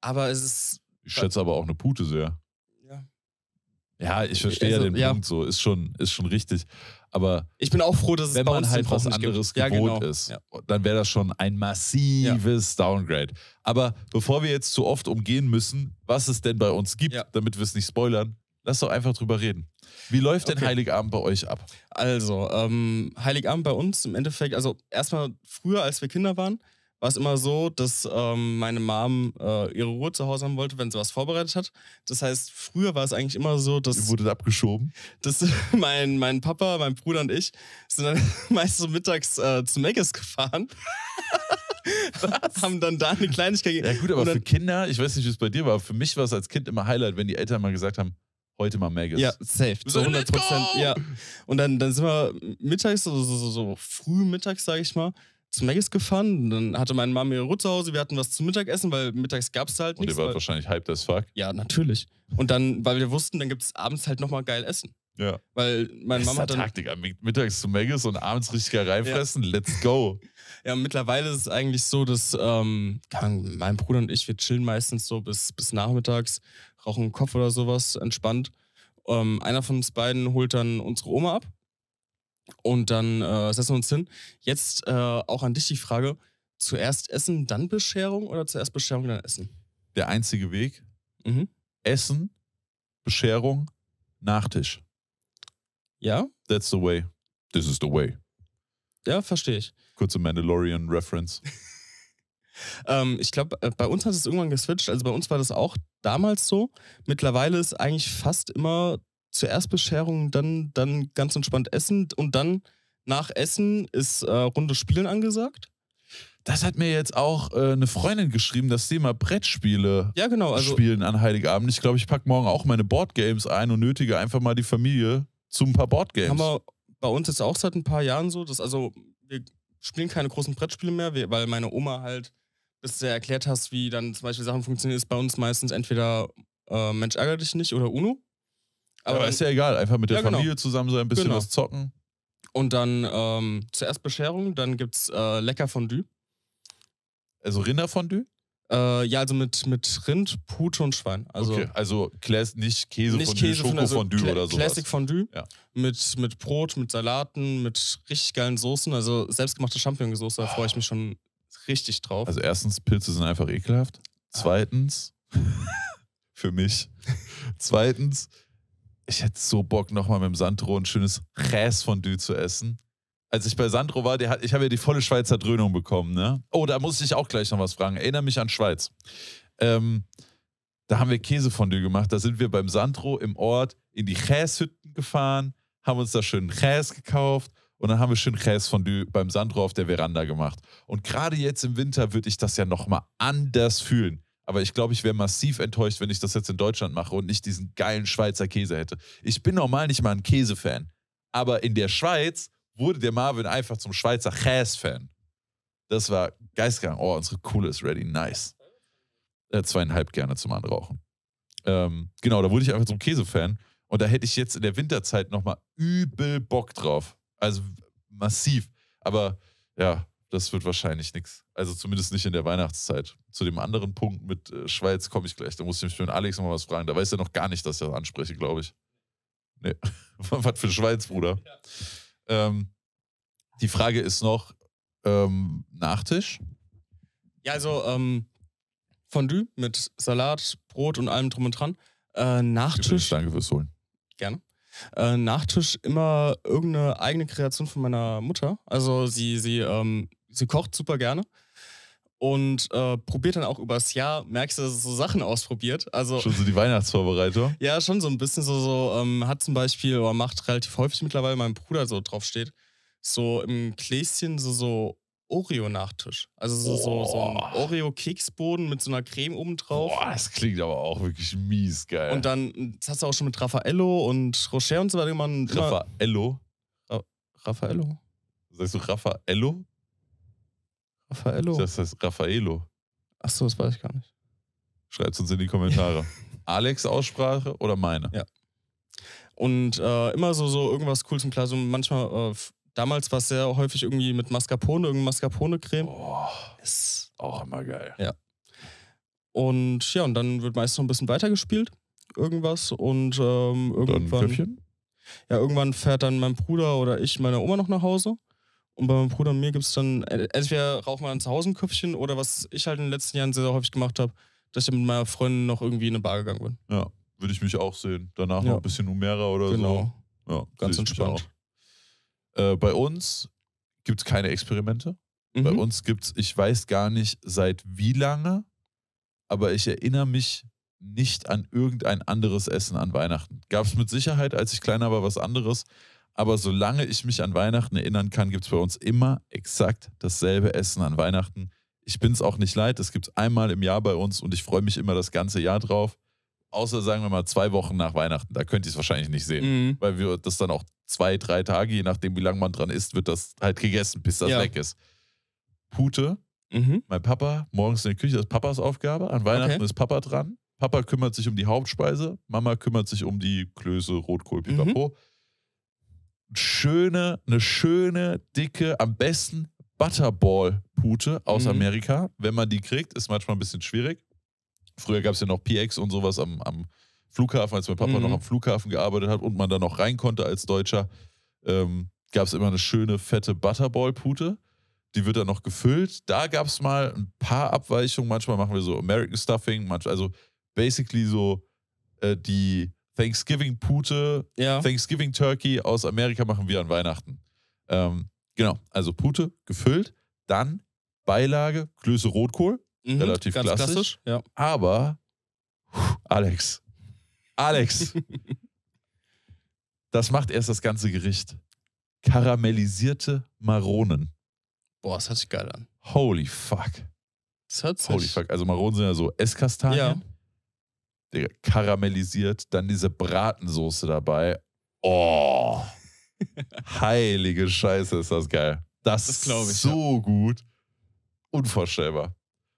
Aber es ist, Ich schätze aber auch eine Pute sehr. ja. Ja, ich verstehe Also, ja den ja. Punkt so, ist schon, ist schon richtig. Aber Ich bin auch froh, dass es wenn bei man uns halt was anderes gibt. gewohnt ja, genau. ist, dann wäre das schon ein massives Downgrade. Aber bevor wir jetzt zu oft umgehen müssen, was es denn bei uns gibt, damit wir es nicht spoilern, lass doch einfach drüber reden. Wie läuft denn Okay. Heiligabend bei euch ab? Also, ähm, Heiligabend bei uns im Endeffekt, also erstmal früher, als wir Kinder waren, war es immer so, dass ähm, meine Mom äh, ihre Ruhe zu Hause haben wollte, wenn sie was vorbereitet hat. Das heißt, früher war es eigentlich immer so, dass, Wurde abgeschoben? dass mein, mein Papa, mein Bruder und ich sind dann meist so mittags äh, zu Megas gefahren. haben dann da eine Kleinigkeit Ja gut, aber für Kinder, ich weiß nicht, wie es bei dir war, aber für mich war es als Kind immer Highlight, wenn die Eltern mal gesagt haben, heute mal Maggis. Ja, safe. Zu So, 100 let's go! Prozent. Ja. Und dann, dann sind wir mittags, so, so, so, so früh mittags, sage ich mal, zu Maggis gefahren. Dann hatte meine Mama ihre Ruhe zu Hause. Wir hatten was zum Mittagessen, weil mittags gab es halt Und ihr nichts. wart wahrscheinlich hyped as fuck. ja, natürlich. Und dann, weil wir wussten, dann gibt es abends halt nochmal geil Essen. Ja. Weil meine Mama hat dann. Taktik, mittags zu Maggis und abends richtig geil reinfressen, let's go. Ja, mittlerweile ist es eigentlich so, dass ähm, mein Bruder und ich, wir chillen meistens so bis, bis nachmittags, rauchen einen Kopf oder sowas, entspannt. Ähm, einer von uns beiden holt dann unsere Oma ab und dann äh, setzen wir uns hin. Jetzt äh, auch an dich die Frage: zuerst Essen, dann Bescherung oder zuerst Bescherung, dann Essen? Der einzige Weg, Mhm. Essen, Bescherung, Nachtisch. Ja? That's the way. This is the way. Ja, verstehe ich. Kurze Mandalorian-Reference. Ähm, ich glaube, äh, bei uns hat es irgendwann geswitcht. Also bei uns war das auch damals so. Mittlerweile ist eigentlich fast immer zuerst Bescherung, dann, dann ganz entspannt Essen und dann nach Essen ist äh, Runde Spielen angesagt. Das hat mir jetzt auch äh, eine Freundin geschrieben, das Thema Brettspiele Ja, genau. Also, spielen an Heiligabend. Ich glaube, ich packe morgen auch meine Boardgames ein und nötige einfach mal die Familie zu ein paar Boardgames. haben wir bei uns jetzt auch seit ein paar Jahren so, dass also wir spielen keine großen Brettspiele mehr, weil meine Oma halt, bis du ja erklärt hast, wie dann zum Beispiel Sachen funktionieren, ist bei uns meistens entweder äh, Mensch ärger dich nicht oder Uno. Aber, dann- ist ja egal, einfach mit der Ja, genau. Familie zusammen so ein bisschen Genau. was zocken. Und dann ähm, zuerst Bescherung, dann gibt's äh, lecker Fondue. Also Rinderfondue? Äh, ja, also mit, mit Rind, Pute und Schwein. Also okay, also Class, nicht Käsefondue, nicht Käse, Schokofondue Cla- oder sowas. Classic Fondue. Ja. Mit, mit Brot, mit Salaten, mit richtig geilen Soßen. Also selbstgemachte Champignonsauce, da freue ich mich schon richtig drauf. Also erstens, Pilze sind einfach ekelhaft. Zweitens, für mich. Zweitens, ich hätte so Bock, nochmal mit dem Sandro ein schönes Räsfondue zu essen. Als ich bei Sandro war, der hat, ich habe ja die volle Schweizer Dröhnung bekommen, ne? Oh, da muss ich auch gleich noch was fragen. Erinnere mich an Schweiz. Ähm, da haben wir Käsefondue gemacht. Da sind wir beim Sandro im Ort in die Käshütten gefahren, haben uns da schön Käse gekauft und dann haben wir schön Käsefondue beim Sandro auf der Veranda gemacht. Und gerade jetzt im Winter würde ich das ja nochmal anders fühlen. Aber ich glaube, ich wäre massiv enttäuscht, wenn ich das jetzt in Deutschland mache und nicht diesen geilen Schweizer Käse hätte. Ich bin normal nicht mal ein Käsefan. Aber in der Schweiz wurde der Marvin einfach zum Schweizer Käse-Fan. Das war geistkrank. Oh, unsere Kohle ist ready. Nice. Zweieinhalb gerne zum Anrauchen. Ähm, genau, da wurde ich einfach zum Käsefan. Und da hätte ich jetzt in der Winterzeit nochmal übel Bock drauf. Also massiv. Aber ja, das wird wahrscheinlich nichts. Also zumindest nicht in der Weihnachtszeit. Zu dem anderen Punkt mit äh, Schweiz komme ich gleich. Da muss ich mich mit Alex nochmal was fragen. Da weiß er noch gar nicht, dass ich das anspreche, glaube ich. Nee. was für Schweiz, Bruder. Ähm, die Frage ist noch: ähm, Nachtisch? Ja, also ähm, Fondue mit Salat, Brot und allem drum und dran. Äh, Nachtisch, Danke fürs Holen. gerne. Äh, Nachtisch immer irgendeine eigene Kreation von meiner Mutter. Also sie, sie, ähm, sie kocht super gerne und äh, probiert dann auch übers Jahr, merkst du, dass sie so Sachen ausprobiert. Also Schon so die Weihnachtsvorbereitung. ja, schon so ein bisschen so, so ähm, hat zum Beispiel, oder macht relativ häufig mittlerweile, mein Bruder so drauf steht, so im Gläschen so, so Oreo-Nachtisch. Also so, so, so ein. Oreo-Keksboden mit so einer Creme oben drauf. Boah, das klingt aber auch wirklich mies geil. Und dann, das hast du auch schon mit Raffaello und Rocher und so weiter gemacht. Raffaello. Raffaello? Sagst du Raffaello? Raffaello? Das heißt Raffaello. Achso, das weiß ich gar nicht. Schreibt uns in die Kommentare. Alex Aussprache oder meine? Ja. Und äh, immer so, so irgendwas cool zum Klar. So manchmal, äh, damals war es sehr häufig irgendwie mit Mascarpone, irgendeine Mascarpone-Creme. Boah, Ist auch immer geil. Und ja, und dann wird meist noch ein bisschen weitergespielt. Irgendwas. Und ähm, Dann ein irgendwann. Köpfchen? Ja, irgendwann fährt dann mein Bruder oder ich meine Oma noch nach Hause. Und bei meinem Bruder und mir gibt es dann, äh, entweder rauchen wir dann zu Hause ein Köpfchen oder was ich halt in den letzten Jahren sehr, sehr häufig gemacht habe, dass ich mit meiner Freundin noch irgendwie in eine Bar gegangen bin. Ja, würde ich mich auch sehen. Danach Ja. noch ein bisschen Numera oder Genau. so. Ja, Ganz entspannt. Äh, bei uns gibt es keine Experimente. Bei Mhm. uns gibt es, ich weiß gar nicht seit wie lange, aber ich erinnere mich nicht an irgendein anderes Essen an Weihnachten. Gab es mit Sicherheit, als ich kleiner war, was anderes. Aber solange ich mich an Weihnachten erinnern kann, gibt es bei uns immer exakt dasselbe Essen an Weihnachten. Ich bin es auch nicht leid. Es gibt es einmal im Jahr bei uns und ich freue mich immer das ganze Jahr drauf. Außer sagen wir mal zwei Wochen nach Weihnachten. Da könnt ihr es wahrscheinlich nicht sehen Mhm. weil wir das dann auch zwei, drei Tage, je nachdem, wie lange man dran ist, wird das halt gegessen, bis das Ja. weg ist. Pute, Mhm. mein Papa, morgens in der Küche, das ist Papas Aufgabe. An Weihnachten Okay. ist Papa dran. Papa kümmert sich um die Hauptspeise, Mama kümmert sich um die Klöße, Rotkohl, Mhm. Schöne, eine schöne, dicke, am besten Butterball-Pute aus Mhm. Amerika. Wenn man die kriegt, ist manchmal ein bisschen schwierig. Früher gab es ja noch PX und sowas am, am Flughafen, als mein Papa Mhm. noch am Flughafen gearbeitet hat und man da noch rein konnte als Deutscher, ähm, gab es immer eine schöne, fette Butterball-Pute. Die wird dann noch gefüllt. Da gab es mal ein paar Abweichungen. Manchmal machen wir so American Stuffing, manch, also basically so äh, die Thanksgiving-Pute, Ja. Thanksgiving Turkey aus Amerika machen wir an Weihnachten. Ähm, genau, also Pute gefüllt, dann Beilage, Klöße Rotkohl, Mhm. relativ klassisch. klassisch. Ja. aber Alex, Alex, das macht erst das ganze Gericht. Karamellisierte Maronen. Boah, das hört sich geil an. Holy fuck. Das hört sich. Holy fuck. Also Maronen sind ja so Esskastanien. Ja. Karamellisiert, dann diese Bratensoße dabei. Oh, heilige Scheiße, ist das geil. Das, das glaube ich. So ja. gut. Unvorstellbar.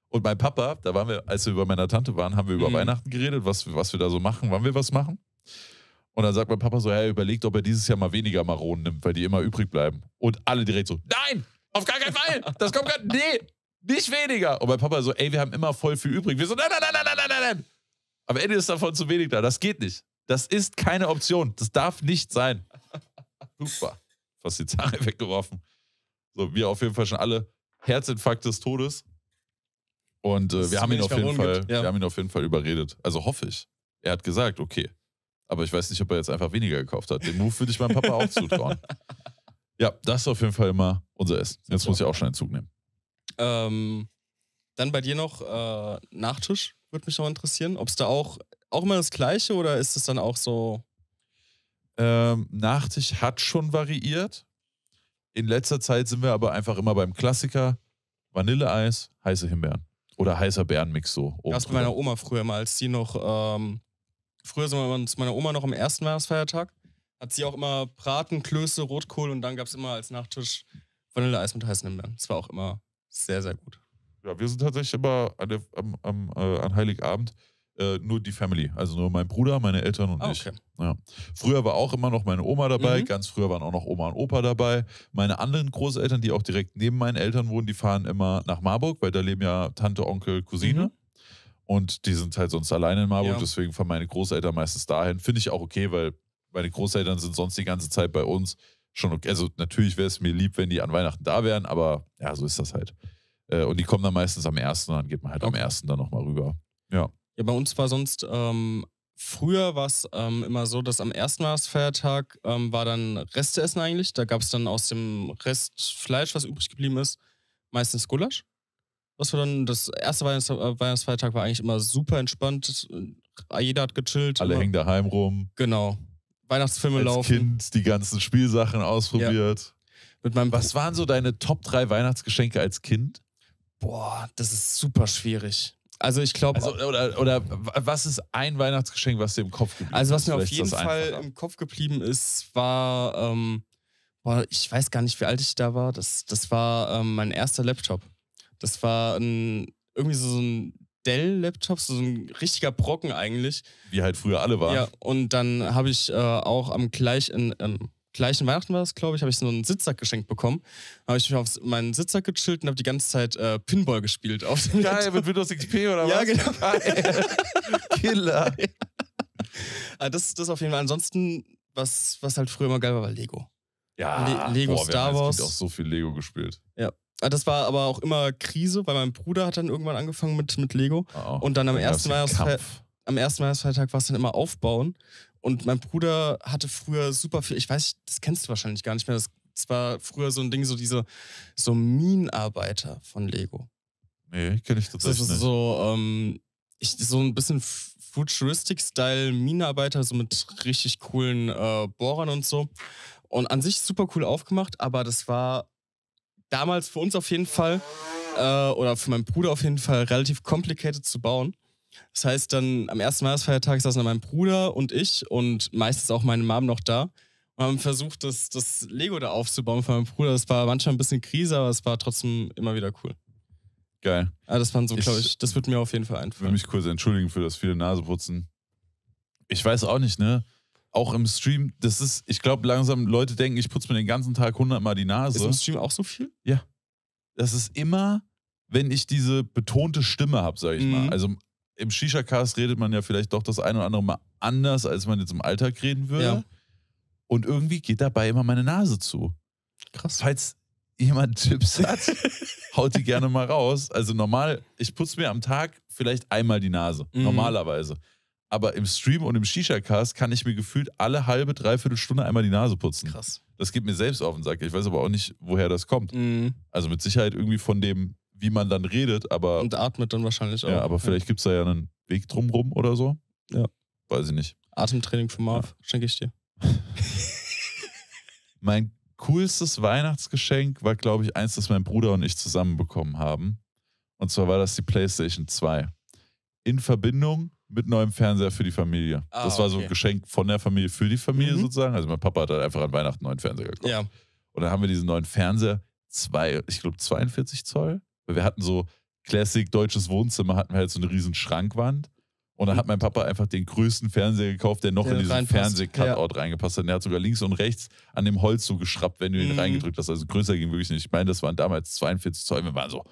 Und mein Papa, da waren wir, als wir über meiner Tante waren, haben wir über mhm. Weihnachten geredet, was, was wir da so machen, wann wir was machen. Und dann sagt mein Papa so, hey, überlegt, ob er dieses Jahr mal weniger Maronen nimmt, weil die immer übrig bleiben. Und alle direkt so, nein, auf gar keinen Fall, das kommt gerade, nee, nicht weniger. Und mein Papa so, ey, wir haben immer voll viel übrig. Wir so, nein, nein, nein, nein, nein, nein, nein, am Ende ist davon zu wenig da. Das geht nicht. Das ist keine Option. Das darf nicht sein. Super. Fast die Zange weggeworfen. So, wir auf jeden Fall schon alle Herzinfarkt des Todes. Und äh, wir haben ihn auf jeden Fall, gibt, ja. wir haben ihn auf jeden Fall überredet. Also hoffe ich. Er hat gesagt, okay. Aber ich weiß nicht, ob er jetzt einfach weniger gekauft hat. Den Move würde ich meinem Papa auch zutrauen. Ja, das ist auf jeden Fall immer unser Essen. Jetzt muss ich auch schon einen Zug nehmen. Ähm, dann bei dir noch äh, Nachtisch, würde mich noch interessieren. Ob es da auch, auch immer das Gleiche oder ist es dann auch so. Ähm, Nachtisch hat schon variiert. In letzter Zeit sind wir aber einfach immer beim Klassiker: Vanilleeis, heiße Himbeeren. Oder heißer Bärenmix so. Das bei meiner Oma früher mal, als sie noch. Ähm, früher sind wir zu meiner Oma noch am ersten Weihnachtsfeiertag. Hat sie auch immer Braten, Klöße, Rotkohl und dann gab es immer als Nachtisch Vanilleeis mit heißen Himbeeren. Das war auch immer sehr, sehr gut. Ja, wir sind tatsächlich immer an, der, am, am, äh, an Heiligabend äh, nur die Family. Also nur mein Bruder, meine Eltern und Ah, ich. okay. Früher war auch immer noch meine Oma dabei, Mhm. ganz früher waren auch noch Oma und Opa dabei. Meine anderen Großeltern, die auch direkt neben meinen Eltern wohnen, die fahren immer nach Marburg, weil da leben ja Tante, Onkel, Cousine. Mhm. Und die sind halt sonst alleine in Marburg, Ja. deswegen fahren meine Großeltern meistens dahin. Finde ich auch okay, weil meine Großeltern sind sonst die ganze Zeit bei uns. Schon okay. Also natürlich wäre es mir lieb, wenn die an Weihnachten da wären, aber ja, so ist das halt. Äh, Und die kommen dann meistens am ersten, dann geht man halt am Okay. ersten dann nochmal rüber. Ja, bei uns war sonst, ähm, früher war es ähm, immer so, dass am ersten Weihnachtsfeiertag ähm, war dann Resteessen eigentlich. Da gab es dann aus dem Rest Fleisch, was übrig geblieben ist, meistens Gulasch. Was war dann, das erste Weihnachts äh, Weihnachtsfeiertag war eigentlich immer super entspannt. Jeder hat gechillt. Alle immer, hängen daheim rum. Genau. Weihnachtsfilme Als laufen. Kind die ganzen Spielsachen ausprobiert. Mit meinem Was waren so deine Top 3 Weihnachtsgeschenke als Kind? Boah, das ist super schwierig. Also ich glaube, Also, oder, oder was ist ein Weihnachtsgeschenk, was dir im Kopf geblieben Also was ist? mir auf ist jeden Fall im Kopf geblieben ist, war, ähm, boah, ich weiß gar nicht, wie alt ich da war. Das, das war ähm, mein erster Laptop. Das war ein, irgendwie so ein Dell-Laptop, so ein richtiger Brocken eigentlich. Wie halt früher alle waren. Ja, und dann habe ich äh, auch am gleichen, ähm, gleichen Weihnachten war das, glaube ich, habe ich so einen Sitzsack geschenkt bekommen. Habe ich mich auf meinen Sitzsack gechillt und habe die ganze Zeit äh, Pinball gespielt auf dem Geil, Laptop. mit Windows XP oder Ja, was? genau. Geil. Killer. Ah, das, das auf jeden Fall. Ansonsten, was, was halt früher immer geil war, war Lego. Ja, Le- Lego boah, Star Wars. Kind auch so viel Lego gespielt. Ah, Das war aber auch immer Krise, weil mein Bruder hat dann irgendwann angefangen mit, mit Lego. Oh. Und dann am ersten, den Weihnachtsfe Kampf. am ersten Weihnachtsfeiertag war es dann immer aufbauen. Und mein Bruder hatte früher super viel, ich weiß, das kennst du wahrscheinlich gar nicht mehr. Das, das war früher so ein Ding, so diese so Minenarbeiter von Lego. Nee, kenne ich Das tatsächlich ist nicht. so, ähm, ich, so ein bisschen Futuristic-Style Minenarbeiter, so mit richtig coolen äh, Bohrern und so. Und an sich super cool aufgemacht, aber das war damals für uns auf jeden Fall, äh, oder für meinen Bruder auf jeden Fall, relativ complicated zu bauen. Das heißt, dann am ersten Weihnachtsfeiertag saßen dann mein Bruder und ich und meistens auch meine Mom noch da und haben versucht, das, das Lego da aufzubauen von meinem Bruder. Das war manchmal ein bisschen Krise, aber es war trotzdem immer wieder cool. Geil. Ah, das waren so, Ich- glaube ich, das wird mir auf jeden Fall Ich will einfallen. mich kurz entschuldigen für das viele Naseputzen. Ich weiß auch nicht, ne? Auch im Stream, das ist, ich glaube langsam, Leute denken, ich putze mir den ganzen Tag hundertmal die Ist Nase. im Stream auch so viel? das ist immer, wenn ich diese betonte Stimme habe, sage ich Mhm. mal. Also im Shisha-Cast redet man ja vielleicht doch das eine oder andere Mal anders, als man jetzt im Alltag reden würde. Ja. Und irgendwie geht dabei immer meine Nase zu. Krass. Falls jemand Tipps hat, haut die gerne mal raus. Also normal, ich putze mir am Tag vielleicht einmal die Nase, Mhm. normalerweise. Aber im Stream und im Shisha-Cast kann ich mir gefühlt alle halbe, dreiviertel Stunde einmal die Nase putzen. Krass. Das geht mir selbst auf den Sack. Ich weiß aber auch nicht, woher das kommt. Mhm. Also mit Sicherheit irgendwie von dem, wie man dann redet, aber, Und atmet dann wahrscheinlich auch. ja, aber vielleicht gibt es da ja einen Weg drumrum oder so. Ja. Weiß ich nicht. Atemtraining von Marv, schenke ich dir. Mein coolstes Weihnachtsgeschenk war, glaube ich, eins, das mein Bruder und ich zusammen bekommen haben. Und zwar war das die PlayStation 2. In Verbindung mit neuem Fernseher für die Familie. Ah, das war so ein okay. Geschenk von der Familie für die Familie Mhm. sozusagen. Also mein Papa hat halt einfach an Weihnachten einen neuen Fernseher gekauft. Ja. Und dann haben wir diesen neuen Fernseher, zwei, ich glaube 42 Zoll. Weil wir hatten so Classic deutsches Wohnzimmer, hatten wir halt so eine riesen Schrankwand. Und dann hat mein Papa einfach den größten Fernseher gekauft, der noch Der in diesen. Fernseh-Cutout reingepasst hat. Der hat sogar links und rechts an dem Holz so geschraubt, wenn du ihn Mhm. reingedrückt hast. Also größer ging wirklich nicht. Ich meine, das waren damals 42 Zoll. Wir waren so,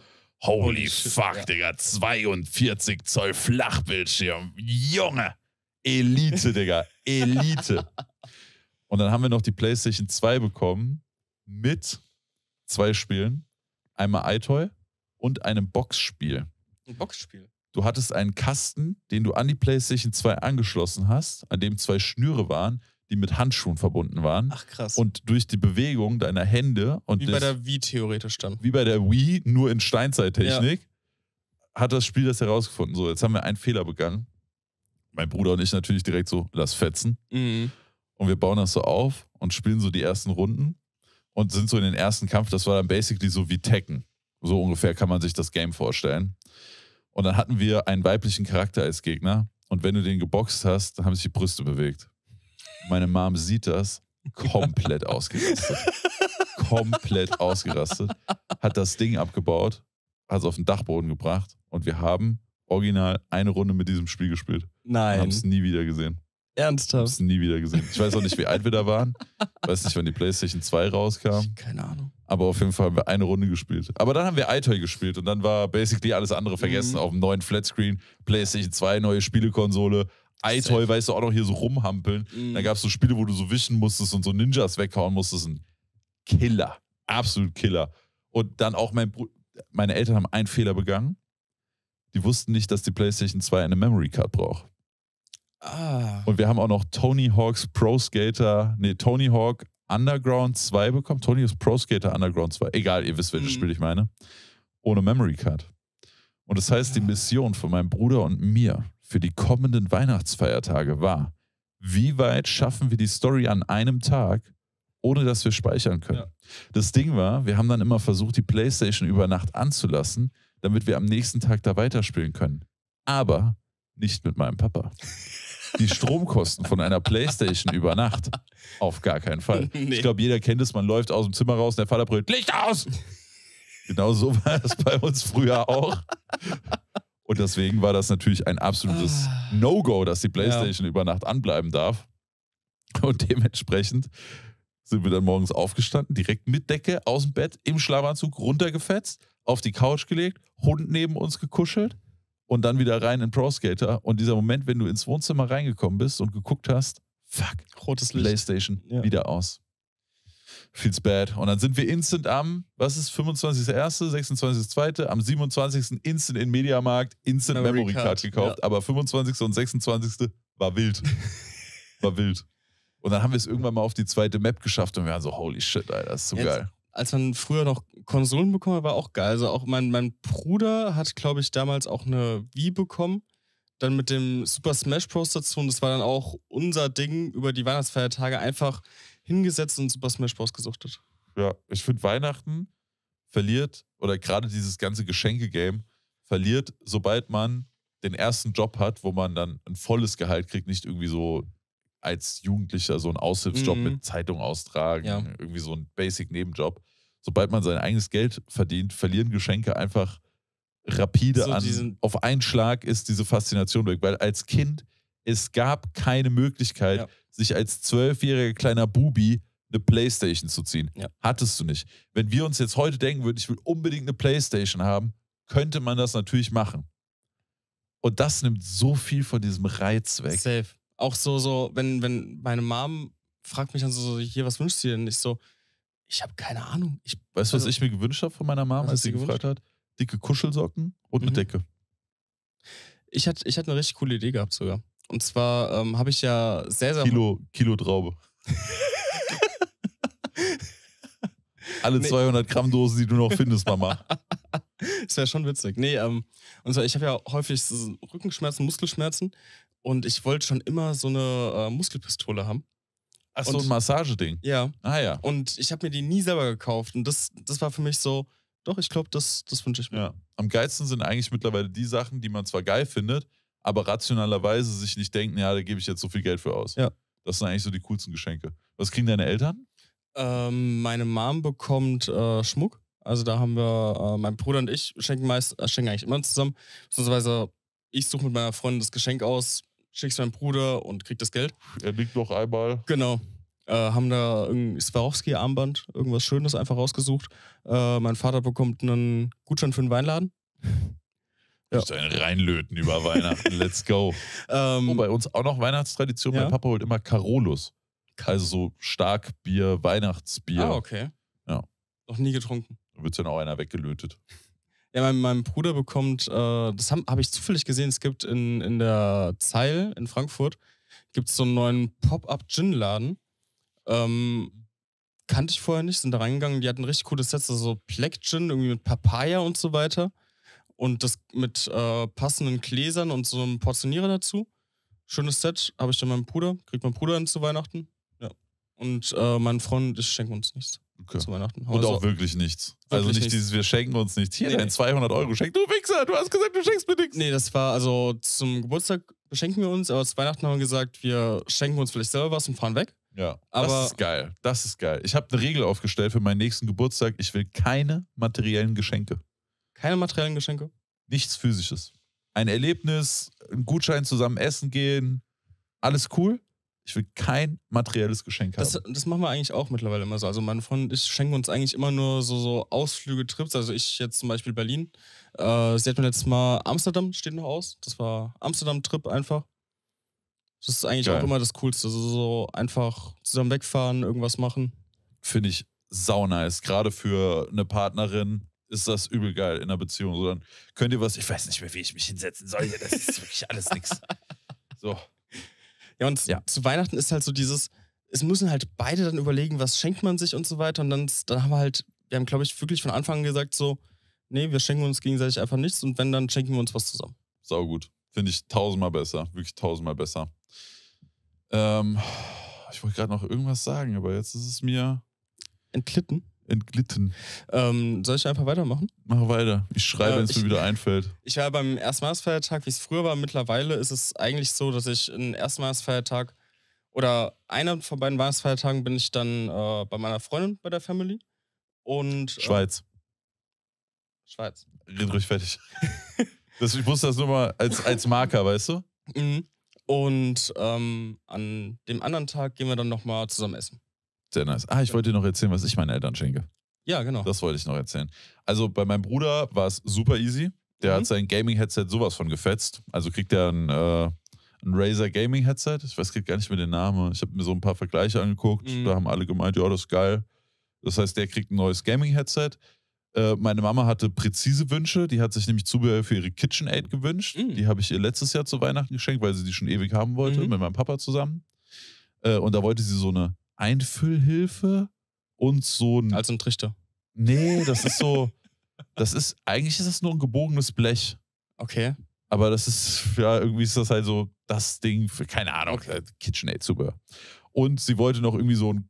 holy, Holy shit, fuck, ja. Digga, 42 Zoll Flachbildschirm. Junge, Elite, Digga, Elite. Und dann haben wir noch die PlayStation 2 bekommen mit zwei Spielen. Einmal iToy und einem Boxspiel. Ein Boxspiel. Du hattest einen Kasten, den du an die PlayStation 2 angeschlossen hast, an dem zwei Schnüre waren, die mit Handschuhen verbunden waren. Ach krass. Und durch die Bewegung deiner Hände und Wie des, bei der Wii theoretisch dann. wie bei der Wii, nur in Steinzeittechnik, hat das Spiel das herausgefunden. So, jetzt haben wir einen Fehler begangen. Mein Bruder und ich natürlich direkt so, lass fetzen. Mhm. Und wir bauen das so auf und spielen so die ersten Runden und sind so in den ersten Kampf. Das war dann basically so wie Tekken. So ungefähr kann man sich das Game vorstellen. Und dann hatten wir einen weiblichen Charakter als Gegner. Und wenn du den geboxt hast, dann haben sich die Brüste bewegt. Meine Mom sieht das, komplett ausgerastet. komplett ausgerastet. Hat das Ding abgebaut, hat es auf den Dachboden gebracht und wir haben original eine Runde mit diesem Spiel gespielt. Und haben Nein. es nie wieder gesehen. Haben Ernsthaft? es nie wieder gesehen. Ich weiß auch nicht, wie alt wir da waren. Weiß nicht, wann die PlayStation 2 rauskam. Keine Ahnung. Aber auf jeden Fall haben wir eine Runde gespielt. Aber dann haben wir iToy gespielt und dann war basically alles andere vergessen. Mhm. Auf dem neuen Flatscreen, PlayStation 2, neue Spielekonsole. iToy, weißt du, auch noch hier so rumhampeln. Mhm. Da gab es so Spiele, wo du so wischen musstest und so Ninjas weghauen musstest. Ein Killer. Absolut Killer. Und dann auch mein Bru meine Eltern haben einen Fehler begangen. Die wussten nicht, dass die PlayStation 2 eine Memory Card braucht. Ah. Und wir haben auch noch Tony Hawk's Pro Skater, nee, Tony Hawk Underground 2 bekommen. Tony Hawk's Pro Skater Underground 2. Egal, ihr wisst, welches Mhm. Spiel ich meine. Ohne Memory Card. Und das heißt, die Mission von meinem Bruder und mir für die kommenden Weihnachtsfeiertage war, wie weit schaffen wir die Story an einem Tag, ohne dass wir speichern können. Ja. Das Ding war, wir haben dann immer versucht, die Playstation über Nacht anzulassen, damit wir am nächsten Tag da weiterspielen können. Aber nicht mit meinem Papa. Die Stromkosten von einer Playstation über Nacht. Auf gar keinen Fall. Nee. Ich glaube, jeder kennt es, man läuft aus dem Zimmer raus und der Vater brüllt, Licht aus! Genau so war es bei uns früher auch. Und deswegen war das natürlich ein absolutes Ah. No-Go, dass die Playstation über Nacht anbleiben darf. Und dementsprechend sind wir dann morgens aufgestanden, direkt mit Decke aus dem Bett, im Schlafanzug runtergefetzt, auf die Couch gelegt, Hund neben uns gekuschelt und dann wieder rein in Pro Skater. Und dieser Moment, wenn du ins Wohnzimmer reingekommen bist und geguckt hast, fuck, Rotes Licht. PlayStation Ja. wieder aus. Feels bad. Und dann sind wir instant am, was ist, 25.01., 26.02., am 27. instant in Mediamarkt, instant Memory Memory Card, Card, gekauft. Aber 25. und 26. war wild. war wild. Und dann haben wir es irgendwann mal auf die zweite Map geschafft und wir waren so, holy shit, Alter, das ist so Jetzt- geil. Als man früher noch Konsolen bekommen hat, war auch geil. Also auch mein, mein Bruder hat, glaube ich, damals auch eine Wii bekommen. Dann mit dem Super Smash Bros. dazu. Und das war dann auch unser Ding über die Weihnachtsfeiertage einfach hingesetzt und Super Smash Bros. gesuchtet. Ja, ich finde Weihnachten verliert oder gerade dieses ganze Geschenke-Game verliert, sobald man den ersten Job hat, wo man dann ein volles Gehalt kriegt, nicht irgendwie so als Jugendlicher so ein Aushilfsjob Mhm. mit Zeitung austragen, Ja. irgendwie so ein Basic-Nebenjob. Sobald man sein eigenes Geld verdient, verlieren Geschenke einfach rapide So an. Auf einen Schlag ist diese Faszination weg, weil als Kind es gab keine Möglichkeit, Ja. sich als zwölfjähriger kleiner Bubi eine Playstation zu ziehen. Ja. Hattest du nicht. Wenn wir uns jetzt heute denken würden, ich will unbedingt eine Playstation haben, könnte man das natürlich machen. Und das nimmt so viel von diesem Reiz weg. Safe. Auch so, so, wenn, wenn meine Mom fragt mich dann so, so, hier, was wünschst du dir denn? Ich so, ich habe keine Ahnung. Ich, Weißt du, was Also- ich mir gewünscht habe von meiner Mom, Was als sie gefragt hat? Dicke Kuschelsocken und eine Mhm. Decke. ich hatte ich hatte eine richtig coole Idee gehabt sogar. Und zwar ähm, habe ich ja sehr, sehr Kilo, Kilo Traube. Alle Nee. 200 Gramm Dosen, die du noch findest, Mama. Das wäre schon witzig. Nee, ähm, und zwar, ich habe ja häufig Rückenschmerzen, Muskelschmerzen und ich wollte schon immer so eine äh, Muskelpistole haben. Ach so, Und- ein Massageding. Ja. Ah ja. Und ich habe mir die nie selber gekauft. Und das, das war für mich so, doch, ich glaube, das, das wünsche ich mir. ja. Am geilsten sind eigentlich mittlerweile die Sachen, die man zwar geil findet, aber rationalerweise sich nicht denken, ja, da gebe ich jetzt so viel Geld für aus. Ja. Das sind eigentlich so die coolsten Geschenke. Was kriegen deine Eltern? Ähm, meine Mom bekommt äh, Schmuck. Also da haben wir, äh, mein Bruder und ich schenken meist, äh, schenken eigentlich immer zusammen. Beziehungsweise ich suche mit meiner Freundin das Geschenk aus, schick's meinem Bruder und krieg das Geld. Er liegt noch einmal. Genau. Äh, haben da irgendein Swarovski-Armband, irgendwas Schönes einfach rausgesucht. Äh, mein Vater bekommt einen Gutschein für einen Weinladen. Ja. Ja. Ein reinlöten über Weihnachten. Let's go. Ähm, Oh, bei uns auch noch Weihnachtstradition. Ja. Mein Papa holt immer Carolus. Also so Starkbier, Weihnachtsbier. Ah, okay. Ja. Noch nie getrunken. Da wird dann auch einer weggelötet. Ja, mein, mein Bruder bekommt, äh, das habe hab ich zufällig gesehen, es gibt in, in der Zeil in Frankfurt, gibt es so einen neuen Pop-Up-Gin-Laden. Ähm, kannte ich vorher nicht, sind da reingegangen, die hatten richtig cooles Sets, also so Black Gin, irgendwie mit Papaya und so weiter. Und das mit äh, passenden Gläsern und so einem Portionierer dazu. Schönes Set, habe ich dann meinem Bruder, kriegt mein Bruder dann zu Weihnachten. Ja. Und äh, mein Freund und ich schenken uns nichts Okay. zu Weihnachten. Und Also- auch wirklich nichts. also Wirklich nicht nichts. dieses, wir schenken uns nichts. Hier, Nee, dein nee. 200 Euro schenk. Du Wichser, du hast gesagt, du schenkst mir nichts. Nee, das war also zum Geburtstag beschenken wir uns, aber zu Weihnachten haben wir gesagt, wir schenken uns vielleicht selber was und fahren weg. Ja, Aber- das ist geil. Das ist geil. Ich habe eine Regel aufgestellt für meinen nächsten Geburtstag. Ich will keine materiellen Geschenke. Keine materiellen Geschenke. Nichts Physisches. Ein Erlebnis, ein Gutschein zusammen essen gehen, alles cool. Ich will kein materielles Geschenk haben. Das, das machen wir eigentlich auch mittlerweile immer so. Also meine Freundin und ich schenken uns eigentlich immer nur so, so Ausflüge, Trips. Also ich jetzt zum Beispiel Berlin. Äh, sie hat mir letztes Mal Amsterdam, steht noch aus. Das war Amsterdam-Trip einfach. Das ist eigentlich Geil. auch immer das Coolste. So, so einfach zusammen wegfahren, irgendwas machen. Finde ich sau nice. Gerade für eine Partnerin ist das übel geil in einer Beziehung. So, dann könnt ihr was, ich weiß nicht mehr, wie ich mich hinsetzen soll. Hier, das ist wirklich alles nix. So. Ja, und Ja. zu Weihnachten ist halt so dieses, es müssen halt beide dann überlegen, was schenkt man sich und so weiter. Und dann, dann haben wir halt, wir haben, glaube ich, wirklich von Anfang an gesagt, so, nee, wir schenken uns gegenseitig einfach nichts und wenn, dann schenken wir uns was zusammen. Sau gut. Finde ich tausendmal besser. Wirklich tausendmal besser. Ähm, ich wollte gerade noch irgendwas sagen, aber jetzt ist es mir Entglitten. Entglitten. Ähm, soll ich einfach weitermachen? Mach weiter. Ich schreibe, Äh, wenn es mir wieder einfällt. Ich war beim Erstmajahrsfeiertag, wie es früher war. Mittlerweile ist es eigentlich so, dass ich einen Erstmajahrsfeiertag oder einer von beiden Weihnachtsfeiertagen bin ich dann äh, bei meiner Freundin bei der Family. Und äh, Schweiz. Schweiz. Red ruhig fertig. das, ich wusste das nur mal als, als Marker, weißt du? Mhm. Und ähm, an dem anderen Tag gehen wir dann nochmal zusammen essen. Sehr nice. Ah, ich wollte dir noch erzählen, was ich meinen Eltern schenke. Ja, genau. Das wollte ich noch erzählen. Also bei meinem Bruder war es super easy. Der Mhm. hat sein Gaming-Headset sowas von gefetzt. Also kriegt er ein, äh, ein Razer Gaming-Headset. Ich weiß gar nicht mehr den Namen. Ich habe mir so ein paar Vergleiche angeguckt. Mhm. Da haben alle gemeint, ja, das ist geil. Das heißt, der kriegt ein neues Gaming-Headset. Äh, meine Mama hatte präzise Wünsche. Die hat sich nämlich Zubehör für ihre KitchenAid gewünscht. Mhm. Die habe ich ihr letztes Jahr zu Weihnachten geschenkt, weil sie die schon ewig haben wollte, Mhm. mit meinem Papa zusammen. Äh, und da wollte sie so eine Einfüllhilfe und so ein Also ein Trichter. Nee, das ist so. Das ist, eigentlich ist das nur ein gebogenes Blech. Okay. Aber das ist, ja, irgendwie ist das halt so das Ding für, keine Ahnung, Okay. äh, KitchenAid-Zubehör. Und sie wollte noch irgendwie so einen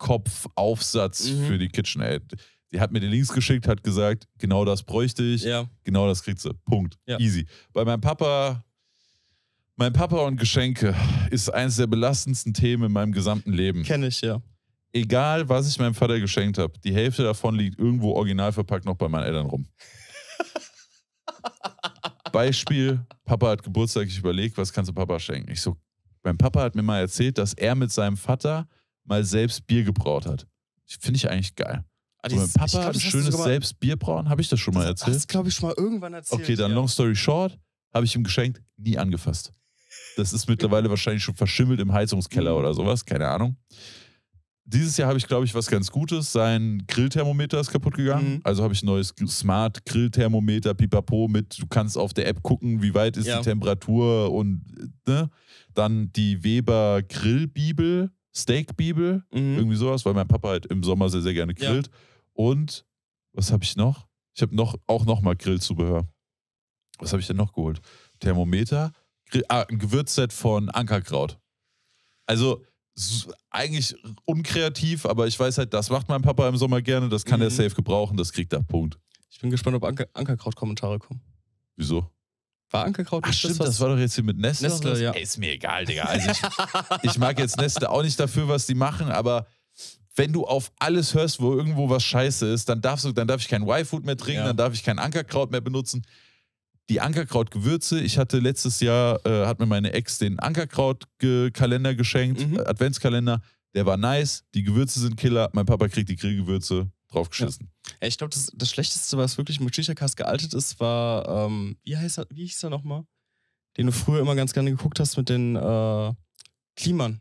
Flex-Kopf-Aufsatz Mhm. für die KitchenAid. Die hat mir den Links geschickt, hat gesagt, genau das bräuchte ich, Ja. genau das kriegt sie. Punkt. Ja. Easy. Bei meinem Papa, mein Papa und Geschenke ist eines der belastendsten Themen in meinem gesamten Leben Kenne ich, ja. egal was ich meinem Vater geschenkt habe, die Hälfte davon liegt irgendwo original verpackt noch bei meinen Eltern rum. Beispiel, Papa hat Geburtstag, ich überlege, was kannst du Papa schenken? Ich so, mein Papa hat mir mal erzählt, dass er mit seinem Vater mal selbst Bier gebraut hat. Finde ich eigentlich geil. Ah, So, mein Papa glaub, hat ein das schönes sogar mal- selbst Bier brauen. Habe ich das schon mal Das erzählt? hast du, glaube ich, schon mal irgendwann erzählt. Okay, dann ja. long story short, habe ich ihm geschenkt, nie angefasst. Das ist mittlerweile wahrscheinlich schon verschimmelt im Heizungskeller Mhm. oder sowas, keine Ahnung. Dieses Jahr habe ich, glaube ich, was ganz Gutes. Sein Grillthermometer ist kaputt gegangen. Mhm. Also habe ich ein neues Smart Grillthermometer, pipapo, mit, du kannst auf der App gucken, wie weit ist Ja. die Temperatur und, ne? Dann die Weber Grillbibel, Steakbibel, Mhm. irgendwie sowas, weil mein Papa halt im Sommer sehr, sehr gerne Ja. grillt. Und was habe ich noch? Ich habe noch, auch nochmal Grillzubehör. Was habe ich denn noch geholt? Thermometer, ah, ein Gewürzset von Ankerkraut. Also eigentlich unkreativ, aber ich weiß halt, das macht mein Papa im Sommer gerne, das kann er Mhm. safe gebrauchen, das kriegt er. Punkt. Ich bin gespannt, ob Anker Ankerkraut-Kommentare kommen. Wieso? War Ankerkraut Ach stimmt, was- das war doch jetzt hier mit Nestle. Nestle, ja. Ey, ist mir egal, Digga. Also ich, ich mag jetzt Nestle auch nicht dafür, was die machen, aber wenn du auf alles hörst, wo irgendwo was scheiße ist, dann, darfst du, dann darf ich kein Y-Food mehr trinken, Ja. dann darf ich kein Ankerkraut mehr benutzen. Die Ankerkraut-Gewürze, ich hatte letztes Jahr, äh, hat mir meine Ex den Ankerkraut-Kalender geschenkt, Mhm. Adventskalender. Der war nice, die Gewürze sind Killer, mein Papa kriegt die Grillgewürze draufgeschissen. Ey, ich glaube, das, das Schlechteste, was wirklich mit Shisha-Cast gealtet ist, war, ähm, wie, heißt er, wie hieß er nochmal? Den du früher immer ganz gerne geguckt hast mit den äh, Kliman.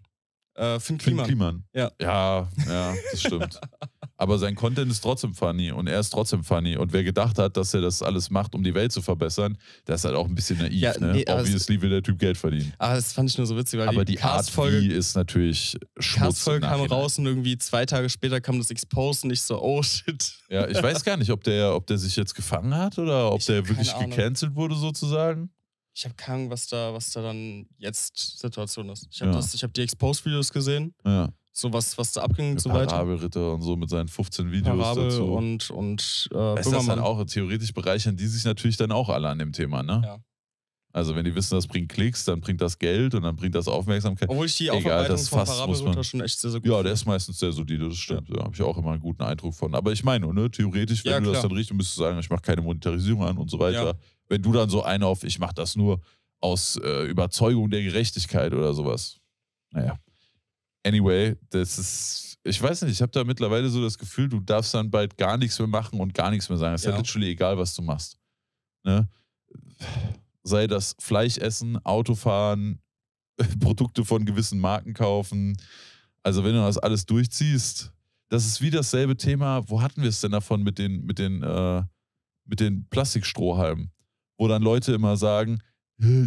Äh, Finn Finn Kliman. Kliman. Ja. ja, ja, das stimmt. Aber sein Content ist trotzdem funny und er ist trotzdem funny. Und wer gedacht hat, dass er das alles macht, um die Welt zu verbessern, der ist halt auch ein bisschen naiv. Ja, ne? nee, aber Obviously will der Typ Geld verdienen. Ah, das fand ich nur so witzig, weil Aber die Art Cast-Folge wie ist natürlich Schmutz. im Cast-Folge kam raus und irgendwie zwei Tage später kam das Expose und ich so, oh shit. Ja, ich weiß gar nicht, ob der, ob der sich jetzt gefangen hat oder ob Ich der wirklich Ahnung. gecancelt wurde sozusagen. Ich habe keine Ahnung, was da, was da dann jetzt Situation ist. Ich Ja. habe hab die Expose-Videos gesehen, Ja. So was, was da abging und so weiter. Parabelritter und so mit seinen 15 Videos Parabel dazu. und, und äh, du, das dann Böhmermann. auch theoretisch bereichern die sich natürlich dann auch alle an dem Thema, ne? Ja. Also wenn die wissen, das bringt Klicks, dann bringt das Geld und dann bringt das Aufmerksamkeit. Obwohl ich die Egal, das von Fass Parabel muss man- runter schon echt sehr, sehr gut Ja, der ist meistens sehr solide, das stimmt. Da habe ich auch immer einen guten Eindruck von. Aber ich meine, ne, theoretisch, wenn Ja, du das dann richtig, müsstest du sagen, ich mache keine Monetarisierung an und so weiter. Ja. Wenn du dann so eine auf, ich mache das nur aus äh, Überzeugung der Gerechtigkeit oder sowas. Naja. Anyway, das ist, ich weiß nicht, ich habe da mittlerweile so das Gefühl, du darfst dann bald gar nichts mehr machen und gar nichts mehr sagen. Es ist ja Ja. literally egal, was du machst. Ne? Sei das Fleisch essen, Autofahren, Produkte von gewissen Marken kaufen. Also wenn du das alles durchziehst, das ist wie dasselbe Thema. Wo hatten wir es denn davon mit den, mit den, äh, mit den Plastikstrohhalmen? Wo dann Leute immer sagen, "Äh,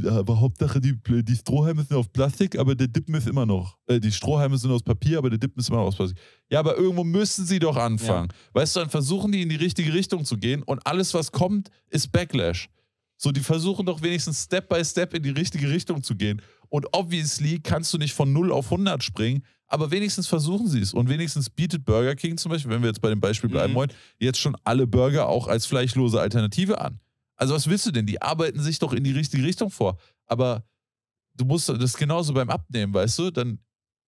aber Hauptsache die, die Strohhalme sind aus Plastik, aber der Dippen ist immer noch. Äh, die Strohhalme sind aus Papier, aber der Dippen ist immer noch aus Plastik. Ja, aber irgendwo müssen sie doch anfangen. Weißt du, dann versuchen die in die richtige Richtung zu gehen und alles, was kommt, ist Backlash. So, die versuchen doch wenigstens Step by Step in die richtige Richtung zu gehen. Und obviously kannst du nicht von 0 auf 100 springen, aber wenigstens versuchen sie es. Und wenigstens bietet Burger King zum Beispiel, wenn wir jetzt bei dem Beispiel bleiben Mhm. wollen, jetzt schon alle Burger auch als fleischlose Alternative an. Also was willst du denn? Die arbeiten sich doch in die richtige Richtung vor. Aber du musst das genauso beim Abnehmen, weißt du? Dann,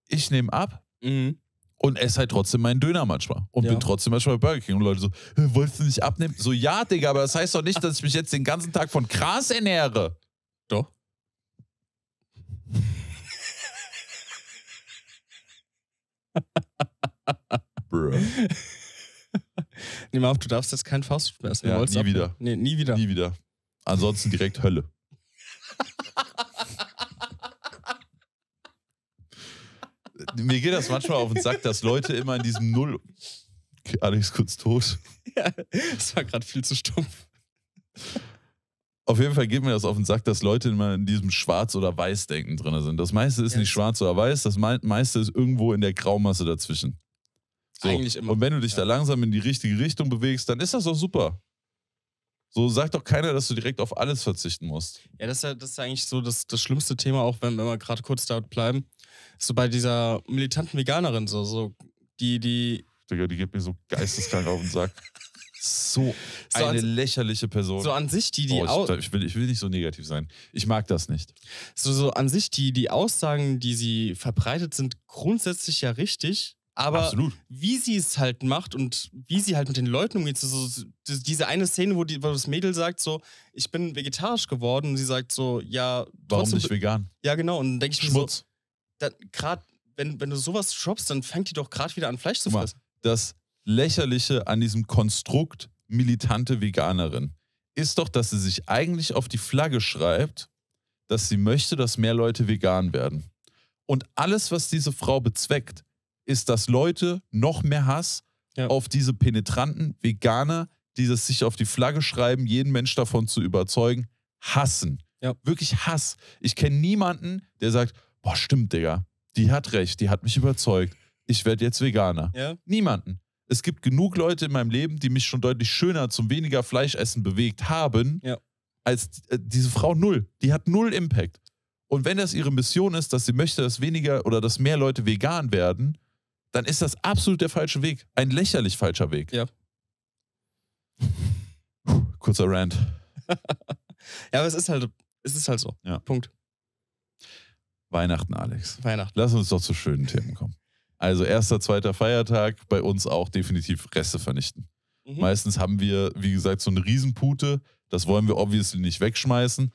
ich nehme ab, Mhm. und esse halt trotzdem meinen Döner manchmal. Und Ja. bin trotzdem manchmal bei Burger King. Und Leute so, "Hä, wolltest du nicht abnehmen? So, ja, Digga, aber das heißt doch nicht, dass ich mich jetzt den ganzen Tag von Gras ernähre. Doch. Bruh. Nee, mal auf, du darfst jetzt kein Fastfood mehr essen. Ja, nie abnehmen. wieder. Nee, nie wieder. Nie wieder. Ansonsten direkt Hölle. Mir geht das manchmal auf den Sack, dass Leute immer in diesem Null. Okay, Alex kurz tot. Ja, das war gerade viel zu stumpf. Auf jeden Fall geht mir das auf den Sack, dass Leute immer in diesem Schwarz- oder Weiß-Denken drin sind. Das meiste ist Ja, nicht schwarz oder weiß, das mei- meiste ist irgendwo in der Graumasse dazwischen. So. Eigentlich immer. Und wenn du dich Ja. da langsam in die richtige Richtung bewegst, dann ist das doch super. So sagt doch keiner, dass du direkt auf alles verzichten musst. Ja, das ist ja, das ist ja eigentlich so das, das schlimmste Thema, auch wenn, wenn wir gerade kurz dort bleiben. So bei dieser militanten Veganerin, so, so die, die Digga, die geht mir so geisteskrank auf den Sack. So So eine an- lächerliche Person. so an sich, die, die oh, ich, ich, will, ich will nicht so negativ sein. Ich mag das nicht. so, so an sich, die, die Aussagen, die sie verbreitet, sind grundsätzlich ja richtig, aber Absolut. wie sie es halt macht und wie sie halt mit den Leuten umgeht, so, diese eine Szene, wo, die, wo das Mädel sagt so, ich bin vegetarisch geworden und sie sagt so, ja, Warum nicht vegan? Ja, genau, und dann denke ich mir so, gerade wenn, wenn du sowas droppst, dann fängt die doch gerade wieder an Fleisch zu fressen. Das Lächerliche an diesem Konstrukt militante Veganerin ist doch, dass sie sich eigentlich auf die Flagge schreibt, dass sie möchte, dass mehr Leute vegan werden. Und alles, was diese Frau bezweckt, ist, dass Leute noch mehr Hass Ja. auf diese penetranten Veganer, die das sich auf die Flagge schreiben, jeden Mensch davon zu überzeugen, hassen. Ja. Wirklich Hass. Ich kenne niemanden, der sagt, boah, stimmt, Digga, die hat recht, die hat mich überzeugt. Ich werde jetzt Veganer. Ja. Niemanden. Es gibt genug Leute in meinem Leben, die mich schon deutlich schöner zum weniger Fleischessen bewegt haben, Ja. als äh, diese Frau null. Die hat null Impact. Und wenn das ihre Mission ist, dass sie möchte, dass weniger oder dass mehr Leute vegan werden, dann ist das absolut der falsche Weg. Ein lächerlich falscher Weg. Ja. Kurzer Rant. Ja, aber es ist halt, es ist halt so. Ja. Punkt. Weihnachten, Alex. Weihnachten. Lass uns doch zu schönen Themen kommen. Also erster, zweiter Feiertag, bei uns auch definitiv Reste vernichten. Mhm. Meistens haben wir, wie gesagt, so eine Riesenpute. Das wollen wir obviously nicht wegschmeißen.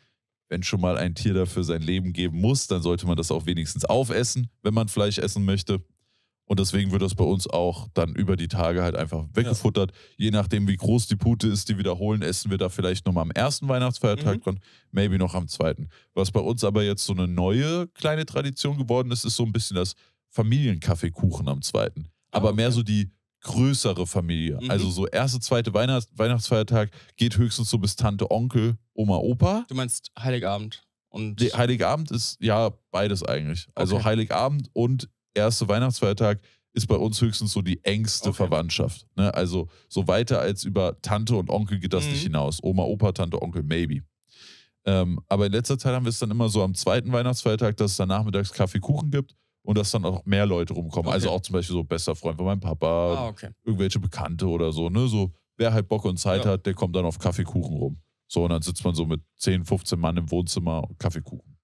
Wenn schon mal ein Tier dafür sein Leben geben muss, dann sollte man das auch wenigstens aufessen, wenn man Fleisch essen möchte. Und deswegen wird das bei uns auch dann über die Tage halt einfach weggefuttert. Je nachdem, wie groß die Pute ist, die wiederholen, essen wir da vielleicht nochmal am ersten Weihnachtsfeiertag Mhm. dran, maybe noch am zweiten. Was bei uns aber jetzt so eine neue kleine Tradition geworden ist, ist so ein bisschen das Familienkaffeekuchen am zweiten. Aber Ah, mehr okay. so die größere Familie. Mhm. Also so erste, zweite Weihnachts Weihnachtsfeiertag geht höchstens so bis Tante, Onkel, Oma, Opa. Du meinst Heiligabend. Und Nee, Heiligabend ist ja beides eigentlich. Also Okay. Heiligabend und erste Weihnachtsfeiertag ist bei uns höchstens so die engste Okay. Verwandtschaft. Ne? Also so weiter als über Tante und Onkel geht das Mhm. nicht hinaus. Oma, Opa, Tante, Onkel, maybe. Ähm, aber in letzter Zeit haben wir es dann immer so am zweiten Weihnachtsfeiertag, dass es dann nachmittags Kaffee, Kuchen gibt und dass dann auch mehr Leute rumkommen. Okay. Also auch zum Beispiel so bester Freund von meinem Papa, ah, okay. irgendwelche Bekannte oder so, ne? So, wer halt Bock und Zeit Ja. hat, der kommt dann auf Kaffeekuchen rum. So, und dann sitzt man so mit 10, 15 Mann im Wohnzimmer und Kaffeekuchen.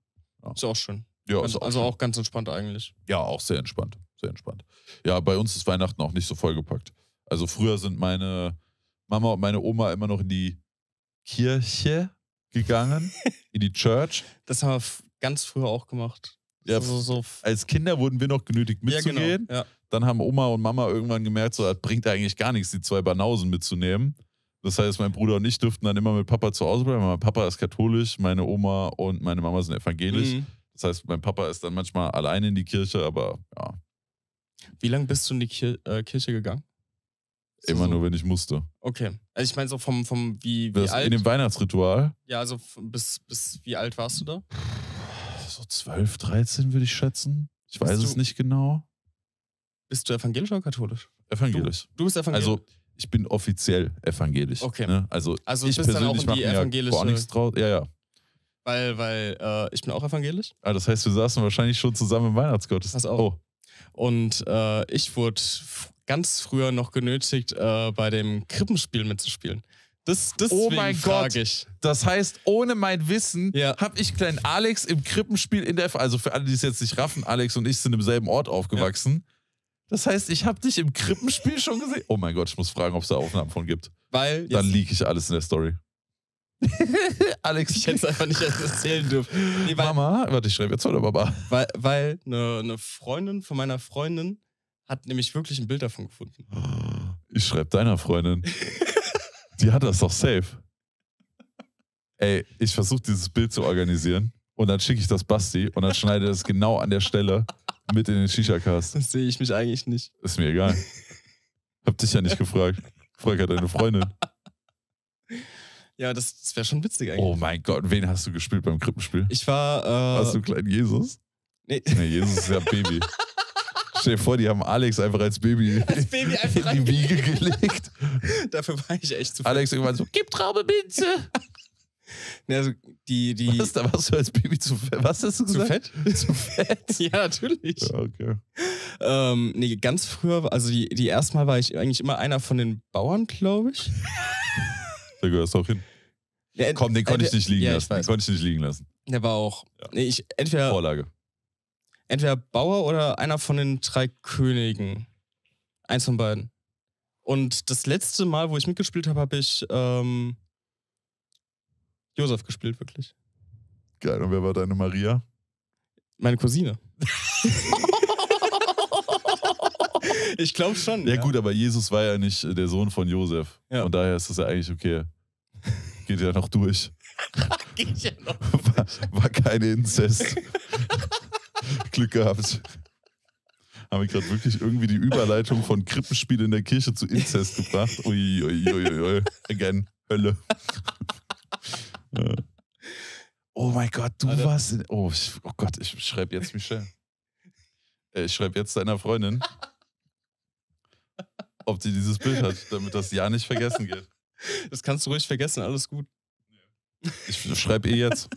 Ist auch schön. Ja, also schön. auch ganz entspannt eigentlich. Ja, auch sehr entspannt. Sehr entspannt. Ja, bei uns ist Weihnachten auch nicht so vollgepackt. Also früher sind meine Mama und meine Oma immer noch in die Kirche gegangen, in die Church. Das haben wir ganz früher auch gemacht. Ja, so, so, so. Als Kinder wurden wir noch genötigt Ja, mitzugehen. genau. Ja. Dann haben Oma und Mama irgendwann gemerkt, so, das bringt eigentlich gar nichts, die zwei Banausen mitzunehmen. Das heißt, mein Bruder und ich dürften dann immer mit Papa zu Hause bleiben. Mein Papa ist katholisch, meine Oma und meine Mama sind evangelisch. Mhm. Das heißt, mein Papa ist dann manchmal alleine in die Kirche, aber ja, Wie lange bist du in die Kir äh, Kirche gegangen? So, immer so. nur, wenn ich musste. Okay. Also ich meine so vom, vom wie, wie Das, alt? in dem Weihnachtsritual, ja, also bis, bis wie alt warst du da? so 12, 13 würde ich schätzen. Ich Bist weiß du- es nicht genau. Bist du evangelisch oder katholisch? Evangelisch. Du bist evangelisch. Also, ich bin offiziell evangelisch. Okay. Ne? Also, Also ich bist dann auch persönlich in mache die mir gar nichts draus. Ja, ja. Weil, weil äh, ich bin auch evangelisch. Ah, das heißt, wir saßen wahrscheinlich schon zusammen im Weihnachtsgottesdienst. Pass auf. Oh, Und äh, ich wurde ganz früher noch genötigt, äh, bei dem Krippenspiel mitzuspielen. Das, deswegen Oh mein Gott. ich. Das heißt, ohne mein Wissen Ja. habe ich kleinen Alex im Krippenspiel in der. Also für alle, die es jetzt nicht raffen, Alex und ich sind im selben Ort aufgewachsen. Das heißt, ich habe dich im Krippenspiel schon gesehen. Oh mein Gott, ich muss fragen, ob es da Aufnahmen von gibt. Weil Dann leak ich alles in der Story. Alex, ich hätte es einfach nicht erzählen dürfen. Nee, weil, Mama, warte, ich schreibe jetzt oder Baba? weil, weil eine, eine Freundin von meiner Freundin hat nämlich wirklich ein Bild davon gefunden. Ich schreibe deiner Freundin. Die hat das doch safe. Ey, ich versuche dieses Bild zu organisieren und dann schicke ich das Basti und dann schneide es genau an der Stelle mit in den Shisha-Cast. Das sehe ich mich eigentlich nicht. Ist mir egal. Hab dich ja nicht gefragt. Frag ja deine Freundin. Ja, das, das wäre schon witzig eigentlich. Oh mein Gott, wen hast du gespielt beim Krippenspiel? Ich war. Äh, Warst du kleinen Jesus? nee, Nee, Jesus ist ja Baby. Stell dir vor, die haben Alex einfach als Baby als Baby einfach in die Wiege gelegt. Dafür war ich echt zu fett. Alex irgendwann so, gib Traubeminze. Nee, also die, die Was, da warst du als Baby zu fett? Was hast du zu gesagt? fett? Zu fett? ja, natürlich. Ja, okay. Ähm, nee, ganz früher, also die, die erste Mal war ich eigentlich immer einer von den Bauern, glaube ich. Da gehörst du auch hin. Ja, Komm, den konnte ich nicht liegen ja, lassen. Den konnte ich nicht liegen lassen. Der war auch. Ja. Nee, ich, entweder, Vorlage. entweder Bauer oder einer von den drei Königen. Eins von beiden. Und das letzte Mal, wo ich mitgespielt habe, habe ich ähm, Josef gespielt, wirklich. Geil. Und wer war deine Maria? Meine Cousine. ich glaube schon. Ja, gut, aber Jesus war ja nicht der Sohn von Josef. Ja. Und daher ist das ja eigentlich okay. Geht ja noch durch. Geht ja noch. War, war kein Inzest. Glück gehabt. Haben wir gerade wirklich irgendwie die Überleitung von Krippenspiel in der Kirche zu Inzest gebracht? Ui, ui, ui, ui, ui. Again. Hölle. Oh mein Gott, du Alter. warst in. Oh, ich, oh Gott, ich schreibe jetzt Michelle. Äh, Ich schreibe jetzt deiner Freundin, ob sie dieses Bild hat, damit das ja nicht vergessen geht. Das kannst du ruhig vergessen, alles gut. Ich schreibe ihr jetzt.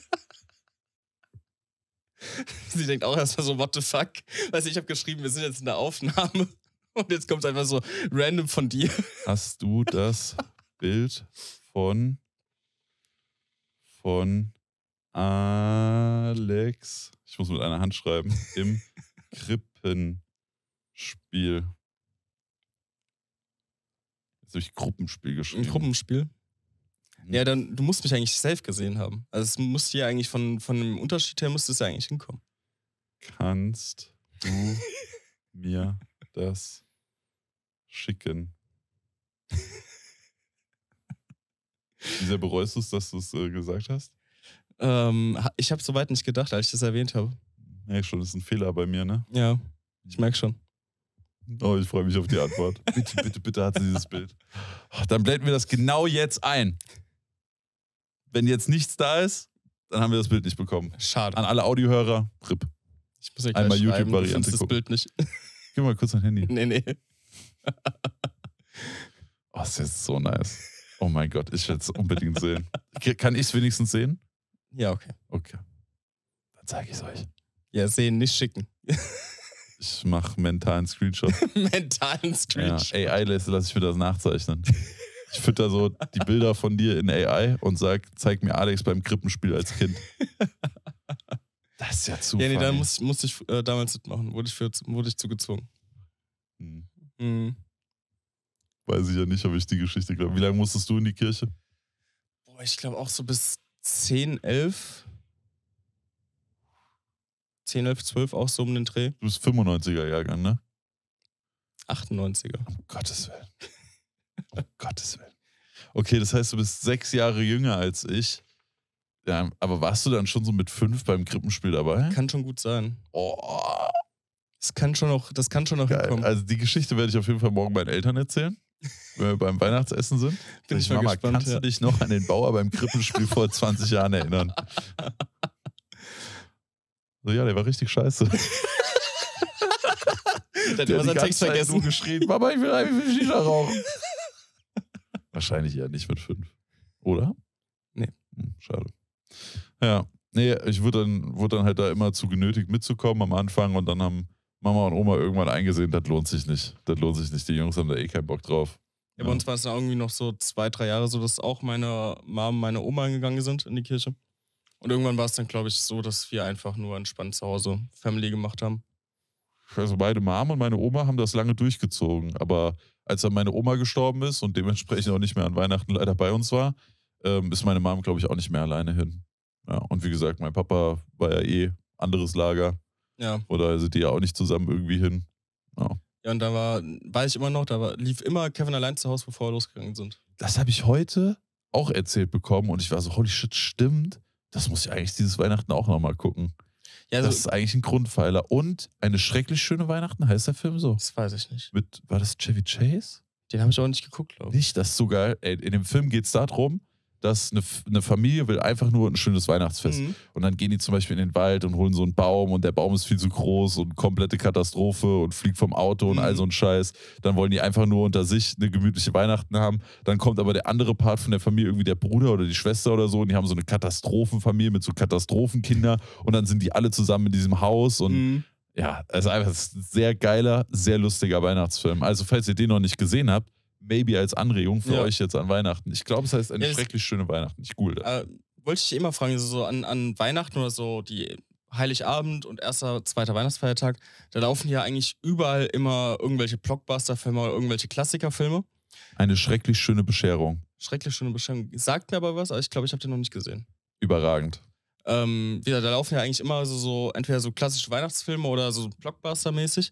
Sie denkt auch erstmal so, what the fuck? Weißt du, ich habe geschrieben, wir sind jetzt in der Aufnahme. Und jetzt kommt es einfach so random von dir. Hast du das Bild von von Alex, ich muss mit einer Hand schreiben, im Krippenspiel. Ich Gruppenspiel geschrieben. Ein Gruppenspiel? Mhm. Ja, dann, du musst mich eigentlich safe gesehen haben. Also es muss hier eigentlich von, von dem Unterschied her müsste es ja eigentlich hinkommen. Kannst du mir das schicken? Wie sehr bereust du es, dass du es äh, gesagt hast? Ähm, ich habe soweit nicht gedacht, als ich das erwähnt habe. Ja, schon, das ist ein Fehler bei mir, ne? Ja, ich merke schon. Oh, ich freue mich auf die Antwort. bitte, bitte, bitte hat sie dieses Bild. Ach, Dann blenden wir das genau jetzt ein. Wenn jetzt nichts da ist, dann haben wir das Bild nicht bekommen. Schade. An alle Audiohörer, RIP. Ich muss ja Einmal gleich schreiben, du YouTube-Variante findest das gucken. Bild nicht. Gib mal kurz dein Handy. nee, nee. Oh, das ist jetzt so nice. Oh mein Gott, ich will es unbedingt sehen. Kann ich es wenigstens sehen? Ja, okay. Okay. Dann zeige ich es euch. Ja, sehen, nicht schicken. Ich mache mentalen Screenshot. Mentalen Ja, Screenshot. AI lasse lass ich mir das nachzeichnen. Ich fütter so die Bilder von dir in AI und sag, zeig mir Alex beim Krippenspiel als Kind. Das ist ja zu Ja, nee, da musste ich äh, damals mitmachen. Wurde ich, für, wurde ich zu gezwungen. Hm. Mhm. Weiß ich ja nicht, ob ich die Geschichte glaube. Wie lange musstest du in die Kirche? Boah, ich glaube auch so bis 10, 11. 10, 11, 12 auch so um den Dreh. Du bist 95er Jahrgang, ne? 98er. Um Gottes Willen. Um Gottes Willen. Okay, das heißt, du bist sechs Jahre jünger als ich. Ja, aber warst du dann schon so mit fünf beim Krippenspiel dabei? Kann schon gut sein. Oh, Das kann schon noch, das kann schon noch geil. hinkommen. Also die Geschichte werde ich auf jeden Fall morgen meinen Eltern erzählen, wenn wir beim Weihnachtsessen sind. Bin ich Mama, gespannt, kannst ja. du dich noch an den Bauer beim Krippenspiel vor 20 Jahren erinnern? So, ja, der war richtig scheiße. Der hat Der immer hat die seinen ganze Text Zeit nur vergessen. geschrien, Mama, ich will eigentlich Shisha rauchen. Wahrscheinlich eher nicht mit fünf. Oder? Nee. Hm, schade. Ja, nee, ich wurde dann, wurde dann halt da immer zu genötigt mitzukommen am Anfang und dann haben Mama und Oma irgendwann eingesehen, das lohnt sich nicht. Das lohnt sich nicht. Die Jungs haben da eh keinen Bock drauf. Ja, bei uns war es dann irgendwie noch so zwei, drei Jahre so, dass auch meine Mom, meine Oma hingegangen sind in die Kirche. Und irgendwann war es dann, glaube ich, so, dass wir einfach nur entspannt zu Hause Family gemacht haben. Also meine Mom und meine Oma haben das lange durchgezogen. Aber als dann meine Oma gestorben ist und dementsprechend auch nicht mehr an Weihnachten leider bei uns war, ähm, ist meine Mom, glaube ich, auch nicht mehr alleine hin. Ja, und wie gesagt, mein Papa war ja eh anderes Lager. Ja. Oder sind die ja auch nicht zusammen irgendwie hin. Ja. Ja, und da war, war ich immer noch, da war, lief immer Kevin allein zu Hause, bevor wir losgegangen sind. Das habe ich heute auch erzählt bekommen und ich war so, holy shit, stimmt. Das muss ich eigentlich dieses Weihnachten auch nochmal gucken. Ja, Das also, ist eigentlich ein Grundpfeiler. Und eine schrecklich schöne Weihnachten heißt der Film so. das weiß ich nicht. Mit, war das Chevy Chase? Den habe ich auch nicht geguckt, glaube ich. Nicht, das ist so geil. Ey, in dem Film geht es darum, dass eine, eine Familie will einfach nur ein schönes Weihnachtsfest. Mhm. Und dann gehen die zum Beispiel in den Wald und holen so einen Baum und der Baum ist viel zu groß und komplette Katastrophe und fliegt vom Auto und Mhm. all so ein Scheiß. Dann wollen die einfach nur unter sich eine gemütliche Weihnachten haben. Dann kommt aber der andere Part von der Familie, irgendwie der Bruder oder die Schwester oder so, und die haben so eine Katastrophenfamilie mit so Katastrophenkinder und dann sind die alle zusammen in diesem Haus und Mhm. ja, also einfach es ist ein sehr geiler, sehr lustiger Weihnachtsfilm. Also, falls ihr den noch nicht gesehen habt, maybe als Anregung für Ja. euch jetzt an Weihnachten. Ich glaube, es heißt eine Ja, schrecklich schöne Weihnachten. Ich google das. Äh, wollte ich dich immer fragen, so- an, an Weihnachten oder so, die Heiligabend und erster, zweiter Weihnachtsfeiertag, da laufen ja eigentlich überall immer irgendwelche Blockbuster-Filme oder irgendwelche Klassikerfilme. Eine schrecklich schöne Bescherung. Schrecklich schöne Beschreibung. Sagt mir aber was, aber ich glaube, ich habe den noch nicht gesehen. Überragend. Ähm, wieder, da laufen ja eigentlich immer so, so entweder so klassische Weihnachtsfilme oder so Blockbuster-mäßig.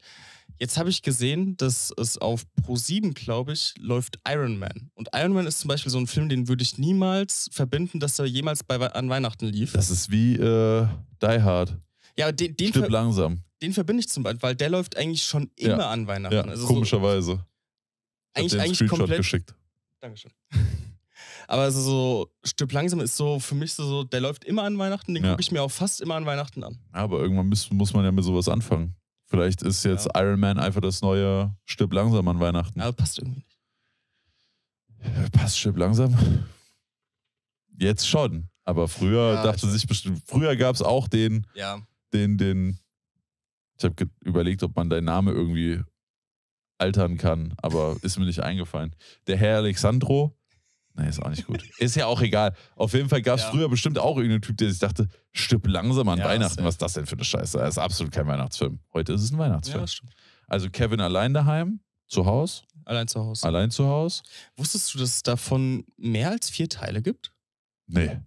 Jetzt habe ich gesehen, dass es auf Pro7, glaube ich, läuft Iron Man. Und Iron Man ist zum Beispiel so ein Film, den würde ich niemals verbinden, dass er jemals bei, an Weihnachten lief. Das ist wie äh, Die Hard. ja, den, den, ver langsam. den verbinde ich zum Beispiel, weil der läuft eigentlich schon immer Ja. an Weihnachten. Ja, also so, komischerweise. Ich hab eigentlich, einen eigentlich Screenshot komplett. geschickt. Dankeschön. Aber also so Stück langsam ist so für mich so, der läuft immer an Weihnachten, den Ja. gucke ich mir auch fast immer an Weihnachten an. Aber irgendwann muss, muss man ja mit sowas anfangen. Vielleicht ist jetzt Iron Man einfach das neue Stirb langsam an Weihnachten. Aber passt irgendwie nicht. Passt Stirb langsam? Jetzt schon. Aber früher Ja, dachte ich- sich bestimmt, früher gab es auch den, Ja. den, den, ich habe überlegt, ob man deinen Namen irgendwie altern kann, aber ist mir nicht eingefallen. Der Herr Alexandro, nee, ist auch nicht gut. Ist ja auch egal. Auf jeden Fall gab es Ja. früher bestimmt auch irgendeinen Typ, der sich dachte, stirb langsam an Ja, Weihnachten. Was ist das denn für eine Scheiße? Das ist absolut kein Weihnachtsfilm. Heute ist es ein Ja, Weihnachtsfilm. das stimmt. Also Kevin allein daheim, zu Hause, Allein zu Hause. allein zu Hause. Wusstest du, dass es davon mehr als vier Teile gibt? Nee,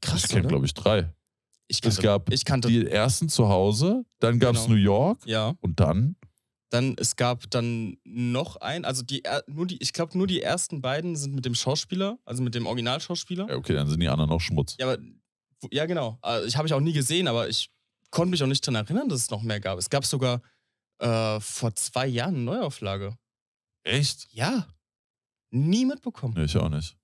Krass, ich kenne, glaube ich, drei. Ich Es gab ich kannte, die ersten zu Hause, dann gab es Genau. New York ja. und dann Dann, es gab dann noch ein, also die, nur die, ich glaube, nur die ersten beiden sind mit dem Schauspieler, also mit dem Originalschauspieler. Ja, okay, dann sind die anderen auch Schmutz. Ja, aber, ja, genau. Also Ich habe ich auch nie gesehen, aber ich konnte mich auch nicht daran erinnern, dass es noch mehr gab. Es gab sogar äh, vor zwei Jahren eine Neuauflage. Echt? Ja. Nie mitbekommen. Nee, ich auch nicht.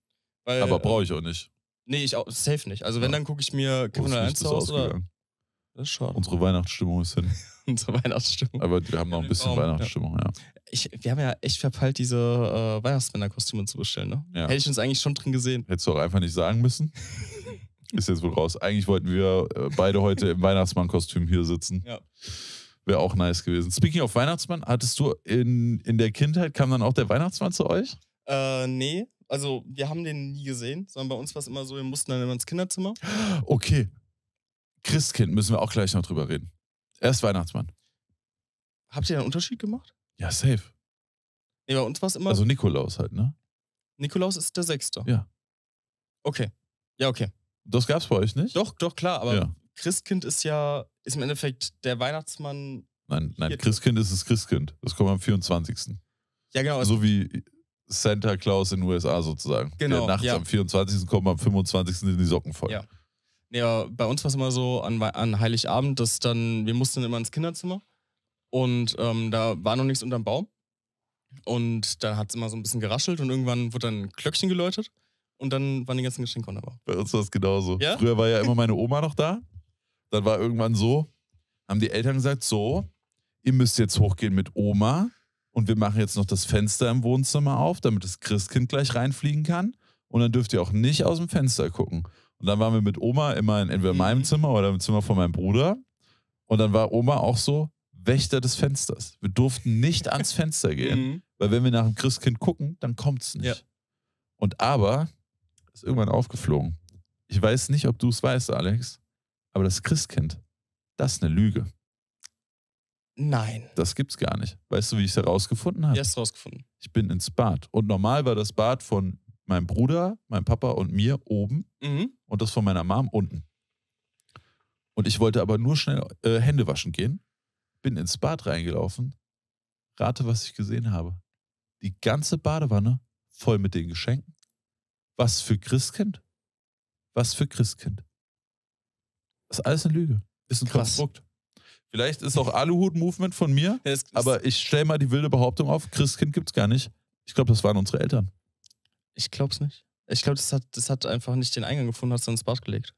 Weil, Aber brauche ich auch nicht. Nee, ich auch, safe nicht. Also wenn, Ja. dann gucke ich mir zu ist Hause oder. Das ist schade. Unsere Weihnachtsstimmung ist hin. Unsere Weihnachtsstimmung. Aber wir haben noch ein bisschen Baum, ja. Weihnachtsstimmung, ja. Ich, wir haben ja echt verpeilt, diese äh, Weihnachtsmännerkostüme zu bestellen, ne? Ja. Hätte ich uns eigentlich schon drin gesehen. Hättest du auch einfach nicht sagen müssen. Ist jetzt wohl raus. Eigentlich wollten wir äh, beide heute im Weihnachtsmann-Kostüm hier sitzen. Ja. Wäre auch nice gewesen. Speaking of Weihnachtsmann, hattest du in, in der Kindheit, kam dann auch der Weihnachtsmann zu euch? Äh, nee. Also, wir haben den nie gesehen, sondern bei uns war es immer so, wir mussten dann immer ins Kinderzimmer. Okay. Christkind müssen wir auch gleich noch drüber reden. Erst Weihnachtsmann. Habt ihr einen Unterschied gemacht? Ja, safe. Nee, bei uns war es immer. Also Nikolaus halt, ne? Nikolaus ist der Sechste. Ja. Okay. Ja, okay. Das gab's bei euch nicht? Doch, doch, klar, aber Ja. Christkind ist ja, ist im Endeffekt der Weihnachtsmann. Nein, nein. Christkind ist das Christkind. Das kommt am 24. Ja, genau. So wie Santa Claus in den USA sozusagen. Genau, Der nachts ja. am 24. kommt am 25. in die Socken voll. Ja. Aber bei uns war es immer so an, an Heiligabend, dass dann, wir mussten immer ins Kinderzimmer und ähm, da war noch nichts unterm Baum. Und dann hat es immer so ein bisschen geraschelt und irgendwann wurde dann ein Glöckchen geläutet und dann waren die ganzen Geschenke unterm Bei uns war es genauso. Ja? Früher war ja immer meine Oma noch da. Dann war irgendwann so, haben die Eltern gesagt, so, ihr müsst jetzt hochgehen mit Oma und wir machen jetzt noch das Fenster im Wohnzimmer auf, damit das Christkind gleich reinfliegen kann. Und dann dürft ihr auch nicht aus dem Fenster gucken. Und dann waren wir mit Oma immer in entweder Mhm. meinem Zimmer oder im Zimmer von meinem Bruder. Und dann war Oma auch so Wächter des Fensters. Wir durften nicht ans Fenster gehen. Mhm. Weil wenn wir nach dem Christkind gucken, dann kommt es nicht. Ja. Und aber ist irgendwann aufgeflogen. Ich weiß nicht, ob du es weißt, Alex, aber das Christkind, das ist eine Lüge. Nein. Das gibt's gar nicht. Weißt du, wie ich es herausgefunden habe? Wie hast rausgefunden? Ich bin ins Bad. Und normal war das Bad von meinem Bruder, meinem Papa und mir oben Mhm. und das von meiner Mom unten. Und ich wollte aber nur schnell äh, Hände waschen gehen, bin ins Bad reingelaufen. Rate, was ich gesehen habe. Die ganze Badewanne voll mit den Geschenken. Was für Christkind? Was für Christkind? Das ist alles eine Lüge. Ist ein Krass. Konstrukt. Vielleicht ist auch Aluhut-Movement von mir, Ja, es- es- aber ich stelle mal die wilde Behauptung auf, Christkind gibt's gar nicht. Ich glaube, das waren unsere Eltern. Ich glaub's nicht. Ich glaube, das hat, das hat einfach nicht den Eingang gefunden, hat es ins Bad gelegt.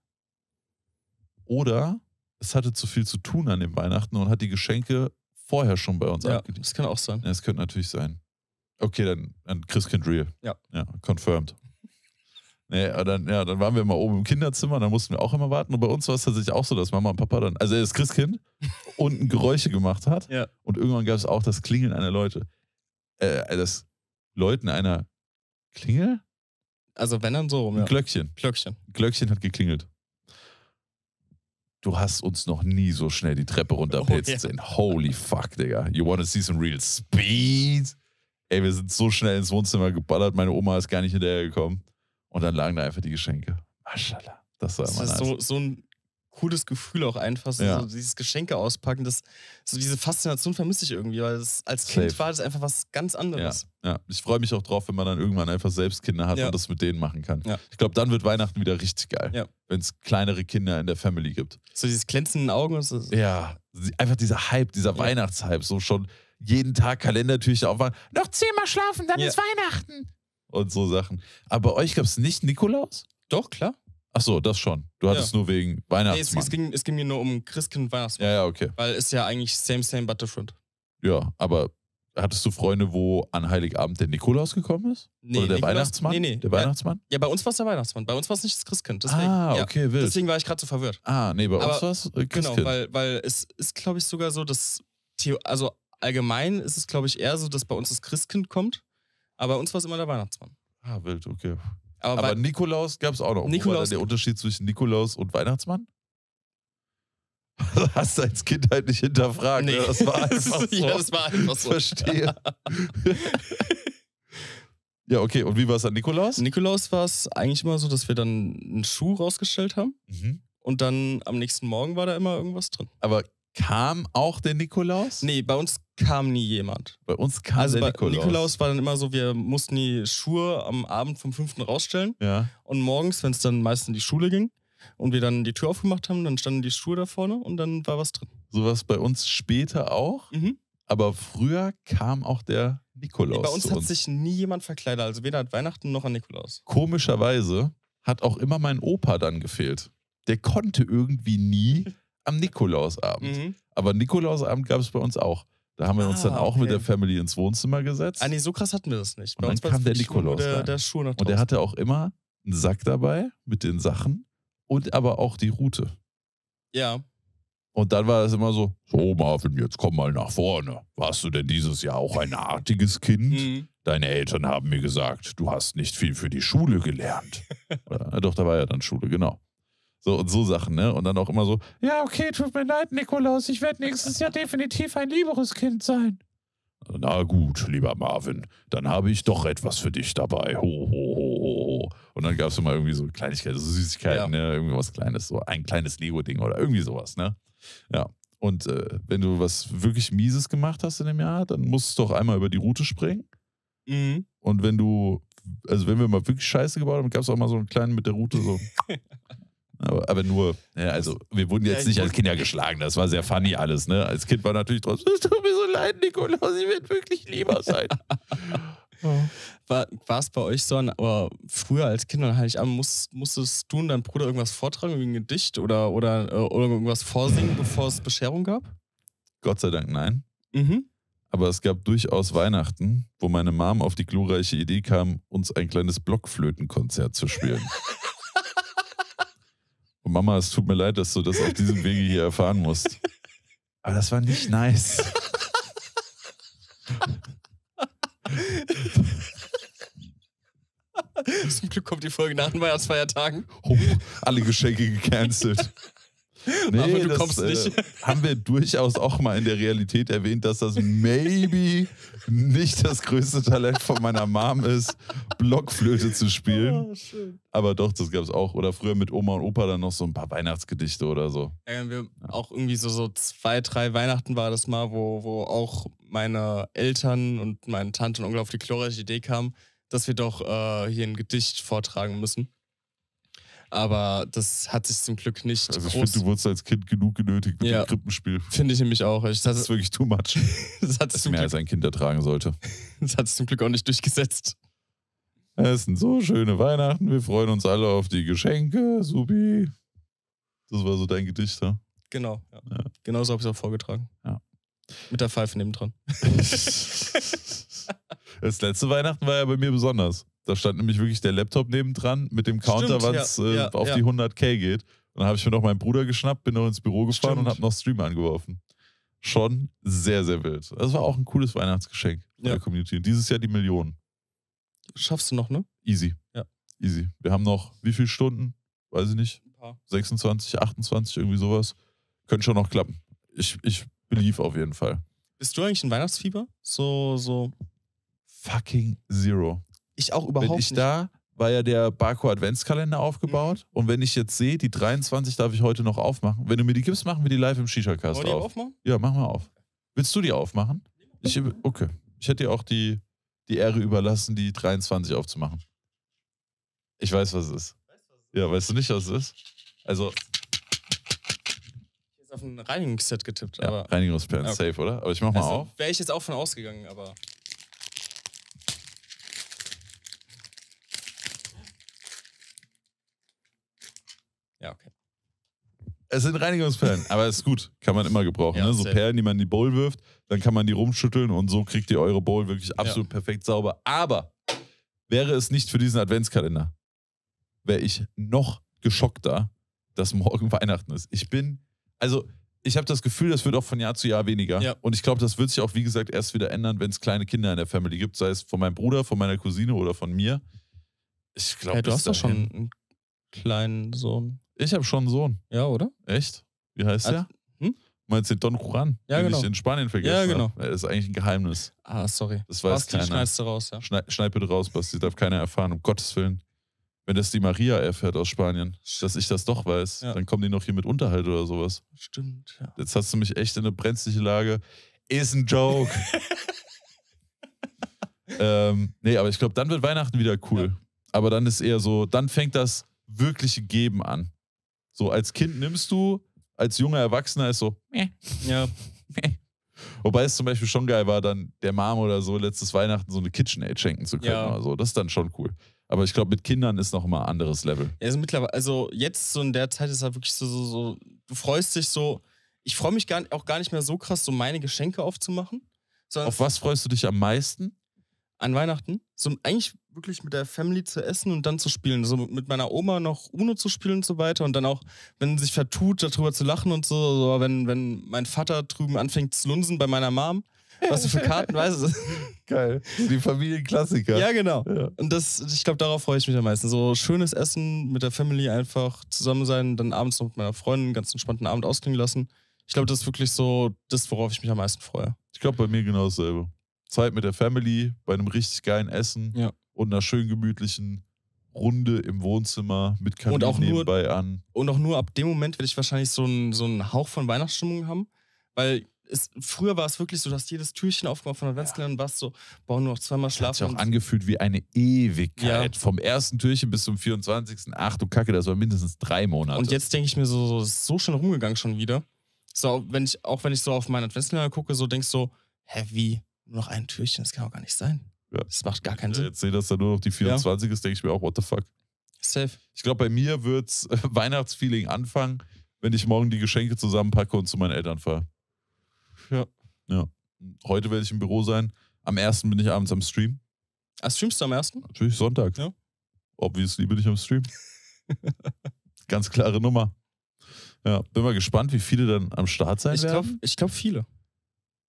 Oder es hatte zu viel zu tun an dem Weihnachten und hat die Geschenke vorher schon bei uns Ja, abgeliefert. das kann auch sein. Ja, das könnte natürlich sein. Okay, dann, dann Christkind Real. Ja. Ja, confirmed. Nee, aber dann, ja, dann waren wir immer oben im Kinderzimmer, dann mussten wir auch immer warten. Und bei uns war es tatsächlich auch so, dass Mama und Papa dann, also das Christkind, unten Geräusche gemacht hat. Ja. Und irgendwann gab es auch das Klingeln einer Leute. Äh, das Läuten einer Klingel? Also wenn dann so rum, ja. Glöckchen. Glöckchen. Glöckchen hat geklingelt. Du hast uns noch nie so schnell die Treppe runterpelzen Oh, ja. sehen. Holy fuck, Digga. You wanna see some real speed? Ey, wir sind so schnell ins Wohnzimmer geballert, meine Oma ist gar nicht hinterhergekommen. Und dann lagen da einfach die Geschenke. Maschallah. Das war Das immer ist nice. so, so ein cooles Gefühl auch einfach. So, Ja. so dieses Geschenke auspacken, das, so diese Faszination vermisse ich irgendwie, weil das, als Kind Safe. war das einfach was ganz anderes. Ja, ich freue mich auch drauf, wenn man dann irgendwann einfach selbst Kinder hat Ja. und das mit denen machen kann. Ja. Ich glaube, dann wird Weihnachten wieder richtig geil. Ja. Wenn es kleinere Kinder in der Family gibt. So dieses Glänzen in den Augen. Das ist, Ja, einfach dieser Hype, dieser Ja. Weihnachtshype, so schon jeden Tag Kalendertücher aufmachen. Noch zehnmal schlafen, dann Ja. ist Weihnachten. Und so Sachen. Aber bei euch gab es nicht Nikolaus? Doch, klar. Ach so, das schon. Du hattest nur wegen Nee, es, Weihnachtsmann. es, ging, es ging mir nur um Christkind und Weihnachtsmann. ja, ja, okay. Weil ist ja eigentlich same, same, but different. Ja, aber hattest du Freunde, wo an Heiligabend der Nikolaus gekommen ist? Nee, Oder der Nikolaus- Weihnachtsmann? Nee, nee. Der Ja, Weihnachtsmann? Ja, bei uns war es der Weihnachtsmann. Bei uns war es nicht das Christkind. Deswegen, ah, ja. okay, wild. Deswegen war ich gerade so verwirrt. ah, nee, bei uns Aber- war es äh, Genau, Christkind. weil, weil es ist, glaube ich, sogar so, dass, also allgemein ist es, glaube ich, eher so, dass bei uns das Christkind kommt. Aber bei uns war es immer der Weihnachtsmann. ah, wild, okay. Aber, Aber Nikolaus gab es auch noch. Wo war Nikolaus- der Unterschied zwischen Nikolaus und Weihnachtsmann? Hast du als Kind halt nicht hinterfragt. nee, ne? Das war einfach so. ja, das war einfach so. Verstehe. ja, okay. Und wie war es an Nikolaus? Nikolaus war es eigentlich immer so, dass wir dann einen Schuh rausgestellt haben Mhm. und dann am nächsten Morgen war da immer irgendwas drin. Aber kam auch der Nikolaus? Nee, bei uns kam nie jemand. Bei uns kam also der bei Nikolaus. Nikolaus. war dann immer so, wir mussten die Schuhe am Abend vom 5. rausstellen Ja. und morgens, wenn es dann meist in die Schule ging und wir dann die Tür aufgemacht haben, dann standen die Schuhe da vorne und dann war was drin. Sowas bei uns später auch. Mhm. Aber früher kam auch der Nikolaus. bei uns hat uns. sich nie jemand verkleidet, also weder an Weihnachten noch an Nikolaus. Komischerweise hat auch immer mein Opa dann gefehlt. Der konnte irgendwie nie am Nikolausabend. Mhm. Aber Nikolausabend gab es bei uns auch. Da haben wir uns Ah, dann auch mit okay. der Family ins Wohnzimmer gesetzt. Ah, nee, so krass hatten wir das nicht. Und dann war kam der Nikolaus der, der Schuh nach Und der hatte auch immer einen Sack dabei mit den Sachen und aber auch die Route. Ja. Und dann war es immer so, so Marvin, jetzt komm mal nach vorne. Warst du denn dieses Jahr auch ein artiges Kind? Mhm. Deine Eltern haben mir gesagt, du hast nicht viel für die Schule gelernt. Oder, äh, doch, da war ja dann Schule, genau. So und so Sachen, ne? Und dann auch immer so, ja, okay, tut mir leid, Nikolaus, ich werde nächstes Jahr definitiv ein lieberes Kind sein. Na gut, lieber Marvin, dann habe ich doch etwas für dich dabei. Ho, ho, ho, ho. Und dann gab es immer irgendwie so Kleinigkeiten, so Süßigkeiten, ne? Irgendwas Kleines, so ein kleines Lego-Ding oder irgendwie sowas, ne? Ja. Und äh, wenn du was wirklich Mieses gemacht hast in dem Jahr, dann musst du doch einmal über die Route springen. Mhm. Und wenn du, also wenn wir mal wirklich Scheiße gebaut haben, gab es auch mal so einen kleinen mit der Route so. aber, aber nur, ja, also wir wurden jetzt Ja, nicht ich als Kinder geschlagen, das war sehr funny alles, ne? Als Kind war natürlich trotzdem, es tut mir so leid, Nikolaus, ich werde wirklich lieber sein. War, es bei euch so, an, aber früher als Kind an Heiligabend musst, musstest du und dein Bruder irgendwas vortragen, irgendwie ein Gedicht oder, oder, äh, oder irgendwas vorsingen, bevor es Bescherung gab? Gott sei Dank nein. Mhm. Aber es gab durchaus Weihnachten, wo meine Mom auf die glorreiche Idee kam, uns ein kleines Blockflötenkonzert zu spielen. Und Mama, es tut mir leid, dass du das auf diesem Wege hier erfahren musst. Aber das war nicht nice. Zum Glück kommt die Folge nach den Weihnachtsfeiertagen. Oh, alle Geschenke gecancelt. Aber du kommst nicht. Äh, haben wir durchaus auch mal in der Realität erwähnt, dass das maybe nicht das größte Talent von meiner Mom ist, Blockflöte zu spielen. Oh, schön. Aber doch, das gab es auch. Oder früher mit Oma und Opa dann noch so ein paar Weihnachtsgedichte oder so. Ja, wir auch irgendwie so, so zwei, drei Weihnachten war das mal, wo, wo auch meine Eltern und meine Tante und Onkel auf die glorreiche Idee kamen, dass wir doch äh, hier ein Gedicht vortragen müssen. Aber das hat sich zum Glück nicht Also ich finde, du wurdest als Kind genug genötigt mit Ja. dem Krippenspiel. Finde ich nämlich auch. Ich, Das ist das, wirklich too much. das, hat sich ist zum mehr Glück, als ein Kind ertragen sollte. das hat sich zum Glück auch nicht durchgesetzt. Es sind so schöne Weihnachten. Wir freuen uns alle auf die Geschenke. Supi. Das war so dein Gedicht, ne? Genau. Ja. Ja. Genau so habe ich es auch vorgetragen. Ja. Mit der Pfeife nebendran. Das letzte Weihnachten war ja bei mir besonders. Da stand nämlich wirklich der Laptop nebendran mit dem Counter, wann es ja, äh, ja, auf ja. die 100k geht. Und dann habe ich mir noch meinen Bruder geschnappt, bin noch ins Büro gefahren Stimmt. und habe noch Stream angeworfen. Schon sehr, sehr wild. Das war auch ein cooles Weihnachtsgeschenk der Community. Und dieses Jahr die Millionen. Schaffst du noch, ne? Easy. Ja. Easy. Wir haben noch wie viele Stunden? Weiß ich nicht. Ein paar. 26, 28, irgendwie sowas. Könnte schon noch klappen. Ich, ich believe auf jeden Fall. Bist du eigentlich ein Weihnachtsfieber? So, so. Fucking zero. Ich auch überhaupt wenn ich nicht. da, war ja der Barco Adventskalender aufgebaut. Mhm. Und wenn ich jetzt sehe, die 23 darf ich heute noch aufmachen. Wenn du mir die gibst, machen wir die live im Shisha-Cast wir auf. aufmachen? Ja, mach mal auf. Willst du die aufmachen? Ich, okay. Ich hätte dir auch die, die Ehre überlassen, die 23 aufzumachen. Ich weiß, was es ist. Ja, weißt du nicht, was es ist? Also, Ich auf ein Reinigungsset getippt, ja, aber. Reinigungsperlen, Okay. safe, oder? Aber ich mach mal Also, auf. Wäre ich jetzt auch von ausgegangen, aber. Ja, okay. Es sind Reinigungsperlen, aber ist gut. Kann man immer gebrauchen. Ja, ne? So safe. Perlen, die man in die Bowl wirft, dann kann man die rumschütteln und so kriegt ihr eure Bowl wirklich absolut perfekt sauber. Aber wäre es nicht für diesen Adventskalender, wäre ich noch geschockter, dass morgen Weihnachten ist. Ich bin, also ich habe das Gefühl, das wird auch von Jahr zu Jahr weniger. Ja. Und ich glaube, das wird sich auch, wie gesagt, erst wieder ändern, wenn es kleine Kinder in der Family gibt, sei es von meinem Bruder, von meiner Cousine oder von mir. Ich glaube, Hey, du hast doch schon einen kleinen Sohn. Ich habe schon einen Sohn. Ja, oder? Echt? Wie heißt der? Hm? Meinst du den Don Juan? Ja, den genau. ich in Spanien vergessen Ja, genau. habe? Das ist eigentlich ein Geheimnis. Ah, sorry. Das weiß Basti, keiner. schneidest du raus, ja. Schneid, schneid bitte raus, Basti. Darf keiner erfahren, um Gottes Willen. Wenn das die Maria erfährt aus Spanien, dass ich das doch weiß, Ja. dann kommen die noch hier mit Unterhalt oder sowas. Stimmt, ja. Jetzt hast du mich echt in eine brenzliche Lage. Ist ein Joke. ähm, nee, aber ich glaube, dann wird Weihnachten wieder cool. Ja. Aber dann ist eher so, dann fängt das wirkliche Geben an. So, als Kind nimmst du, als junger Erwachsener ist so, meh, Ja, Wobei es zum Beispiel schon geil war, dann der Mom oder so letztes Weihnachten so eine KitchenAid schenken zu können. Ja. Oder so. Das ist dann schon cool. Aber ich glaube, mit Kindern ist noch mal ein anderes Level. also mittlerweile, also jetzt so in der Zeit ist halt wirklich so, so, so du freust dich so, ich freue mich gar, auch gar nicht mehr so krass, so meine Geschenke aufzumachen. Auf was freust du dich am meisten? An Weihnachten. So eigentlich wirklich mit der Family zu essen und dann zu spielen. So mit meiner Oma noch Uno zu spielen und so weiter. Und dann auch, wenn sich vertut, darüber zu lachen und so. so wenn, wenn mein Vater drüben anfängt zu lunsen bei meiner Mom, was du für Karten weißt. Geil. Die Familienklassiker. ja, genau. Ja. Und das, ich glaube, darauf freue ich mich am meisten. So schönes Essen mit der Family einfach zusammen sein, dann abends noch mit meiner Freundin einen ganz entspannten Abend ausklingen lassen. Ich glaube, das ist wirklich so das, worauf ich mich am meisten freue. Ich glaube, bei mir genau dasselbe. Zeit mit der Family, bei einem richtig geilen Essen Ja. und einer schön gemütlichen Runde im Wohnzimmer mit Kamin Und auch nur- nebenbei an. Und auch nur ab dem Moment werde ich wahrscheinlich so einen, so einen Hauch von Weihnachtsstimmung haben. Weil es, früher war es wirklich so, dass jedes Türchen aufgemacht von Adventskalendern warst so, boah, nur noch zweimal Hat sich schlafen. auch und- angefühlt wie eine Ewigkeit. Ja. Vom ersten Türchen bis zum 24. Ach du Kacke, das war mindestens drei Monate. Und jetzt denke ich mir so, so, es ist so schnell rumgegangen schon wieder. So, wenn ich, auch wenn ich so auf meinen Adventskalender gucke, so denkst du, hä, wie? Nur noch ein Türchen, das kann auch gar nicht sein. Ja. Das macht gar keinen Ja, Sinn. jetzt sehe, dass da nur noch die 24 ist, denke ich mir auch, what the fuck. Safe. Ich glaube, bei mir wird's äh, Weihnachtsfeeling anfangen, wenn ich morgen die Geschenke zusammenpacke und zu meinen Eltern fahre. Ja. Ja. Heute werde ich im Büro sein. Am 1. bin ich abends am Stream. Ah, streamst du am ersten? Natürlich Sonntag. Ja. Obviously bin ich am Stream. Ganz klare Nummer. Ja, bin mal gespannt, wie viele dann am Start sein Ich glaube, werden. ich glaub viele.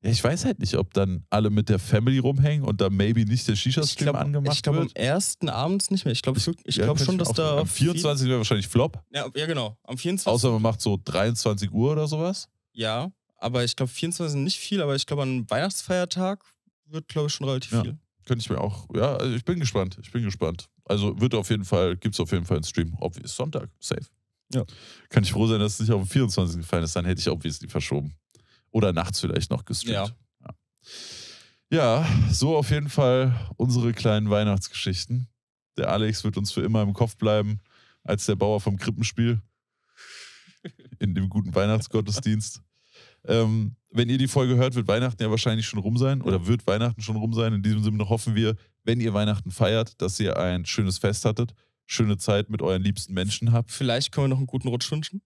Ja, ich weiß halt nicht, ob dann alle mit der Family rumhängen und da maybe nicht der Ich Shisha-Stream glaube, angemacht ich glaub, am wird. ersten abends nicht mehr. Ich glaube ich Ja, glaub schon, dass da. Am 24. wäre wahrscheinlich Flop. Ja, ja, genau. Am 24. Außer man macht so 23 Uhr oder sowas. Ja, aber ich glaube 24 sind nicht viel, aber ich glaube an Weihnachtsfeiertag wird, glaube ich, schon relativ Ja. viel. Könnte ich mir auch. Ja, also ich bin gespannt. Ich bin gespannt. Also wird auf jeden Fall, gibt es auf jeden Fall einen Stream. Obvious Sonntag. Safe. Ja. Kann ich froh sein, dass es nicht auf den 24. gefallen ist. Dann hätte ich obviously verschoben. Oder nachts vielleicht noch gestreamt. Ja. ja, so auf jeden Fall unsere kleinen Weihnachtsgeschichten. Der Alex wird uns für immer im Kopf bleiben als der Bauer vom Krippenspiel. In dem guten Weihnachtsgottesdienst. Ähm, wenn ihr die Folge hört, wird Weihnachten ja wahrscheinlich schon rum sein oder wird Weihnachten schon rum sein. In diesem Sinne hoffen wir, wenn ihr Weihnachten feiert, dass ihr ein schönes Fest hattet, schöne Zeit mit euren liebsten Menschen habt. Vielleicht können wir noch einen guten Rutsch wünschen.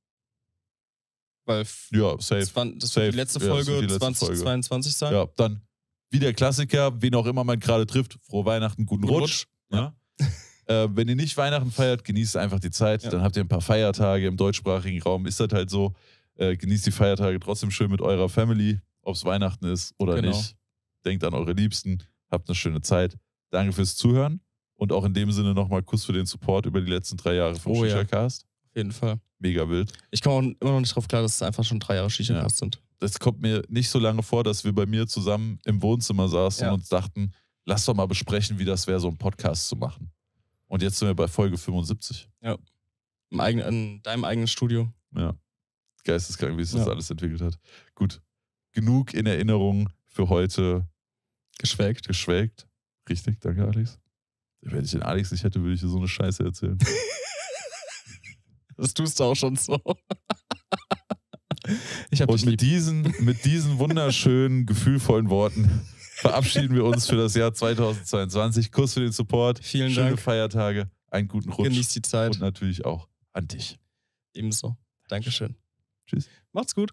Weil f- Ja, safe. das, war, das Safe. wird die letzte Ja, Folge wird die letzte 2022 sein. Ja, dann wie der Klassiker, wen auch immer man gerade trifft, frohe Weihnachten, guten, Guten Rutsch. Rutsch. Ja. äh, wenn ihr nicht Weihnachten feiert, genießt einfach die Zeit. Ja. Dann habt ihr ein paar Feiertage im deutschsprachigen Raum. Ist das halt so. Äh, genießt die Feiertage trotzdem schön mit eurer Family, ob es Weihnachten ist oder Genau. nicht. Denkt an eure Liebsten, habt eine schöne Zeit. Danke fürs Zuhören und auch in dem Sinne nochmal Kuss für den Support über die letzten drei Jahre vom Oh ja. Shisha-Cast. Auf jeden Fall. Mega wild. Ich komme immer noch nicht drauf klar, dass es einfach schon drei Jahre Shisha-Cast sind. Das kommt mir nicht so lange vor, dass wir bei mir zusammen im Wohnzimmer saßen Ja. und uns dachten, lass doch mal besprechen, wie das wäre, so einen Podcast zu machen. Und jetzt sind wir bei Folge 75. Im eigenen, in deinem eigenen Studio. Ja. Geisteskrank, wie sich das Ja. alles entwickelt hat. Gut. Genug in Erinnerung für heute Geschwelgt. geschwelgt. Richtig, danke, Alex. Wenn ich den Alex nicht hätte, würde ich dir so eine Scheiße erzählen. Das tust du auch schon so. ich habe Und mit lieb. diesen, mit diesen wunderschönen, gefühlvollen Worten verabschieden wir uns für das Jahr 2022. Kuss für den Support. Vielen Schöne Dank. Feiertage, einen guten Rutsch. Genieß die Zeit. Und natürlich auch an dich. Ebenso. Dankeschön. Tschüss. Macht's gut.